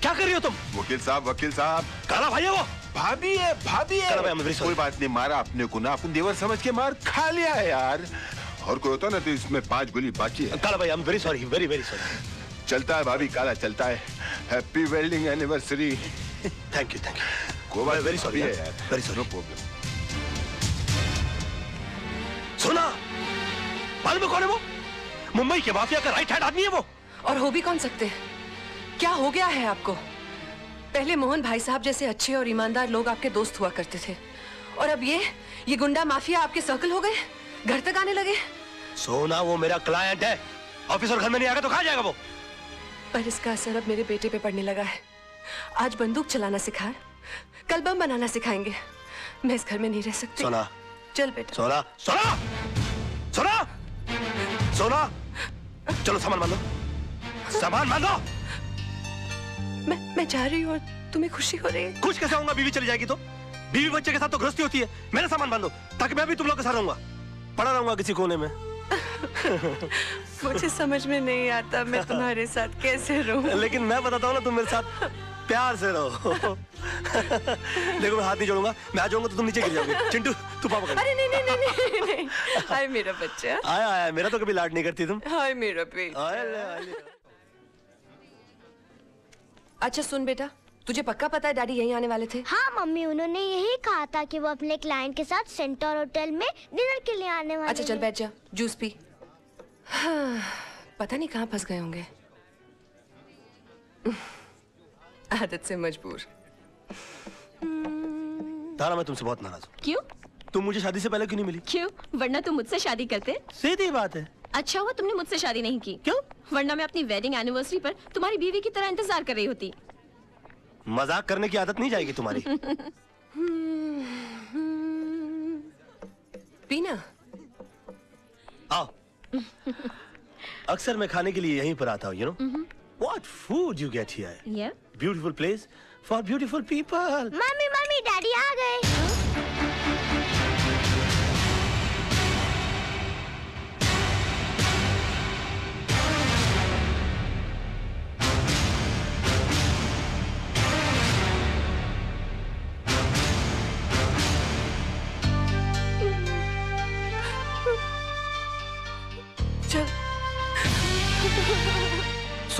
क्या कर रही हो तुम? वकील साहब वकील साहब। काला भाई है वो। भाभी है भाभी है. कोई बात नहीं मारा अपने को ना अपन देवर समझ के मार खा लिया है यार। और कोई होता ना तो इसमें पाँच गोली बाकी है। काला भाई I am very sorry very very sorry चलता है भाभी काला चलता है। Happy wedding anniversary thank you thank you कोई बात वेरी सॉरी है यार। वेरी सॉरी नो प्रॉब्लम सुना? मालूम है कौन है वो? मुंबई के माफिया का राइट हैंड आदमी है वो। और हो भी कौन सकते हैं? क्या हो गया है आपको? पहले मोहन भाई साहब जैसे अच्छे और ईमानदार लोग आपके दोस्त हुआ करते थे। और अब ये ये गुंडा माफिया आपके सर्कल हो गए? घर तक आने लगे? सोना वो मेरा क्लाइंट है। ऑफ़िस और घर में नहीं आएगा तो कहाँ जाएगा वो? पर इसका असर अब मेरे बेटे पे पड़ने लगा है। आज बंदूक चलाना सिखा कल बम बनाना सिखाएँगे। मैं इस घर में नहीं रह सकती। सोना। चल बेटा। सोना सोना! सोना! सोना! चलो सामान मान लो सामान मान लो मैं मैं जा रही हूँ तुम्हें खुशी हो रही है। खुश कैसे होऊँगा? बीवी चली जाएगी तो? बीवी बच्चे के साथ तो गृहस्थी होती है। मेरा सामान बाँध ताकि मैं भी तुम लोग के साथ रहूँगा। पड़ा रहूँगा किसी कोने में। मुझे समझ में नहीं आता मैं तुम्हारे साथ कैसे रहूँ। लेकिन मैं बताता हूँ ना तुम मेरे साथ प्यार से रहो। देखो मैं हाथ नहीं जोड़ूँगा। मैं आ जाऊँगा तो तुम नीचे गिर जाओगे। चिंटू तू पापा कर। अरे नहीं नहीं नहीं नहीं। हाय मेरा बच्चा। आया आया। मेरा तो कभी लाड नहीं करती तुम। हाय मेरा बेटा। अच्छा सुन बेटा तुझे पक्का पता है डैडी यहीं आने वाले थे? हाँ मम्मी उन्होंने यही कहा था कि वो अपने क्लाइंट के साथ सेंटर होटल में डिनर के लिए आने वाले अच्छा चल बैठ जा जूस पी। हाँ, पता नहीं कहाँ फंस गए होंगे। आदत से मजबूर। तारा मैं तुमसे बहुत नाराज़ हूँ। क्यों? तुम मुझे शादी से पहले क्यों नहीं मिली? क्यों? वरना तुम मुझसे शादी करते। सीधी बात है। अच्छा हुआ तुमने मुझसे शादी नहीं की। क्यों? वरना मैं अपनी वेडिंग एनिवर्सरी पर तुम्हारी बीवी की तरह इंतज़ार कर रही होती। मज़ाक करने की आदत नहीं जाएगी तुम्हारी। पीना आओ। अक्सर मैं खाने के लिए यहीं पर आता हूँ you know what food you get here beautiful place for beautiful people mummy mummy daddy आ गए।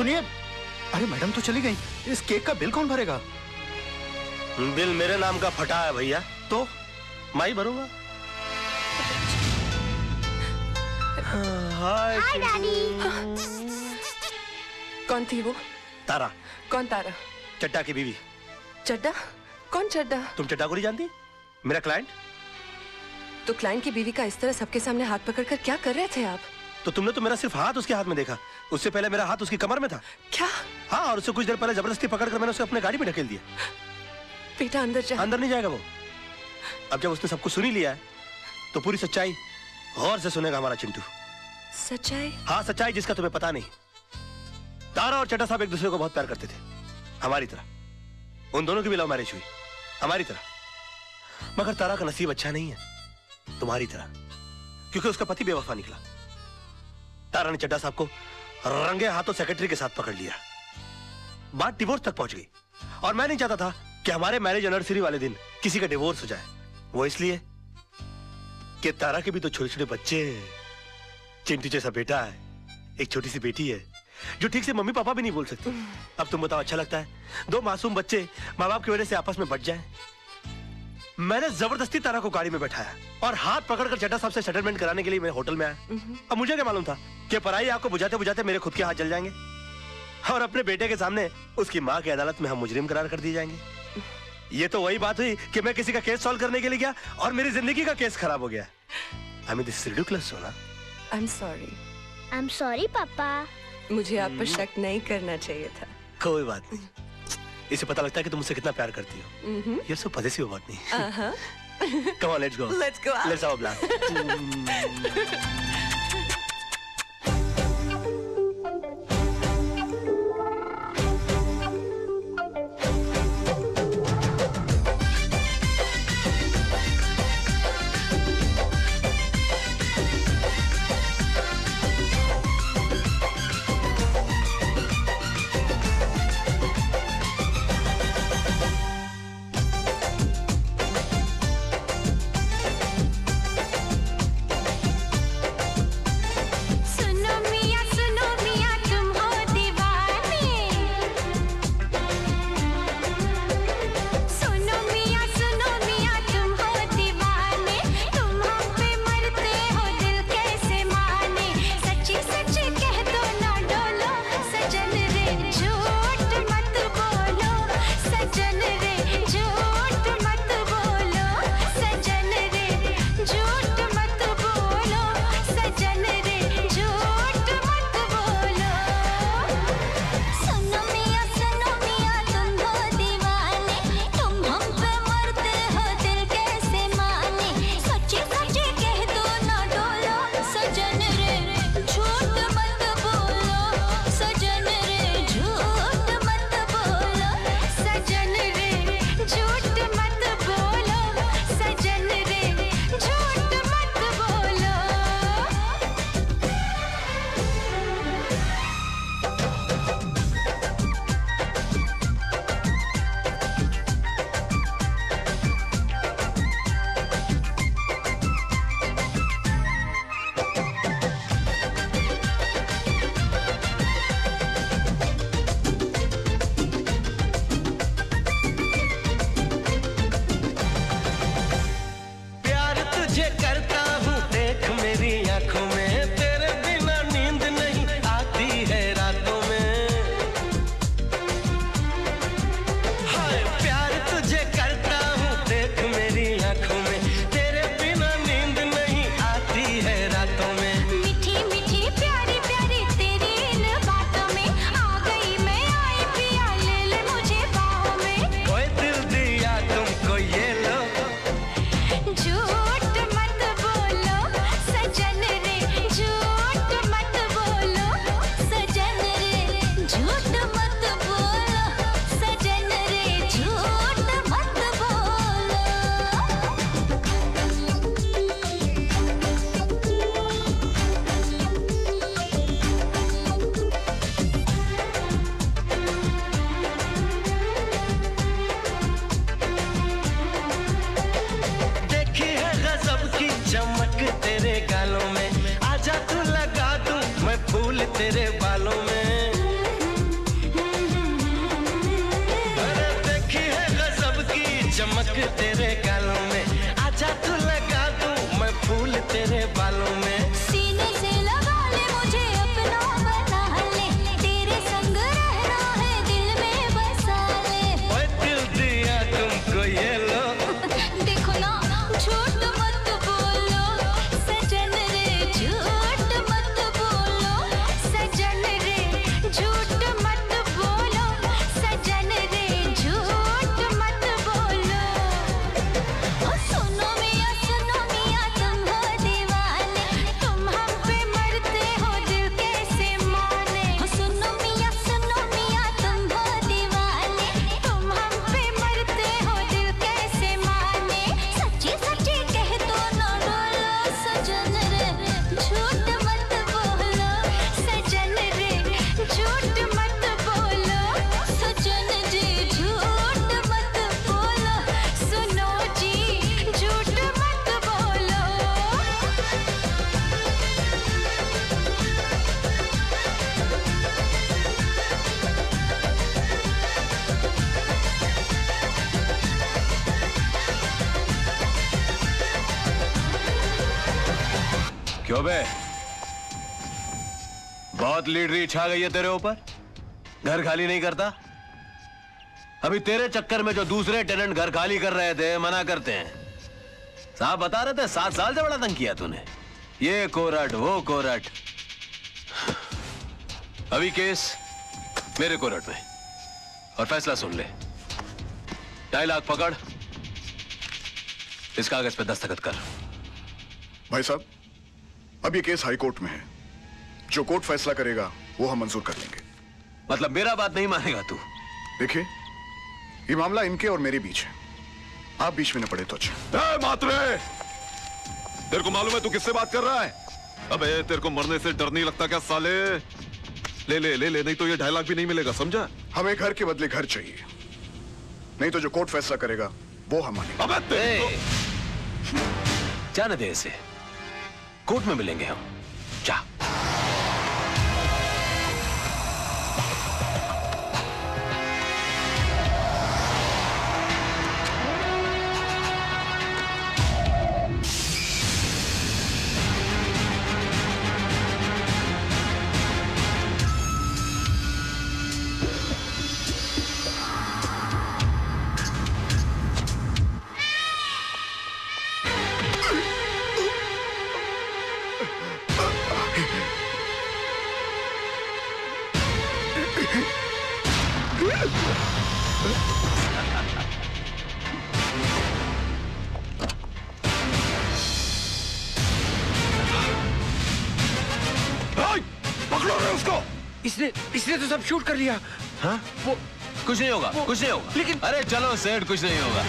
सुनिए। अरे मैडम तो चली गई। इस केक का बिल कौन भरेगा? बिल मेरे नाम का फटा है भैया। तो? माई भरूँगा। हाय कौन थी वो? तारा। कौन तारा? चट्टा की बीवी। चड्डा कौन चड्डा तुम चट्टा को नहीं जानती? मेरा क्लाइंट तो क्लाइंट की बीवी का इस तरह सबके सामने हाथ पकड़कर क्या कर रहे थे आप? तो तुमने तो मेरा सिर्फ़ हाथ उसके हाथ में देखा। उससे पहले मेरा हाथ उसकी कमर में था। क्या? हाँ और उससे कुछ देर पहले ज़बरदस्ती पकड़कर मैंने उसे अपने गाड़ी में ढकेल दिया। बेटा अंदर जा। अंदर नहीं जाएगा वो। अब जब उसने सब कुछ सुनी लिया है तो पूरी सच्चाई गौर से सुनेगा हमारा चिंटू। सच्चाई? हाँ सच्चाई जिसका तुम्हें पता नहीं। तारा और चड्डा साहब एक दूसरे को बहुत प्यार करते थे। हमारी तरह। उन दोनों की भी लव मैरिज हुई। हमारी तरह। मगर तारा का नसीब अच्छा नहीं है। तुम्हारी तरह। क्योंकि उसका पति बेवफा निकला। तारा ने चड्डा साहब को रंगे हाथों सेक्रेटरी के साथ पकड़ लिया। बात डिवोर्स तक पहुँच गई। और मैं नहीं चाहता था कि हमारे मैरिज एनिवर्सरी वाले दिन किसी का डिवोर्स हो जाए। वो इसलिए कि तारा के भी तो छोटे छोटे बच्चे हैं। चिंटू जैसा बेटा है। एक छोटी सी बेटी है, जो ठीक से मम्मी पापा भी नहीं बोल सकते। अब तुम बताओ अच्छा लगता है? दो मासूम बच्चे माँ बाप की वजह से आपस में बट जाए? मैंने ज़बरदस्ती तारा को गाड़ी में बैठाया और हाथ पकड़कर चड्डा साहब से सेटलमेंट कराने के लिए मैं होटल में आया। अब मुझे क्या मालूम था कि पराई आग को बुझाते बुझाते मेरे खुद के हाथ जल जाएँगे और अपने बेटे के सामने उसकी माँ की अदालत में हम मुजरिम करार कर दिए जाएँगे। ये तो वही बात हुई कि मैं किसी का केस सॉल्व करने के लिए गया और मेरी ज़िंदगी का केस खराब हो गया। आई मीन दिस रिडिकुलस सोना I am sorry I am sorry पापा। मुझे आप पर शक नहीं करना चाहिए था। कोई बात नहीं। इसे पता लगता है कि तुम मुझसे कितना प्यार करती हो। ये सब पदे से वो बात नहीं कमा let's go let's go let's आओ ब्लास्ट छा गई है तेरे ऊपर? घर खाली नहीं करता? अभी तेरे चक्कर में जो दूसरे टेनेंट घर खाली कर रहे थे, मना करते हैं। साहब बता रहे थे, सात साल से बड़ा तंग किया तूने। ये कोरट, वो कोरट। अभी केस मेरे कोरट में। और फैसला सुन ले। ढाई लाख पकड़। इस कागज़ पे दस्तखत कर। भाई साहब, अब ये केस हाई कोर्ट में है। जो कोर्ट फैसला करेगा वो हम मंजूर कर लेंगे। मतलब मेरा बात नहीं मानेगा तू। देखिए ये मामला इनके और मेरे बीच है। आप बीच में न पड़े तो अच्छा। ए, मात्रे! तेरे को मालूम है तू किससे बात कर रहा है? अबे तेरे को मरने से डर नहीं लगता क्या साले? ले ले ले ले नहीं तो ये ढाई लाख भी नहीं मिलेगा समझा? हमें घर के बदले घर चाहिए। नहीं तो जो कोर्ट फैसला करेगा वो हम मानेंगे। ए, जाने दे इसे। कोर्ट में मिलेंगे हम। जा। कर लिया। हाँ? वो कुछ नहीं होगा कुछ नहीं होगा। लेकिन अरे चलो सेठ कुछ नहीं होगा।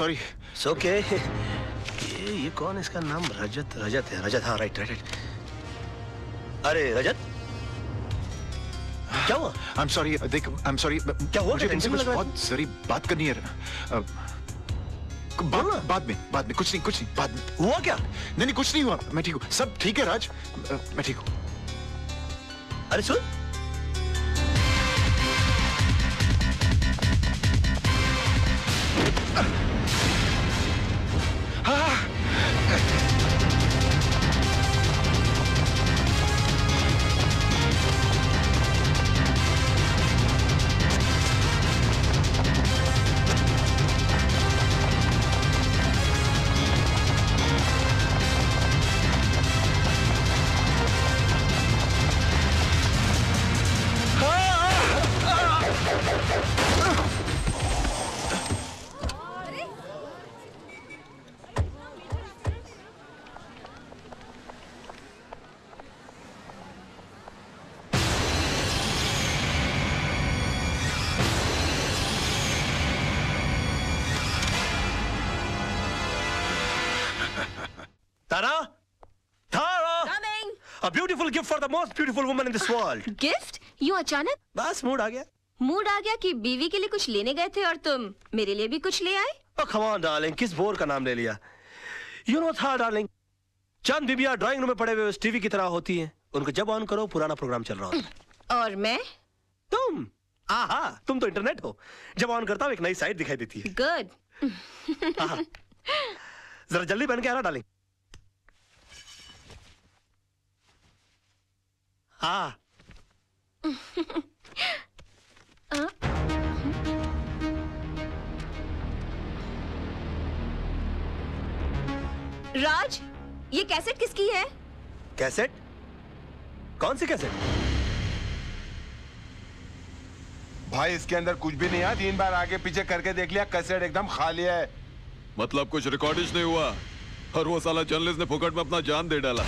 It's okay. ये ये कौन है इसका नाम रजत रजत है रजत हाँ राइट राइट अरे रजत क्या हुआ I'm sorry. देख I'm sorry. क्या हुआ? मुझे तुमसे कुछ? बहुत ज़रूरी बात करनी है। बाद बाद में बाद में कुछ नहीं कुछ नहीं बाद में। हुआ क्या? नहीं नहीं कुछ नहीं हुआ। मैं ठीक हूँ। सब ठीक है राज? मैं ठीक हूँ। अरे सुन। Gift for the most beautiful woman in this world. Gift यूँ अचानक? बस मूड आ गया। मूड आ गया कि बीवी के लिए कुछ लेने गए थे और तुम मेरे लिए भी कुछ ले आए? Oh, come on, किस बोर का नाम ले लिया? यू नो था डार्लिंग चंद बीबिया ड्राइंग रूम में पड़े हुए टीवी की तरह होती हैं। उनको जब ऑन करो पुराना प्रोग्राम चल रहा होता और मैं? तुम? हाँ हाँ तुम तो इंटरनेट हो। जब ऑन करता हूँ एक नई साइट दिखाई देती है। गुड हाँ, हाँ। जरा जल्दी बन के आना डालें हाँ। राज ये कैसेट किसकी है? कैसेट? कौन सी कैसेट? भाई इसके अंदर कुछ भी नहीं है। तीन बार आगे पीछे करके देख लिया कैसेट एकदम खाली है। मतलब कुछ रिकॉर्डिश नहीं हुआ। और वो साला जर्नलिस्ट ने फुकट में अपना जान दे डाला।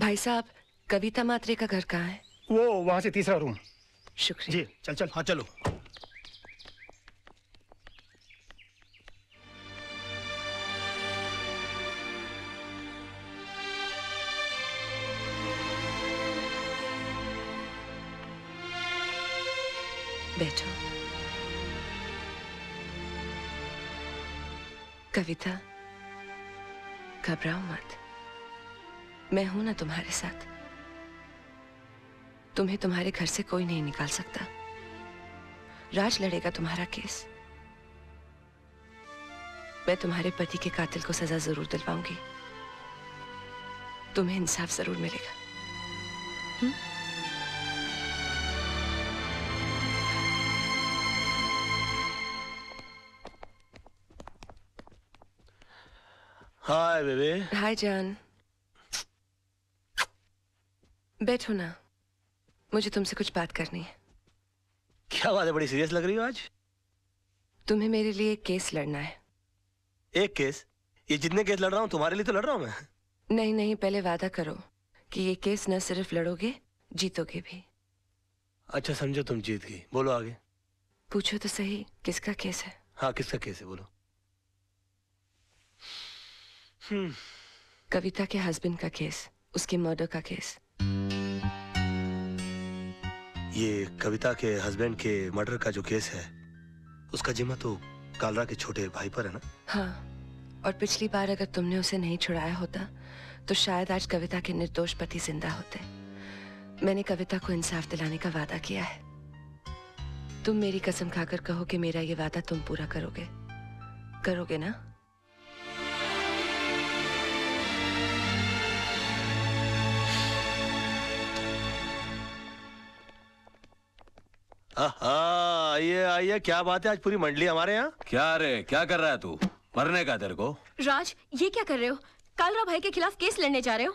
भाई साहब कविता मात्रे का घर कहाँ है? वो वहाँ से तीसरा रूम शुक्रिया। जी चल चल। हाँ चलो। बैठो। कविता घबराओ मत। मैं हूँ ना तुम्हारे साथ। तुम्हें तुम्हारे घर से कोई नहीं निकाल सकता। राज लड़ेगा तुम्हारा केस। मैं तुम्हारे पति के कातिल को सजा ज़रूर दिलवाऊँगी। तुम्हें इंसाफ ज़रूर मिलेगा। हाय बेबे। हाय जान। बैठो ना। मुझे तुमसे कुछ बात करनी है। क्या बात है बड़ी सीरियस लग रही हो आज? तुम्हें मेरे लिए एक केस लड़ना है। एक केस ये जितने केस लड़ रहा हूँ तुम्हारे लिए तो लड़ रहा हूँ मैं? नहीं नहीं पहले वादा करो कि ये केस न सिर्फ़ लड़ोगे जीतोगे भी। अच्छा समझो तुम जीत गई। बोलो आगे। पूछो तो सही किसका केस है? हाँ किसका केस है बोलो। कविता के हस्बैंड का केस उसके मर्डर का केस ये कविता के हस्बैंड के मर्डर का जो केस है, उसका जिम्मा तो कालरा के छोटे भाई पर है ना? हाँ और पिछली बार अगर तुमने उसे नहीं छुड़ाया होता तो शायद आज कविता के निर्दोष पति ज़िंदा होते। मैंने कविता को इंसाफ दिलाने का वादा किया है। तुम मेरी कसम खाकर कहो कि मेरा ये वादा तुम पूरा करोगे। करोगे ना? आइए आइए क्या बात है आज पूरी मंडली हमारे यहाँ? क्या रे क्या कर रहा है तू? मरने का तेरे को। राज ये क्या कर रहे हो? कालरा भाई के खिलाफ केस लड़ने जा रहे हो?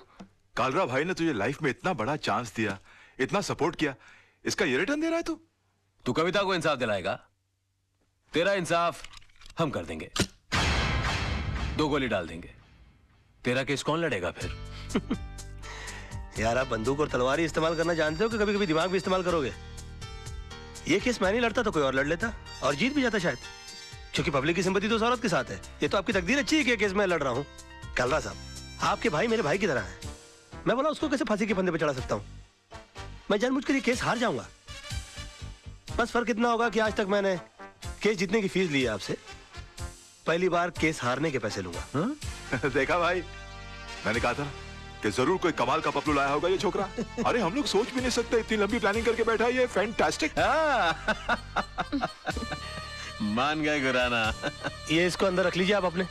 कालरा भाई ने तुझे लाइफ में इतना बड़ा चांस दिया इतना सपोर्ट किया इसका ये रिटर्न दे रहा है तू? तू कविता को इंसाफ दिलाएगा। तेरा इंसाफ हम कर देंगे। दो गोली डाल देंगे। तेरा केस कौन लड़ेगा फिर? यार आप बंदूक और तलवार ही इस्तेमाल करना जानते हो कि कभी कभी दिमाग भी इस्तेमाल करोगे? ये केस मैं नहीं लड़ता तो कोई और लड़ लेता। और जीत भी जाता शायद। क्योंकि पब्लिक की सिंपति तो उस के साथ है। ये तो आपकी तकदीर अच्छी है कि केस मैं लड़ रहा हूँ। कलरा साहब, आपके भाई मेरे भाई की तरह है। मैं बोला, उसको कैसे फांसी के फंदे पे चढ़ा सकता हूँ? मैं जानबूझकर ये केस हार जाऊँगा। बस फ़र्क इतना होगा कि आज तक मैंने केस जीतने की फ़ीस ली है आपसे। पहली बार केस हारने के पैसे लूँगा। देखा भाई? मैंने कहा था कि ज़रूर कोई कमाल का पपलू लाया होगा ये छोकरा। अरे हम लोग सोच भी नहीं सकते इतनी लंबी प्लानिंग करके बैठा है ये। फैंटास्टिक मान गए गुराना। ये इसको अंदर रख लीजिए आप अपने।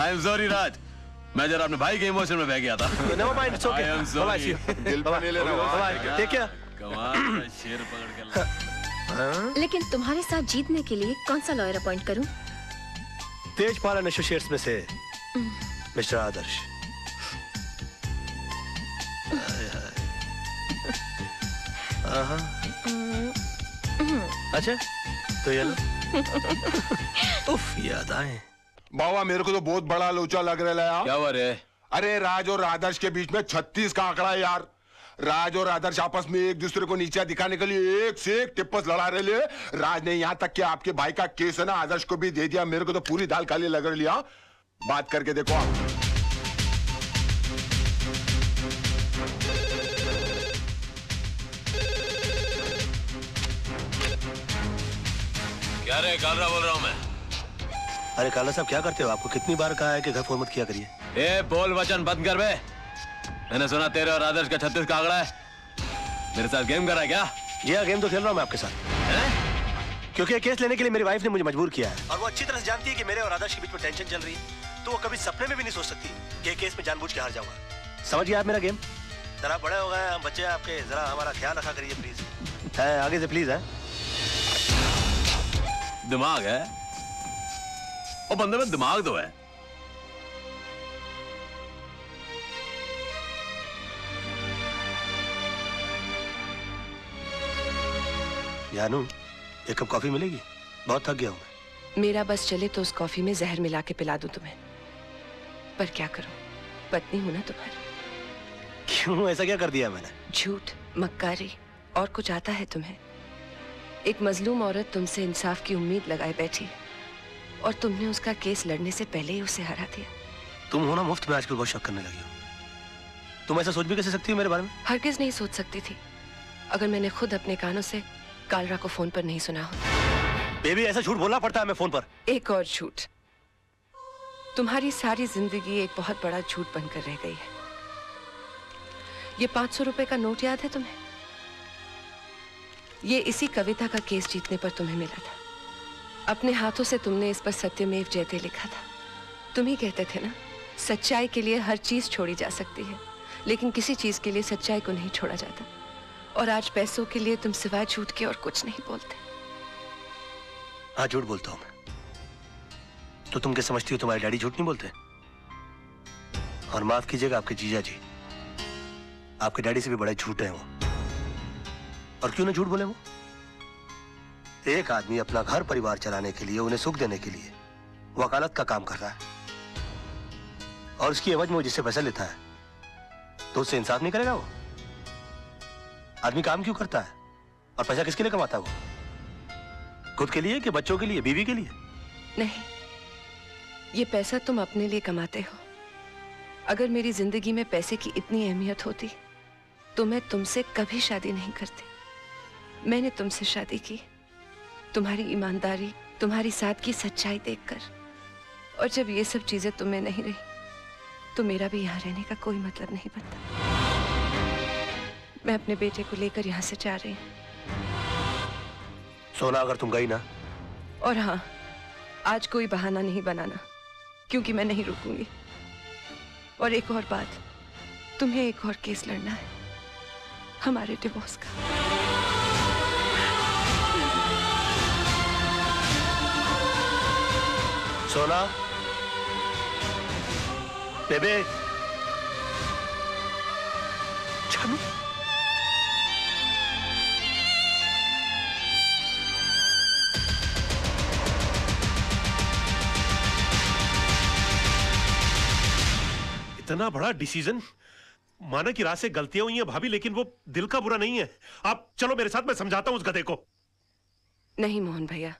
आई एम सॉरी राज मैं जरा अपने भाई के इमोशन में बह गया था। Never mind it's okay bye. सी दिल पे नहीं लेना बाय टेक केयर कमाल शेर पकड़ के ला- लेकिन तुम्हारे साथ जीतने के लिए कौन सा लॉयर अपॉइंट करूँ? तेजपाल एंड एसोसिएट्स में से मिस्टर आदर्श। अच्छा तो ये लो। उफ याद आए। बाबा मेरे को तो बहुत बड़ा लोचा लग रहा है क्या हुआ रे? अरे राज और आदर्श के बीच में छत्तीस का आंकड़ा है यार। राज और आदर्श आपस में एक दूसरे को नीचा दिखाने के लिए एक से एक टिप्पस लड़ा रहे राज ने यहाँ तक कि आपके भाई का केस है ना आदर्श को भी दे दिया। मेरे को तो पूरी दाल काली लग रही हाँ? बात करके देखो आप। क्या रे कालरा बोल रहा हूँ मैं। अरे काला साहब क्या करते हो? आपको कितनी बार कहा है कि घर फ़ोन मत किया करिए। ए बोल वचन बंद कर बे। मैंने सुना तेरे और आदर्श का छत्तीस का आंकड़ा है। मेरे साथ गेम कर रहा है क्या? जी हाँ गेम तो खेल रहा हूँ मैं आपके साथ। है? क्योंकि केस लेने के लिए मेरी वाइफ ने मुझे मजबूर किया है। और वो अच्छी तरह से जानती है कि मेरे और आदर्श के बीच में टेंशन चल रही है। तो वो कभी सपने में भी नहीं सोच सकती कि केस में जानबूझ के हार जाऊँगा। समझिए आप मेरा गेम? जरा बड़े हो गए हम बच्चे आपके। जरा हमारा ख्याल रखा करिए प्लीज़ है आगे से प्लीज़ है। दिमाग है? वो बंदे में दिमाग तो है। जानू एक कप कॉफ़ी मिलेगी? बहुत थक गया हूँ मैं। मेरा बस चले तो उस कॉफ़ी में जहर मिला के पिला दूँ तुम्हें। पर क्या करूँ? पत्नी हूँ ना तुम्हारी। क्यों? ऐसा क्या कर दिया मैंने? झूठ मक्कारी और कुछ आता है तुम्हें? एक मजलूम औरत तुमसे इंसाफ की उम्मीद लगाए बैठी है और तुमने उसका केस लड़ने से पहले ही उसे हरा दिया। तुम हो ना मुफ़्त में आजकल बहुत शक करने लगी हो। तुम ऐसा सोच भी कैसे सकती हो मेरे बारे में? हरगिज नहीं सोच सकती थी अगर मैंने खुद अपने कानों से कालरा को फ़ोन पर नहीं सुना होता बेबी ऐसा झूठ बोलना पड़ता है मैं फ़ोन पर। एक और झूठ। तुम्हारी सारी ज़िंदगी एक बहुत बड़ा झूठ बनकर रह गई है। ये पाँच सौ रुपए का नोट याद है तुम्हें? ये इसी कविता का केस जीतने पर तुम्हें मिला था। अपने हाथों से तुमने इस पर सत्यमेव जयते लिखा था। तुम ही कहते थे ना, सच्चाई के लिए हर चीज़ छोड़ी जा सकती है, लेकिन किसी चीज़ के लिए सच्चाई को नहीं छोड़ा जाता। और आज पैसों के लिए तुम सिवाय झूठ के और कुछ नहीं बोलते। हाँ झूठ बोलता हूँ मैं। तो तुम क्या समझती हो तुम्हारे डैडी झूठ नहीं बोलते? और माफ़ कीजिएगा आपके जीजा जी। आपके डैडी से भी बड़े झूठ हैं वो। और क्यों ना झूठ बोले वो? एक आदमी अपना घर परिवार चलाने के लिए, उन्हें सुख देने के लिए वकालत का काम कर रहा है। और उसकी एवज में जिससे पैसा लेता है तो उससे इंसाफ नहीं करेगा वो? आदमी काम क्यों करता है? और पैसा किसके लिए कमाता है वो? खुद के लिए कि बच्चों के लिए, बीवी के लिए? नहीं, ये पैसा तुम अपने लिए कमाते हो। अगर मेरी ज़िंदगी में पैसे की इतनी अहमियत होती तो मैं तुमसे कभी शादी नहीं करती। मैंने तुमसे शादी की। तुम्हारी ईमानदारी तुम्हारी सादगी सच्चाई देखकर। और जब ये सब चीज़ें तुम्हें नहीं रही तो मेरा भी यहाँ रहने का कोई मतलब नहीं बनता। मैं अपने बेटे को लेकर यहाँ से जा रही हूँ। सोना अगर तुम गई ना? और हाँ आज कोई बहाना नहीं बनाना क्योंकि मैं नहीं रुकूँगी। और एक और बात तुम्हें एक और केस लड़ना है। हमारे डिवोर्स का। सोना बेबे जानू इतना बड़ा डिसीज़न माना कि रात से गलतियाँ हुई हैं भाभी लेकिन वो दिल का बुरा नहीं है। आप चलो मेरे साथ मैं समझाता हूँ उस गधे को। नहीं मोहन भैया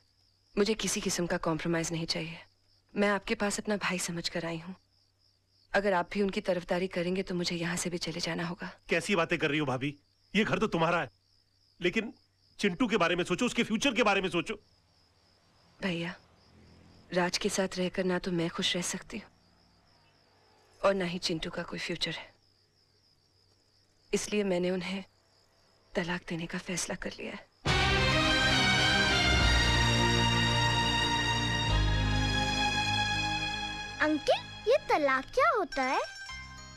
मुझे किसी किस्म का कॉम्प्रोमाइज नहीं चाहिए। मैं आपके पास अपना भाई समझ कर आई हूँ। अगर आप भी उनकी तरफदारी करेंगे तो मुझे यहाँ से भी चले जाना होगा। कैसी बातें कर रही हो भाभी? ये घर तो तुम्हारा है। लेकिन चिंटू के बारे में सोचो उसके फ्यूचर के बारे में सोचो। भैया राज के साथ रहकर ना तो मैं खुश रह सकती हूँ और ना ही चिंटू का कोई फ्यूचर है। इसलिए मैंने उन्हें तलाक देने का फैसला कर लिया है। अंकिल ये तलाक क्या होता है?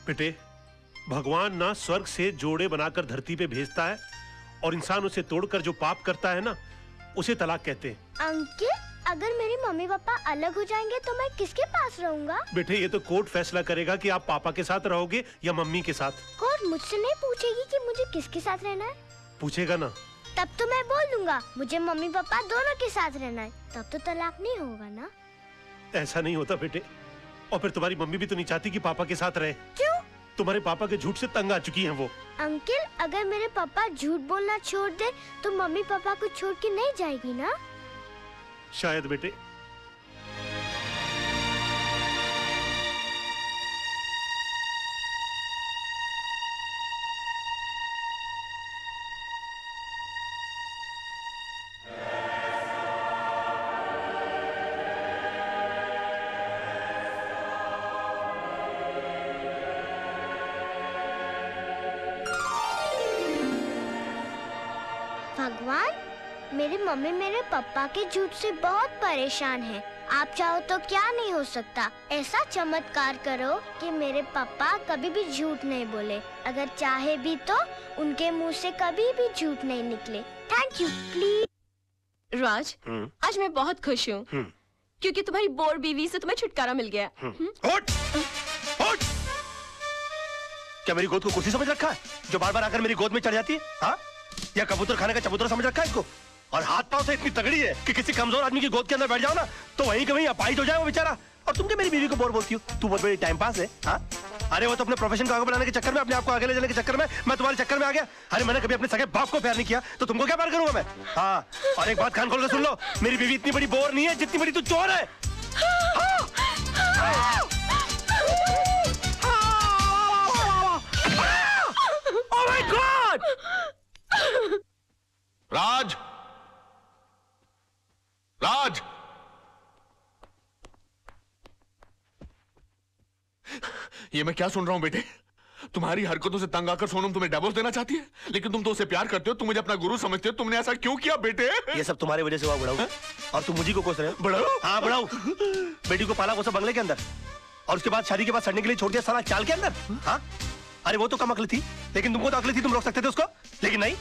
बेटे भगवान ना स्वर्ग से जोड़े बनाकर धरती पे भेजता है और इंसान उसे तोड़कर जो पाप करता है ना उसे तलाक कहते हैं। अंकिल अगर मेरे मम्मी पापा अलग हो जाएँगे तो मैं किसके पास रहूँगा? बेटे ये तो कोर्ट फैसला करेगा कि आप पापा के साथ रहोगे या मम्मी के साथ। कोर्ट मुझसे नहीं पूछेगी कि मुझे किसके साथ रहना है। पूछेगा ना। तब तो मैं बोल दूँगा मुझे मम्मी पापा दोनों के साथ रहना है। तब तो तलाक नहीं होगा ना? ऐसा नहीं होता बेटे। और फिर तुम्हारी मम्मी भी तो नहीं चाहती कि पापा के साथ रहे। क्यों? तुम्हारे पापा के झूठ से तंग आ चुकी हैं वो। अंकिल अगर मेरे पापा झूठ बोलना छोड़ दे तो मम्मी पापा को छोड़ के नहीं जाएगी ना? शायद बेटे मम्मी मेरे पापा के झूठ से बहुत परेशान है। आप चाहो तो क्या नहीं हो सकता? ऐसा चमत्कार करो कि मेरे पापा कभी भी झूठ नहीं बोले। अगर चाहे भी तो उनके मुँह से कभी भी झूठ नहीं निकले। थैंक यू प्लीज़ राज आज मैं बहुत खुश हूँ। क्योंकि तुम्हारी बोर बीवी से तुम्हें छुटकारा मिल गया। उठ! उठ! क्या मेरी गोद को कुर्सी समझ रखा है? जो बार बार आकर मेरी गोद में चढ़ जाती है? हाँ? या कबूतर खाने का चबूतरा समझ रखा है इसको? और हाथ पाँव से इतनी तगड़ी है कि किसी कमज़ोर आदमी की गोद के अंदर बैठ जाओ ना तो वहीं कहीं अपाइज हो जाए वो बेचारा और तुम क्या मेरी बीवी को बोर बोलती हो तू बहुत बड़ी टाइम पास है हाँ अरे वो तो अपने प्रोफेशन को आगे बढ़ाने के चक्कर में अपने आप को आगे ले जाने के चक्कर में मैं तुम्हारे चक्कर में आ गया अरे मैंने कभी अपने सगे बाप को प्यार नहीं किया तो तुमको क्या प्यार करूँगा मैं हाँ और एक बात खान खोल के सुन लो मेरी बीवी इतनी बड़ी बोर नहीं है जितनी बड़ी तू चोर है Oh! राज राज ये मैं क्या सुन रहा हूँ बेटे? तुम्हारी हरकतों से तंग आकर सोनम तुम्हें डिवोर्स देना चाहती है? लेकिन तुम तो उसे प्यार करते हो तुम मुझे अपना गुरु समझते हो तुमने ऐसा क्यों किया बेटे? ये सब तुम्हारी वजह से हुआ बुढ़ाऊ। और तुम मुझी को कोस रहे हो? बुढ़ाऊ? हाँ बुढ़ाऊ। बेटी को पाला कोसा बंगले के अंदर। और उसके बाद शादी के बाद सड़ने के लिए छोड़ दिया साला चाल के अंदर? हाँ? अरे वो तो कम अकली थी लेकिन तुमको तो अकल थी तुम रोक सकते थे उसको। लेकिन नहीं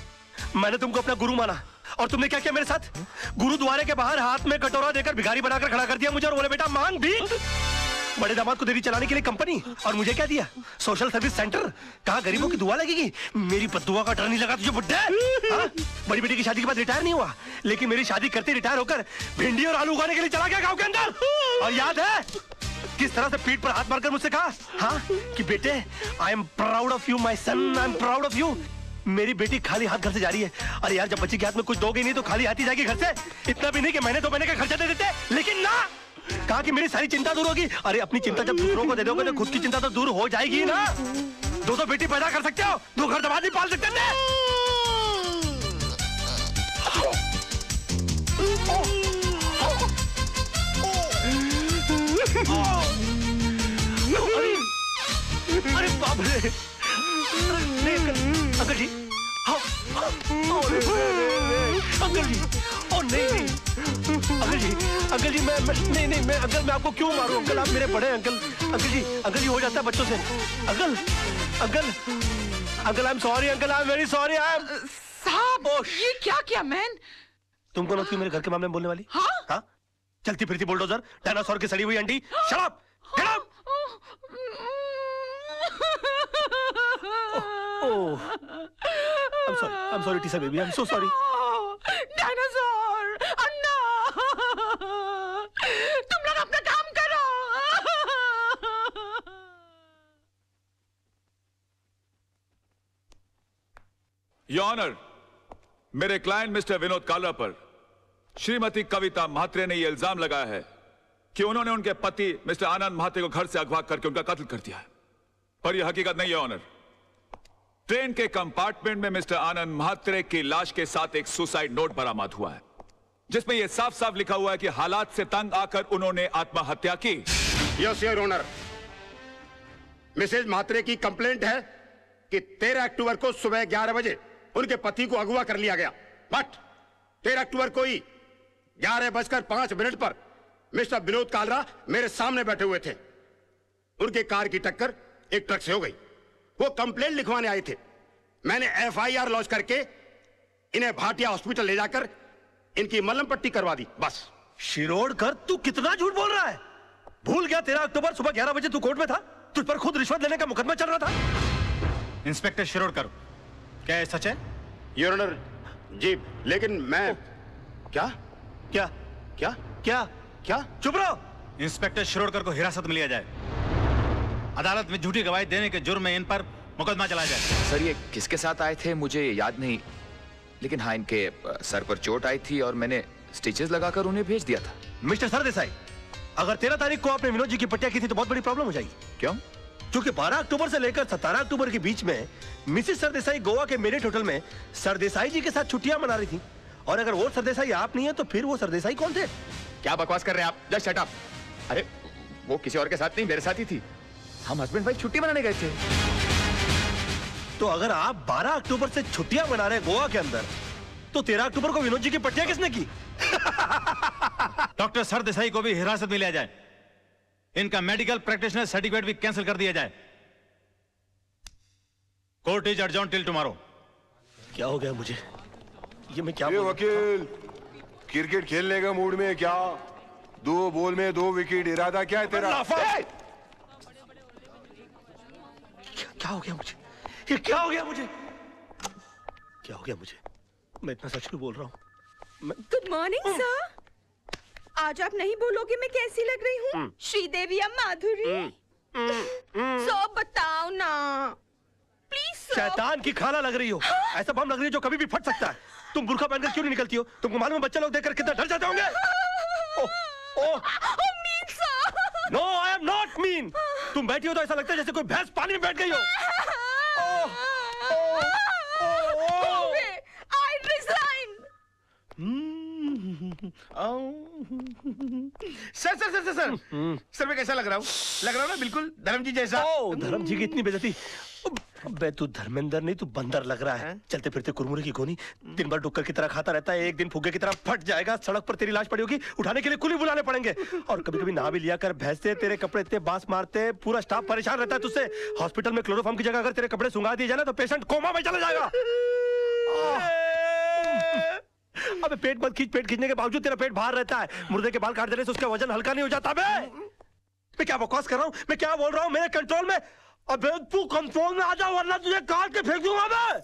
मैंने तुमको अपना गुरु माना। और तुमने क्या किया मेरे साथ? गुरुद्वारे के बाहर हाथ में कटोरा देकर भिखारी बनाकर खड़ा कर दिया मुझे और बोले, बेटा, मांग भी। बड़े दामाद को देरी चलाने के लिए कंपनी और मुझे क्या दिया? सोशल सर्विस सेंटर कहा गरीबों की दुआ लगेगी? मेरी बदुआ का डर नहीं लगा तुझे, बुड्ढे! हाँ? बड़ी बेटी की शादी के बाद रिटायर नहीं हुआ। लेकिन मेरी शादी करते रिटायर होकर भिंडी और आलू उगाने के लिए चला गया गाँव के अंदर! और याद है? किस तरह से पीठ पर हाथ मारकर मुझसे कहा हाँ कि बेटे I am proud of you my son I am proud of you मेरी बेटी खाली हाथ घर से जा रही है। अरे यार, जब बच्ची के हाथ में कुछ दोगे नहीं तो खाली हाथ ही जाएगी घर से। इतना भी नहीं कि महीने दो महीने का खर्चा दे देते। लेकिन ना! कहा कि मेरी सारी चिंता दूर होगी? अरे, अपनी चिंता जब दूसरों को दे दोगे तो खुद की चिंता तो दूर हो जाएगी ना। दो दो बेटी पैदा कर सकते हो, दो घर दबा नहीं पाल सकते ना अरे बाप रे! अंकल जी। हाँ, हाँ, रे, रे, रे, अंकल जी। ओ नहीं नहीं। अंकल जी अंकल जी मैं, मैं नहीं नहीं मैं अंकल मैं आपको क्यों मारूं? अंकल आप मेरे बड़े अंकल। अंकल जी अंकल जी हो जाता है बच्चों से। Uncle uncle uncle I am sorry uncle I am very sorry I am साहब ये क्या किया मैन? तुम कौन होती हो मेरे घर के मामले में बोलने वाली? हाँ? हाँ? चलती फिरती बुलडोजर डायनासोर की सड़ी हुई अंडी। शराब! शराब! Oh, I'm sorry. I'm sorry, Tisa baby. I'm so sorry. Dinosaur Anna तुम लोग अपना काम करो योर ऑनर मेरे क्लाइंट मिस्टर विनोद कालरा पर श्रीमती कविता महात्रे ने यह इल्ज़ाम लगाया है कि उन्होंने उनके पति मिस्टर आनंद म्हात्रे को घर से अगवा करके उनका कत्ल कर दिया है पर यह हकीकत नहीं है ऑनर ट्रेन के कंपार्टमेंट में मिस्टर आनंद महात्रे की लाश के साथ एक सुसाइड नोट बरामद हुआ है, जिसमें यह साफ़ साफ़ लिखा हुआ है कि हालात से तंग आकर उन्होंने आत्महत्या की। Yes your honour Mrs Mhatre की कंप्लेंट है कि 13 अक्टूबर को सुबह 11 बजे उनके पति को अगवा कर लिया गया। बट 13 अक्टूबर को ही ग्यारह बजकर पाँच मिनट पर मिस्टर विनोद कालरा मेरे सामने बैठे हुए थे। उनके कार की टक्कर एक ट्रक से हो गई। वो कंप्लेंट लिखवाने आए थे। मैंने एफआईआर लॉन्च करके इन्हें भाटिया हॉस्पिटल ले जाकर इनकी मलम पट्टी करवा दी बस। शिरोड कर तू कितना झूठ बोल रहा है? भूल गया तेरह अक्टूबर सुबह ग्यारह बजे तू कोर्ट में था? तुझ पर खुद रिश्वत लेने का मुकदमा चल रहा था? इंस्पेक्टर शिरोडकर क्या ये सच है? योर ऑनर जी लेकिन मैं क्या? क्या? क्या? क्या? क्या? चुप रहो। इंस्पेक्टर शिरोडकर को हिरासत में लिया जाए। अदालत में झूठी गवाही देने के जुर्म में इन पर मुकदमा चलाया जाए। सर ये किसके साथ आए थे मुझे याद नहीं। लेकिन हाँ इनके सर पर चोट आई थी और मैंने स्टिचेस लगाकर उन्हें भेज दिया था। मिस्टर सरदेसाई अगर तेरह तारीख को आपने विनोद जी की पट्टिया की थी तो बहुत बड़ी प्रॉब्लम हो जाएगी। क्यों? क्योंकि 12 अक्टूबर से लेकर 17 अक्टूबर के बीच में मिसिस सरदेसाई गोवा के मेरिट होटल में सरदेसाई जी के साथ छुट्टियाँ मना रही थी। और अगर वो सरदेसाई आप नहीं है तो फिर वो सरदेसाई कौन थे? क्या बकवास कर रहे हैं आप? जस्ट शट अप अरे वो किसी और के साथ नहीं मेरे साथ ही थी। हम हस्बैंड वाइफ छुट्टी मनाने गए थे। तो अगर आप 12 अक्टूबर से छुट्टियाँ मना रहे गोवा के अंदर तो तेरह अक्टूबर को विनोद जी की पट्टियाँ किसने की? डॉक्टर सर देसाई को भी हिरासत में लिया जाए। इनका मेडिकल प्रैक्टिशनर सर्टिफिकेट भी कैंसिल कर दिया जाए। कोर्ट इज़ अर्जॉन टिल टुमारो। क्या हो गया मुझे? ये मैं क्या ये वकील क्रिकेट खेलने का मूड में क्या? दो बॉल में दो विकेट इरादा क्या है तेरा ए! क्या हो गया मुझे? ये क्या हो गया मुझे? क्या हो गया मुझे? मैं इतना सच बोल रहा हूँ? गुड मॉर्निंग सर आज आप नहीं बोलोगे मैं कैसी लग रही हूँ? श्रीदेवी या माधुरी? सो बताओ ना। प्लीज़ शैतान की खाला लग रही हो। ऐसा बम लग रही है जो कभी भी फट सकता है। तुम बुरखा पहनकर क्यों नहीं निकलती हो? तुमको मालूम है बच्चे लोग देखकर कितना डर जाते होंगे? No I am not mean तुम बैठी हो तो ऐसा लगता है जैसे कोई भैंस पानी में बैठ गई हो। Sir sir sir sir sir. Sir मैं कैसा लग रहा हूँ? लग रहा हूँ ना बिल्कुल धर्म जी जैसा। धर्म जी की इतनी बेइज्जती। अबे तू धर्मेंद्र नहीं तू बंदर लग रहा है। चलते फिरते कुरमुरे की गोनी। दिन भर डुक्कर की तरह खाता रहता है एक दिन फुग्गे की तरह फट जाएगा सड़क पर तेरी लाश पड़ी होगी उठाने के लिए कुली बुलाने पड़ेंगे। और कभी कभी नहा भी लिया कर भैंसते तेरे कपड़े इतने बाँस मारते पूरा स्टाफ परेशान रहता है तुझसे। हॉस्पिटल में क्लोरोफॉर्म की जगह अगर तेरे कपड़े सुंगा दिए जाए तो पेशेंट कोमा में चला जाएगा। अबे पेट मत खींच पेट खींचने के बावजूद तेरा पेट बाहर रहता है। मुर्दे के बाल काट देने से उसका वज़न हल्का नहीं हो जाता बे। मैं क्या बकवास कर रहा हूँ? मैं क्या बोल रहा हूँ? मेरे कंट्रोल में अबे तू कंट्रोल में आ जा वरना तुझे काट के फेंक दूँगा मैं।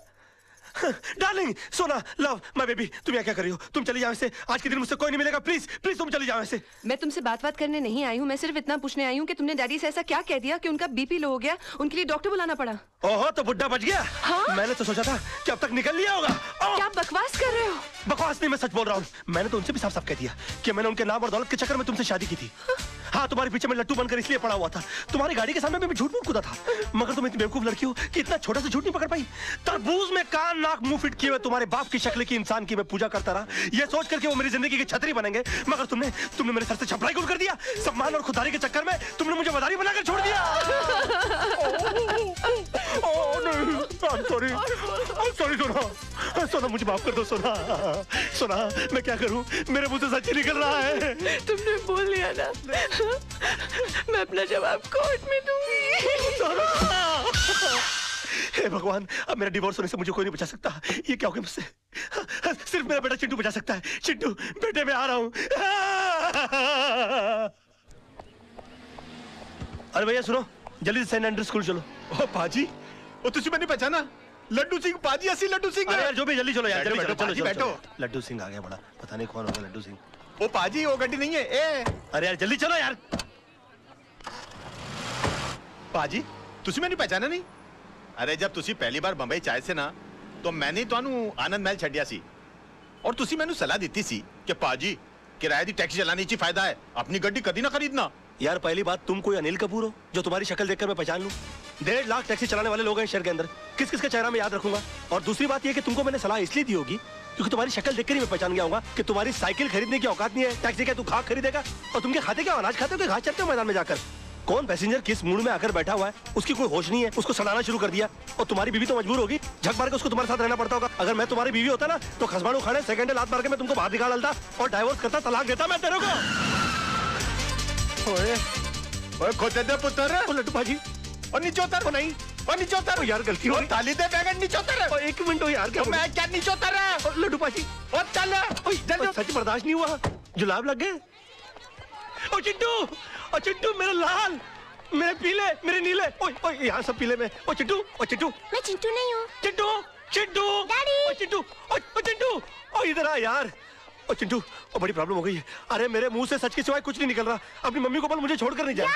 डार्लिंग सोना लव माय बेबी तुम यहाँ क्या कर रही हो? तुम चली जाओ ऐसे आज के दिन मुझसे कोई नहीं मिलेगा प्लीज़ प्लीज़ तुम चली जाओ ऐसे मैं तुमसे बात बात करने नहीं आई हूँ मैं सिर्फ़ इतना पूछने आई हूँ कि तुमने डैडी से ऐसा क्या कह दिया कि उनका बीपी लो हो गया उनके लिए डॉक्टर बुलाना पड़ा? ओहो तो बुढ़ा बच गया। हाँ? मैंने तो सोचा था कि अब तक निकल लिया होगा। क्या बकवास कर रहे हो? बकवास नहीं मैं सच बोल रहा हूँ। मैंने तो उनसे भी साफ़ साफ़ कह दिया कि मैंने उनके नाम और दौलत के चक्कर में तुमसे शादी की थी। हाँ तुम्हारे पीछे में लट्टू बनकर इसलिए पड़ा हुआ था। तुम्हारी गाड़ी के सामने मैं भी झूठ मूठ कूदा था। मगर तुम इतनी बेवकूफ़ लड़की हो कि इतना छोटा सा झूठ नहीं पकड़ पाई। तरबूज में कान नाक मुँह फिट किए हुए तुम्हारे बाप की शक्ल की इंसान की मैं पूजा करता रहा। यह सोच करके वो मेरी ज़िंदगी की छतरी बनेंगे। मगर तुमने तुमने मेरे सर से छपराई गुल कर दिया। सम्मान और खुदारी के चक्कर में तुमने मुझे मदारी बनाकर छोड़ दिया। सॉरी सॉरी सोना। सोना मुझे माफ़ कर दो सोना। सोना मैं क्या करूँ? मेरे मुँह से सच ही निकल रहा है। तुमने बोल लिया ना। मैं अपना जवाब कोर्ट में दूँगी। हे भगवान अब मेरा डिवोर्स होने से मुझे कोई नहीं बचा सकता। ये क्या हो गया मुझसे? सिर्फ़ मेरा बेटा चिंटू बचा सकता है। चिंटू बेटे मैं आ रहा हूँ। अरे भैया सुनो। जल्दी से सेंट एंड्रू स्कूल चलो। ओ पाजी ओ तुझे मैंने पहचाना। लड्डू सिंह पाजी असली लड्डू सिंह अरे यार जो भी जल्दी चलो यार बैठो, जल्दी चलो, बैठो, चलो, पाजी, चलो, बैठो। चलो। लड्डू सिंह आ गया बड़ा पता नहीं कौन होगा लड्डू सिंह ओ पाजी वो गड्डी नहीं है ए अरे यार जल्दी चलो यार पाजी ਤੁਸੀਂ ਮੈਨੂੰ ਪਹਿਚਾਨਿਆ ਨਹੀਂ ਅਰੇ ਜਦ ਤੁਸੀਂ ਪਹਿਲੀ ਵਾਰ ਬੰਬਈ ਚਾਏ ਸੀ ਨਾ ਤਾਂ ਮੈਨੇ ਤੁਹਾਨੂੰ ਆਨੰਦ ਮਹਿਲ ਛੱਡਿਆ ਸੀ ਔਰ ਤੁਸੀਂ ਮੈਨੂੰ ਸਲਾਹ ਦਿੱਤੀ ਸੀ ਕਿ ਪਾਜੀ किराए दी टैक्सी चलाने ची फायदा है अपनी गड्डी कभी ना खरीदना यार, पहली बात, तुम कोई अनिल कपूर हो, जो तुम्हारी शक्ल देखकर मैं पहचान लूँ? डेढ़ लाख टैक्सी चलाने वाले लोग हैं शहर के अंदर। किस किस का चेहरा मैं याद रखूँगा? और दूसरी बात यह कि तुमको मैंने सलाह इसलिए दी होगी, क्योंकि तुम्हारी शक्ल देखकर ही मैं पहचान गया होगा कि तुम्हारी साइकिल खरीदने की औकात नहीं है, टैक्सी क्या तू खाक खरीदेगा? और तुम क्या खाते क्या अनाज खाते हो कि घास चरते हो मैदान में जाकर? कौन पैसेंजर किस मूड में आकर बैठा हुआ है? उसकी कोई होश नहीं है, उसको सड़ाना शुरू कर दिया। और तुम्हारी बीवी तो मजबूर होगी, झक मार के उसको तुम्हारे साथ रहना पड़ता होगा। अगर मैं तुम्हारी बीवी होता ना तो खसमाड़ू खाने सेकंड लात मार के मैं तुमको बाहर निकाल डालता और डाइवोर्स करता, तलाक देता मैं तेरे को। ओए ओए खोते दे पुत्र। ओ लड्डू भाजी। और नीचे उतर ओ नहीं। और नीचे उतर यार गलती हो और ताली दे बैगन नीचे उतर ओ एक मिनट हो यार क्या मैं क्या नीचे उतर रहा ओ लड्डू भाजी। और चल। जल्दी सच बर्दाश्त नहीं हुआ। जुलाब लग गए। ओ चिट्टू ओ चिट्टू मेरे लाल मेरे पीले मेरे नीले। ओए ओए यहाँ सब पीले में। ओ चिट्टू ओ चिट्टू मैं चिंटू नहीं हूँ। चिट्टू चिट्टू ओ चिट्टू ओ ओ चिट्टू ओ इधर आ यार। ओ चिंटू ओ बड़ी प्रॉब्लम हो गई है। अरे मेरे मुँह से सच के सिवाय कुछ नहीं निकल रहा। अपनी मम्मी को बोल मुझे छोड़कर नहीं जाए!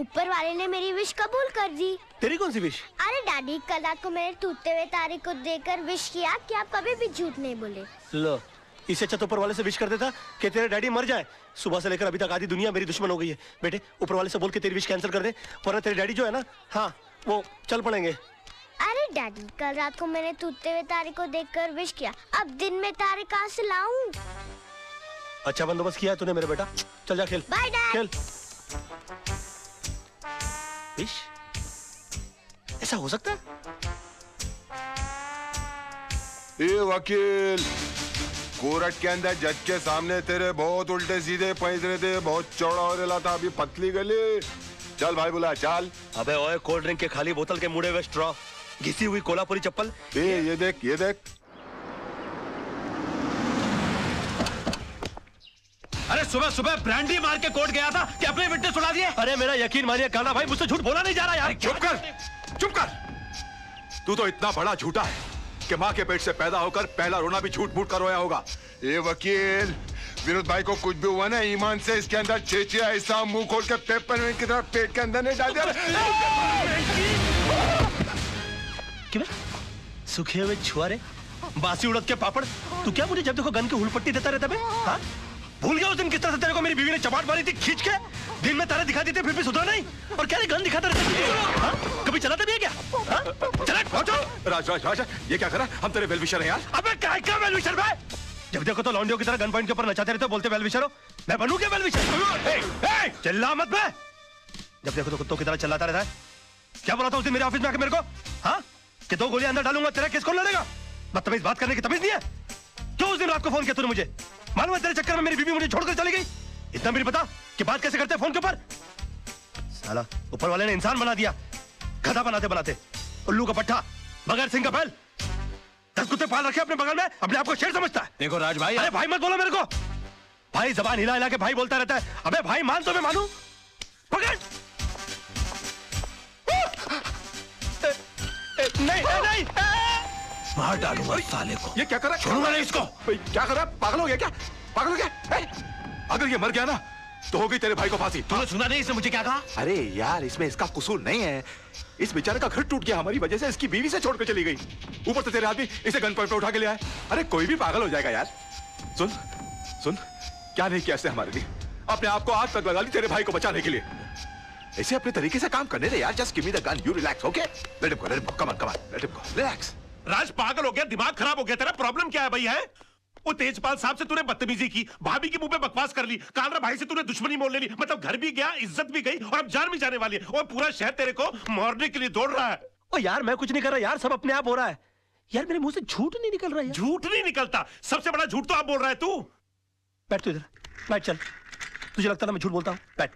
ऊपर वाले ने मेरी विश कबूल कर दी। तेरी कौन सी विश अरे डैडी कल रात को मैंने टूटते हुए तारे को देकर विश किया कि आप कभी भी झूठ नहीं बोले। लो इससे अच्छा तो ऊपर वाले से विश कर देता कि तेरे डैडी मर जाए। सुबह से लेकर अभी तक आधी दुनिया मेरी दुश्मन हो गई है। बेटे ऊपर वाले से बोल के तेरी विश कैंसिल कर दे वरना तेरे डैडी जो है ना हाँ वो चल पड़ेंगे। अरे डैडी कल रात को मैंने टूटते हुए तारे को देखकर विश किया। अब दिन में तारे कहाँ से लाऊं? अच्छा बंदोबस्त किया है तूने मेरे बेटा। चल जा खेल। बाय डैड खेल। विश ऐसा हो सकता है? ए वकील कोर्ट के अंदर जज के सामने तेरे बहुत उल्टे सीधे पैसरे थे बहुत चौड़ा हो रहा था अभी पतली गली। चल भाई बुला चल। अबे ओए कोल्ड ड्रिंक के खाली बोतल के मुड़े हुए स्ट्रॉ घिसी हुई कोलापुरी चप्पल। ए ये देख ये देख। अरे सुबह सुबह ब्रांडी मार के कोर्ट गया था कि अपने विटनेस सुना दिए। अरे मेरा यकीन मानिए काना भाई मुझसे झूठ बोला नहीं जा रहा यार। चुप कर चुप कर। तू तो इतना बड़ा झूठा है कि माँ के पेट से पैदा होकर पहला रोना भी झूठ मूठ कर रोया होगा। ये वकील विनोद भाई को कुछ भी हुआ ना ईमान से इसके अंदर चेचिया ऐसा मुँह खोल के पेपर में की तरफ़ पेट के अंदर नहीं डाल दिया। क्यों सूखे हुए छुआरे बासी उड़द के पापड़। तू क्या मुझे जब देखो गन की हुलपट्टी देता रहता बे? हाँ? भूल गया उस दिन किस तरह से तेरे को मेरी बीवी ने चपाट मारी थी खींच के? दिन में तारे दिखा देते फिर भी सुधरा नहीं। और क्या गन दिखाता रहता है? हाँ? कभी चलाता भी है क्या? हाँ? चला पहुंचो। राज राज राज ये क्या करा हम तेरे वेलविशर हैं यार। अबे काय क्या वेलविशर भाई? जब देखो तो लौंडियों की तरह गन पॉइंट के ऊपर नचाते रहते हो बोलते वेलविशर हो। मैं बनूं क्या वेलविशर चिल्ला मत बे। जब देखो तो कुत्तों की तरह चिल्लाता रहता है। क्या बोला था उस दिन मेरे ऑफ़िस में आके मेरे को? हाँ? कि दो गोलियाँ अंदर डालूँगा तेरा केस कौन लड़ेगा? बदतमीज बात करने की तमीज नहीं है। क्यों उस दिन रात को फ़ोन किया तूने मुझे? मालूम है तेरे चक्कर में मेरी बीवी मुझे छोड़कर चली गई? इतना भी नहीं पता कि बात कैसे करते हैं फ़ोन के ऊपर। साला ऊपर वाले ने इंसान बना दिया। गधा बनाते बनाते। उल्लू का पट्टा बगैर सिंह का बैल। दस कुत्ते पाल रखे अपने बगल में अपने आप को शेर समझता है। देखो राज भाई अरे भाई मत बोलो मेरे को। भाई जबान हिला हिला के भाई बोलता रहता है। अबे भाई मान तो मैं मानू। पकड़! नहीं नहीं मार डालूँगा साले को ये क्या करा छोड़ूँगा नहीं इसको। क्या करा पागल हो गया क्या? पागल हो गया? अगर ये मर गया ना तो हो गई तेरे भाई को फांसी। तूने सुना नहीं इसने मुझे क्या कहा? अरे यार इसमें इसका कसूर नहीं है। इस बेचारे का घर टूट गया हमारी वजह से इसकी बीवी से छोड़ के चली गई। ऊपर से तेरे आदमी इसे गन पॉइंट पे उठा के ले आए। अरे कोई भी पागल हो जाएगा यार। सुन सुन क्या नहीं किया इसने हमारे लिए? अपने आप को आग तक लगा ली तेरे भाई को बचाने के लिए। ऐसे अपने तरीके से काम करने दे यार। Just give me the gun you relax okay let him go let him go come on come on let him go relax Raj पागल हो गया दिमाग खराब हो गया तेरा प्रॉब्लम क्या है भाई है? वो तेजपाल साहब से तूने बदतमीजी की भाभी के मुँह पे बकवास कर ली कालरा भाई से तूने दुश्मनी मोल ले ली मतलब घर भी गया इज़्ज़त भी गई और अब जान भी जाने वाली है और पूरा शहर तेरे को मारने के लिए दौड़ रहा है। ओ यार मैं कुछ नहीं कर रहा यार सब अपने आप हो रहा है। यार मेरे मुँह से झूठ नहीं निकल रहा है झूठ नहीं निकलता सबसे बड़ा झूठ तो आप बोल रहा है तू। बैठ तू इधर बैठ चल। तुझे लगता है ना मैं झूठ बोलता हूँ बैठ।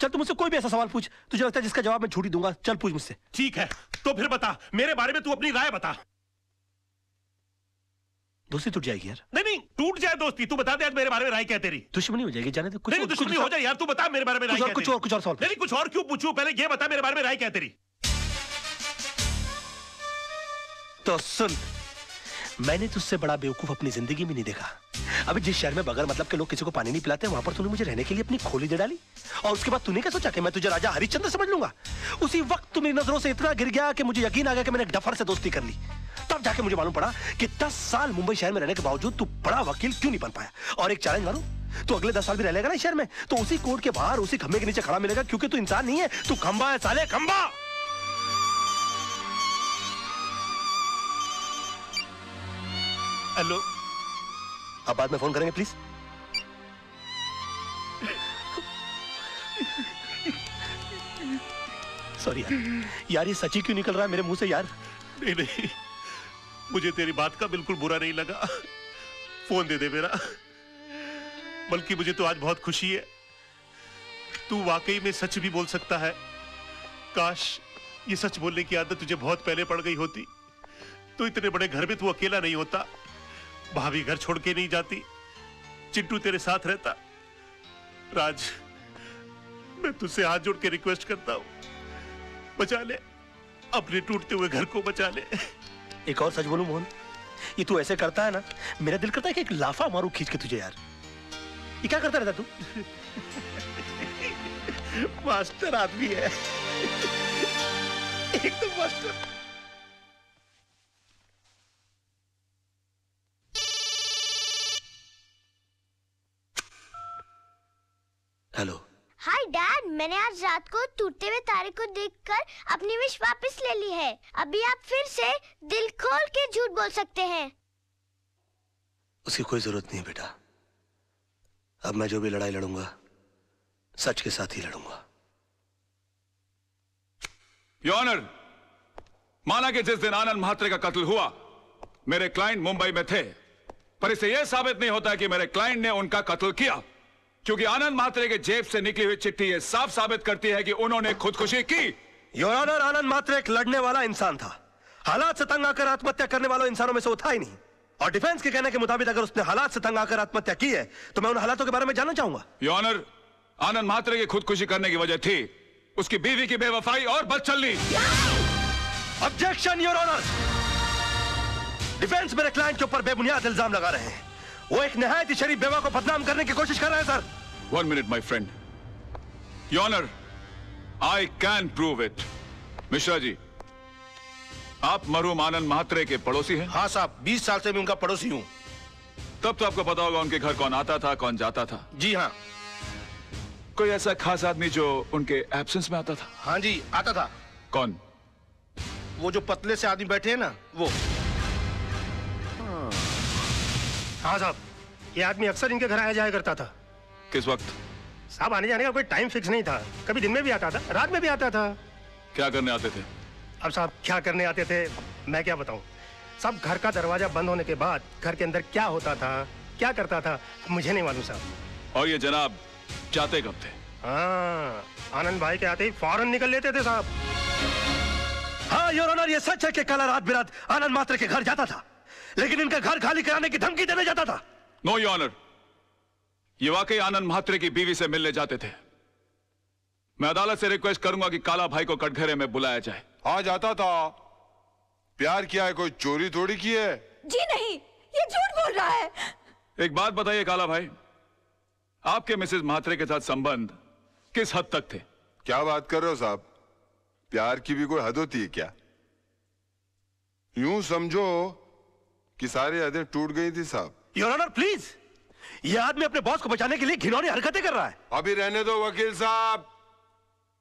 चल तू मुझसे कोई भी ऐसा सवाल पूछ। तुझे लगता है जिसका जवाब मैं झूठी दूँगा? चल पूछ मुझसे। ठीक है तो फिर बता। मेरे बारे में तू अपनी राय बता। दोस्ती टूट जाएगी यार। नहीं नहीं टूट जाए दोस्ती। तू बता दे आज मेरे बारे में राय क्या तेरी? दुश्मनी हो जाएगी जाने दे कुछ नहीं दुश्मनी हो जाए यार तू बता मेरे बारे में राय कुछ और क्या कुछ और कुछ और सवाल। नहीं, कुछ और क्यों पूछूँ? पहले ये बता मेरे बारे में राय क्या तेरी। तो सुन मैंने तुझसे बड़ा बेवकूफ़ अपनी ज़िंदगी में नहीं देखा। अभी जिस शहर में बगैर मतलब के लोग किसी को पानी नहीं पिलाते, वहाँ पर तूने मुझे रहने के लिए अपनी खोली दे डाली। और उसके बाद तूने क्या सोचा कि मैं तुझे राजा हरिश्चंद्र समझ लूँगा? उसी वक्त तू मेरी नज़रों से इतना गिर गया कि मुझे यकीन आ गया कि मैंने डफर से दोस्ती कर ली। तब जाके मुझे मालूम पड़ा कि दस साल मुंबई शहर में रहने के बावजूद तू बड़ा वकील क्यों नहीं बन पाया? और एक चैलेंज मारू, तू अगले दस साल भी रह लेगा ना शहर में तो उसी कोर्ट के बाहर, उसी खंबे के नीचे खड़ा मिलेगा, क्योंकि तू इंसान नहीं है, तू खंबा है, साले, खंबा! हेलो। अब बाद में फ़ोन करेंगे प्लीज़ सॉरी यार। यार, ये सची क्यों निकल रहा है? मेरे मुँह से यार। नहीं नहीं। मुझे तेरी बात का बिल्कुल बुरा नहीं लगा। फ़ोन दे दे मेरा। बल्कि मुझे तो आज बहुत खुशी है। तू वाकई में सच भी बोल सकता है। काश ये सच बोलने की आदत तुझे बहुत पहले पड़ गई होती। तो इतने बड़े घर में तू अकेला नहीं होता। भाभी घर छोड़ के नहीं जाती। चिंटू तेरे साथ रहता। राज मैं तुझसे हाथ जोड़ के रिक्वेस्ट करता हूँ। बचा ले। अपने टूटते हुए घर को बचा ले। एक और सच बोलू मोहन ये तू ऐसे करता है ना मेरा दिल करता है कि एक लाफा मारू खींच के तुझे यार। ये क्या करता रहता तू? मास्टर आदमी है। एकदम मास्टर। हेलो हाय डैड मैंने आज रात को टूटते हुए तारे को देखकर अपनी विश वापस ले ली है। अभी आप फिर से दिल खोल के झूठ बोल सकते हैं। उसकी कोई ज़रूरत नहीं बेटा। अब मैं जो भी लड़ाई लड़ूँगा सच के साथ ही लड़ूँगा। योर ऑनर माना कि जिस दिन आनंद महात्रे का कत्ल हुआ मेरे क्लाइंट मुंबई में थे पर इससे यह साबित नहीं होता कि मेरे क्लाइंट ने उनका कत्ल किया। क्योंकि आनंद मात्रे के जेब से निकली हुई चिट्ठी यह साफ़ साबित करती है कि उन्होंने खुदकुशी की। योर ऑनर आनंद मात्र एक लड़ने वाला इंसान था। हालात से तंग आकर आत्महत्या करने वालों इंसानों में से था ही नहीं। और डिफेंस के कहने के मुताबिक अगर उसने हालात से तंग आकर आत्महत्या की है तो मैं उन हालातों के बारे में जानना चाहूँगा। योनर आनंद मात्रे की खुदकुशी करने की वजह थी। उसकी बीवी की बेवफाई और बदचलनी ऑब्जेक्शन योर ऑनर डिफेंस मेरे क्लाइंट के ऊपर बेबुनियाद इल्ज़ाम लगा रहे हैं। वो एक नहायत ही शरीफ बेवा को बदनाम करने की कोशिश कर रहे हैं sir. One minute my friend your honour I can prove it Mishra ji आप मरहूम आनंद महात्रे के पड़ोसी हैं? हाँ साहब बीस साल से मैं उनका पड़ोसी हूँ। तब तो आपको पता होगा उनके घर कौन आता था कौन जाता था। जी हाँ। कोई ऐसा खास आदमी जो उनके एब्सेंस में आता था? हाँ जी आता था। कौन? वो जो पतले से आदमी बैठे हैं ना वो। हाँ साहब ये आदमी अक्सर इनके घर आया जाया करता था। किस वक्त? साहब आने जाने का कोई टाइम फिक्स नहीं था। कभी दिन में भी आता था रात में भी आता था। क्या करने आते थे? अब साहब क्या करने आते थे मैं क्या बताऊँ? साहब घर का दरवाज़ा बंद होने के बाद घर के अंदर क्या होता था क्या करता था मुझे नहीं मालूम साहब। और ये जनाब जाते कब थे? हाँ आनंद भाई के आते ही फ़ौरन निकल लेते थे साहब। हाँ योर ऑनर ये सच है कि कल रात बिरात आनंद मात्र के घर जाता था। लेकिन इनका घर खाली कराने की धमकी देने जाता था। नो योनर ये वाकई आनंद महात्रे की बीवी से मिलने जाते थे। मैं अदालत से रिक्वेस्ट करूँगा कि काला भाई को कटघरे में बुलाया जाए। आ जाता था। प्यार किया है कोई चोरी थोड़ी की है? जी नहीं ये झूठ बोल रहा है। एक बात बताइए काला भाई आपके मिसेस महात्रे के साथ संबंध किस हद तक थे? क्या बात कर रहे हो साहब? प्यार की भी कोई हद होती है क्या? यूँ समझो कि सारी हदें टूट गई थी साहब। योर ऑनर प्लीज़ ये आदमी अपने बॉस को बचाने के लिए घिनौनी हरकतें कर रहा है। अभी रहने दो वकील साहब।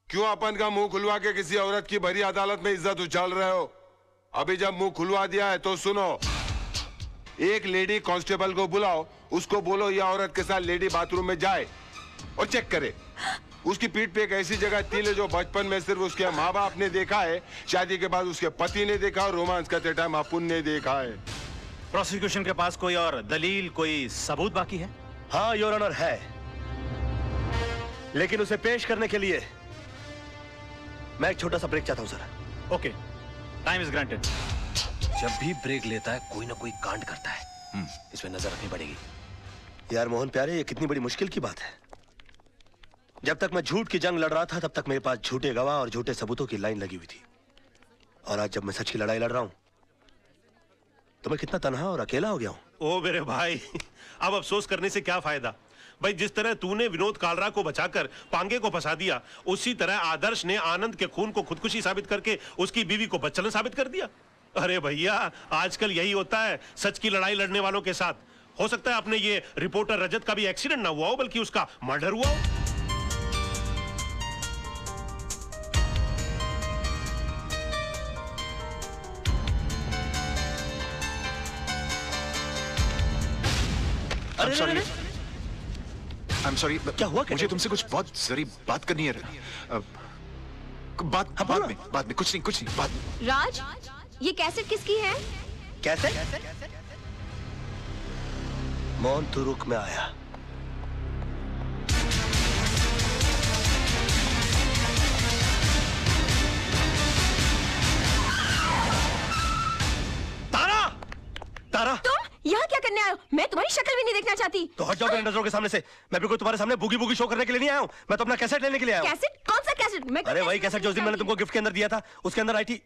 क्यों अपन का मुँह खुलवा के किसी औरत की भरी अदालत में इज़्ज़त उछाल रहे हो? अभी जब मुँह खुलवा दिया है तो सुनो। एक लेडी कांस्टेबल को बुलाओ उसको बोलो यह औरत के साथ लेडी बाथरूम में जाए और चेक करे। उसकी पीठ पे एक ऐसी जगह तिल है जो बचपन में सिर्फ़ उसके माँ बाप ने देखा है शादी के बाद उसके पति ने देखा और रोमांस करते टाइम अपुन ने देखा है। प्रोसिक्यूशन के पास कोई और दलील कोई सबूत बाकी है? हाँ योर ऑनर है। लेकिन उसे पेश करने के लिए मैं एक छोटा सा ब्रेक चाहता हूँ sir okay time is granted जब भी ब्रेक लेता है कोई ना कोई कांड करता है। इसमें नज़र रखनी पड़ेगी। यार मोहन प्यारे ये कितनी बड़ी मुश्किल की बात है। जब तक मैं झूठ की जंग लड़ रहा था तब तक मेरे पास झूठे गवाह और झूठे सबूतों की लाइन लगी हुई थी। और आज जब मैं सच की लड़ाई लड़ रहा हूँ तो मैं कितना तनहा और अकेला हो गया हूँ। ओ मेरे भाई, अब अफसोस करने से क्या फ़ायदा? भाई, जिस तरह तूने विनोद कालरा को बचाकर पांगे को फंसा दिया, उसी तरह आदर्श ने आनंद के खून को खुदकुशी साबित करके उसकी बीवी को बच्चन साबित कर दिया। अरे भैया, आजकल यही होता है, सच की लड़ाई लड़ने वालों के साथ। हो सकता है अपने ये रिपोर्टर रजत का भी एक्सीडेंट ना हुआ हो, बल्कि उसका मर्डर हुआ हो। I'm sorry. I'm sorry. क्या हुआ मुझे तुमसे कुछ बहुत ज़रूरी बात करनी है। बात बाद में बाद में कुछ नहीं कुछ नहीं बाद में। राज ये कैसेट किसकी है? कैसे मोहन तू रुक में आया। तारा! तारा! तुम यहाँ क्या करने हो? मैं तुम्हारी शक्ल भी नहीं देखना चाहती। तो हट जाओ मेरे नज़रों के सामने से। मैं बिल्कुल तुम्हारे सामने बुगी बुगी शो करने के लिए नहीं आया हूँ। मैं तो अपना कैसेट लेने के लिए आया हूँ। कैसेट कौन सा कैसेट मैं अरे वही कैसेट जो दिन मैंने तुमको गिफ्ट के अंदर दिया था। उसके अंदर आई थी।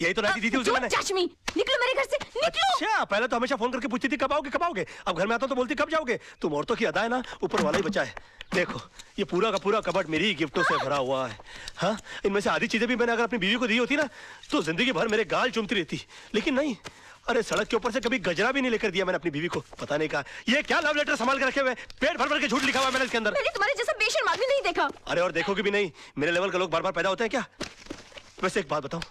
यही तो राइटी दी थी उस मैंने। चाचमी निकलो मेरे घर से निकलो! अच्छा पहले तो हमेशा फ़ोन करके पूछती थी कब आओगे कब आओगे? अब घर में आता तो बोलती कब जाओगे? तुम औरतों की अदा है ना ऊपर वाला ही बचा है। देखो ये पूरा का पूरा कबर्ड मेरी ही गिफ्टों से भरा हुआ है। हाँ इनमें से आधी चीज़ें भी मैंने अगर अपनी बीवी को दी होती ना तो ज़िंदगी भर मेरे गाल चुमती रहती। लेकिन नहीं अरे सड़क के ऊपर से कभी गजरा भी नहीं लेकर दिया मैंने अपनी बीवी को। पता नहीं कहा। ये क्या लव लेटर संभाल के रखे हुए पेट भर भर के झूठ लिखा हुआ मैंने इसके अंदर। मैंने तुम्हारे जैसा बेशर्म आदमी नहीं देखा। अरे और देखोगे भी नहीं मेरे लेवल के लोग बार बार पैदा होते हैं क्या? वैसे एक बात बताऊँ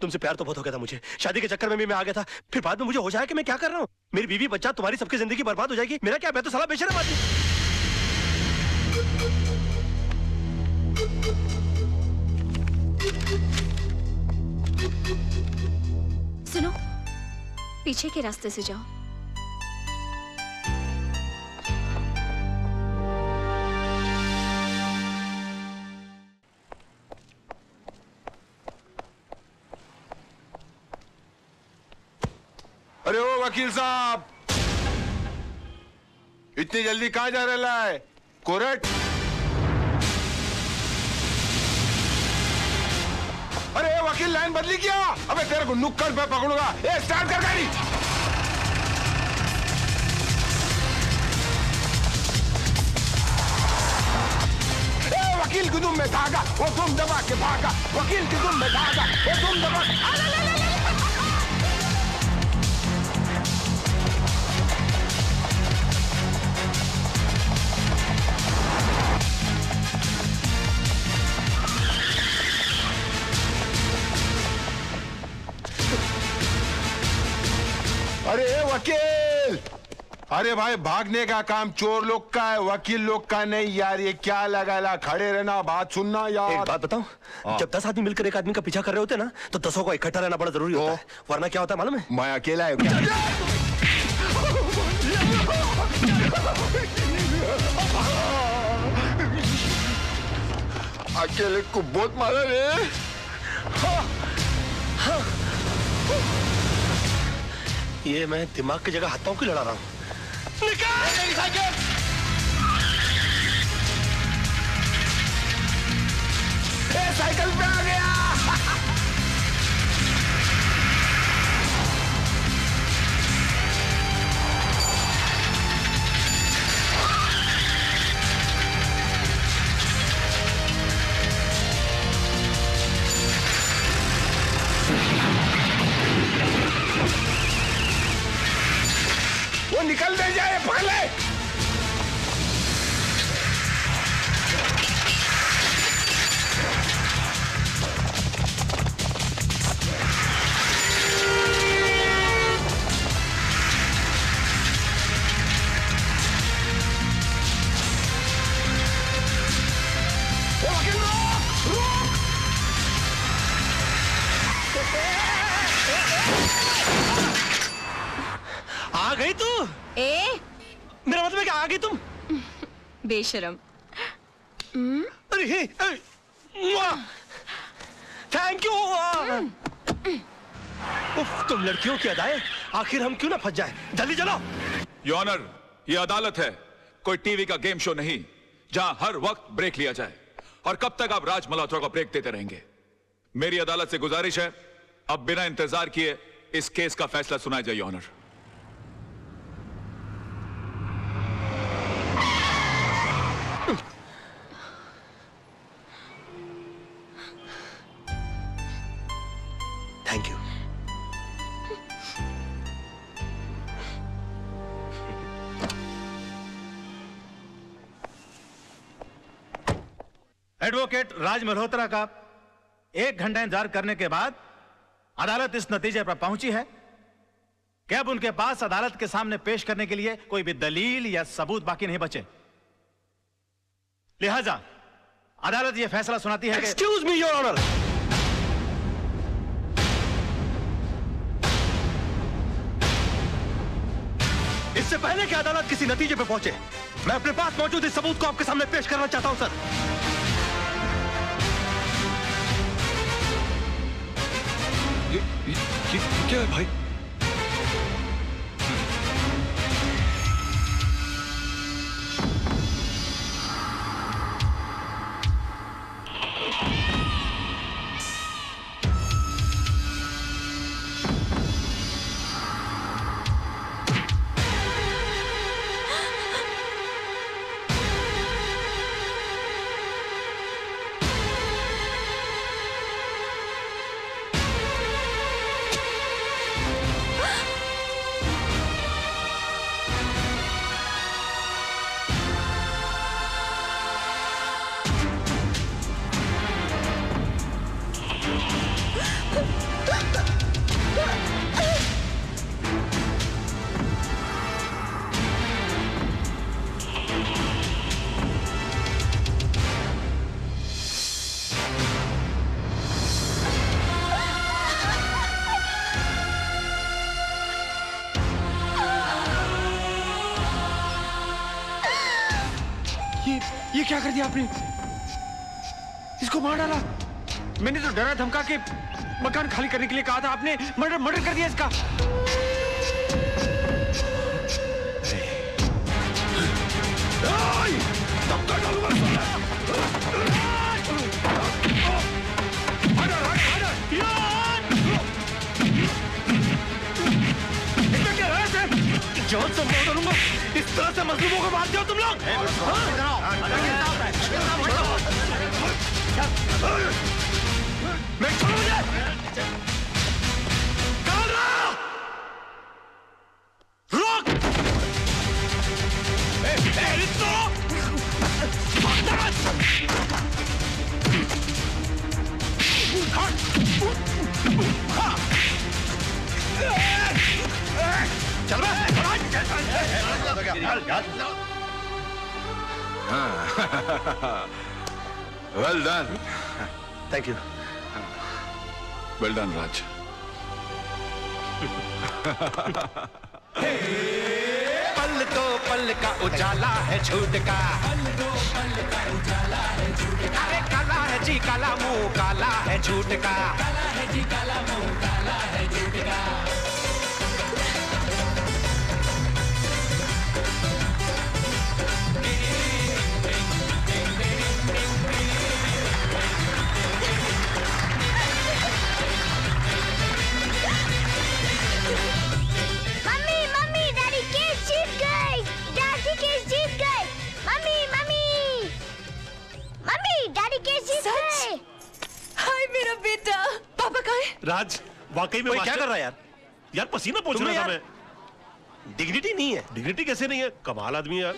तुमसे प्यार तो बहुत हो गया था मुझे। शादी के चक्कर में भी मैं आ गया था फिर बाद में मुझे हो जाए कि मैं क्या कर रहा हूँ? मेरी बीवी बच्चा तुम्हारी सबकी ज़िंदगी बर्बाद हो जाएगी। मेरा क्या मैं तो साला बेशरम आदमी। पीछे के रास्ते से जाओ। अरे ओ वकील साहब, इतनी जल्दी कहाँ जा रहा है? कोरट? अरे वकील, लाइन बदली क्या? अबे तेरे को नुक्कड़ पे पकड़ूँगा। ए स्टार्ट कर गाड़ी। वकील की में धागा, वो तुम दबा के भागा। वकील की में धागा, वो दुम दबा वकील। अरे भाई भागने का काम चोर लोग का है वकील लोग का नहीं यार ये क्या लगा ला खड़े रहना बात सुनना यार। एक बात बताऊँ? जब दस आदमी मिलकर एक आदमी का पीछा कर रहे होते ना तो दसों को इकट्ठा रहना बड़ा ज़रूरी होता है। वरना क्या होता है मालूम है? मैं अकेला है अकेले को बहुत मारा रे। ये मैं दिमाग की जगह हाथों की लड़ा रहा हूँ। साइकिल! साइकिल पे आ गया! निकल दे जाए पकड़ ले बेशरम अरे थैंक यू उफ तुम लड़कियों की अदाएँ आखिर हम क्यों ना फंस जाए? जल्दी चलो। योनर ये अदालत है। कोई टीवी का गेम शो नहीं जहाँ हर वक्त ब्रेक लिया जाए। और कब तक आप राज मल्होत्रा को ब्रेक देते रहेंगे? मेरी अदालत से गुजारिश है अब बिना इंतज़ार किए इस केस का फैसला सुनाया जाए योनर एडवोकेट राज मल्होत्रा का एक घंटा इंतज़ार करने के बाद अदालत इस नतीजे पर पहुँची है कि अब उनके पास अदालत के सामने पेश करने के लिए कोई भी दलील या सबूत बाकी नहीं बचे। लिहाजा, अदालत यह फैसला सुनाती है एक्सक्यूज मी योर ऑनर इससे पहले कि अदालत किसी नतीजे पर पहुँचे, मैं अपने पास मौजूद इस सबूत को आपके सामने पेश करना चाहता हूँ, सर। ये, ये क्या है भाई ये दिया आपने। इसको मार डाला। मैंने तो डरा धमका के मकान खाली करने के लिए कहा था। आपने मर्डर मर्डर कर दिया इसका। Johnson इस तरह से मजलूमों को मारते हो तुम लोग। हाँ? मैं छोड़ो मुझे well done thank you well done Raj पल दो पल का उजाला है झूठ का। पल तो पल का उजाला है झूठ का। अरे काला है जी काला मुँह काला है झूठ का। मम्मी गए हाय मेरा बेटा। पापा कहाँ है? राज वाकई में क्या कर रहा है यार? यार पसीना पोछ रहा था मैं। डिग्निटी नहीं है। डिग्निटी कैसे नहीं है? कमाल आदमी यार।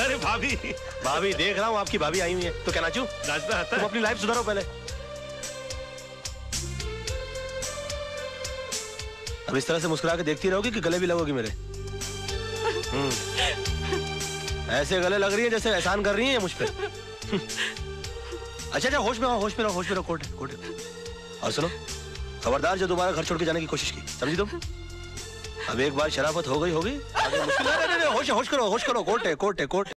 अरे भाभी। भाभी देख रहा हूँ आपकी भाभी आई हुई है। तो क्या नाचू? नाचना आता तुम है। अपनी लाइफ सुधारो पहले। अब इस तरह से मुस्कुरा के देखती रहोगी कि गले भी लगोगी मेरे। हम्म। ऐसे गले लग रही है जैसे एहसान कर रही है मुझ पे। अच्छा अच्छा होश में होश में रहो, होश में रहो, कोर्ट कोर्ट और सुनो, खबरदार जो दोबारा घर छोड़ के जाने की कोशिश की, समझी तुम अब एक बार शराफत हो गई होगी होश होश करो होश करो, कोर्ट है कोर्ट है, कोर्ट।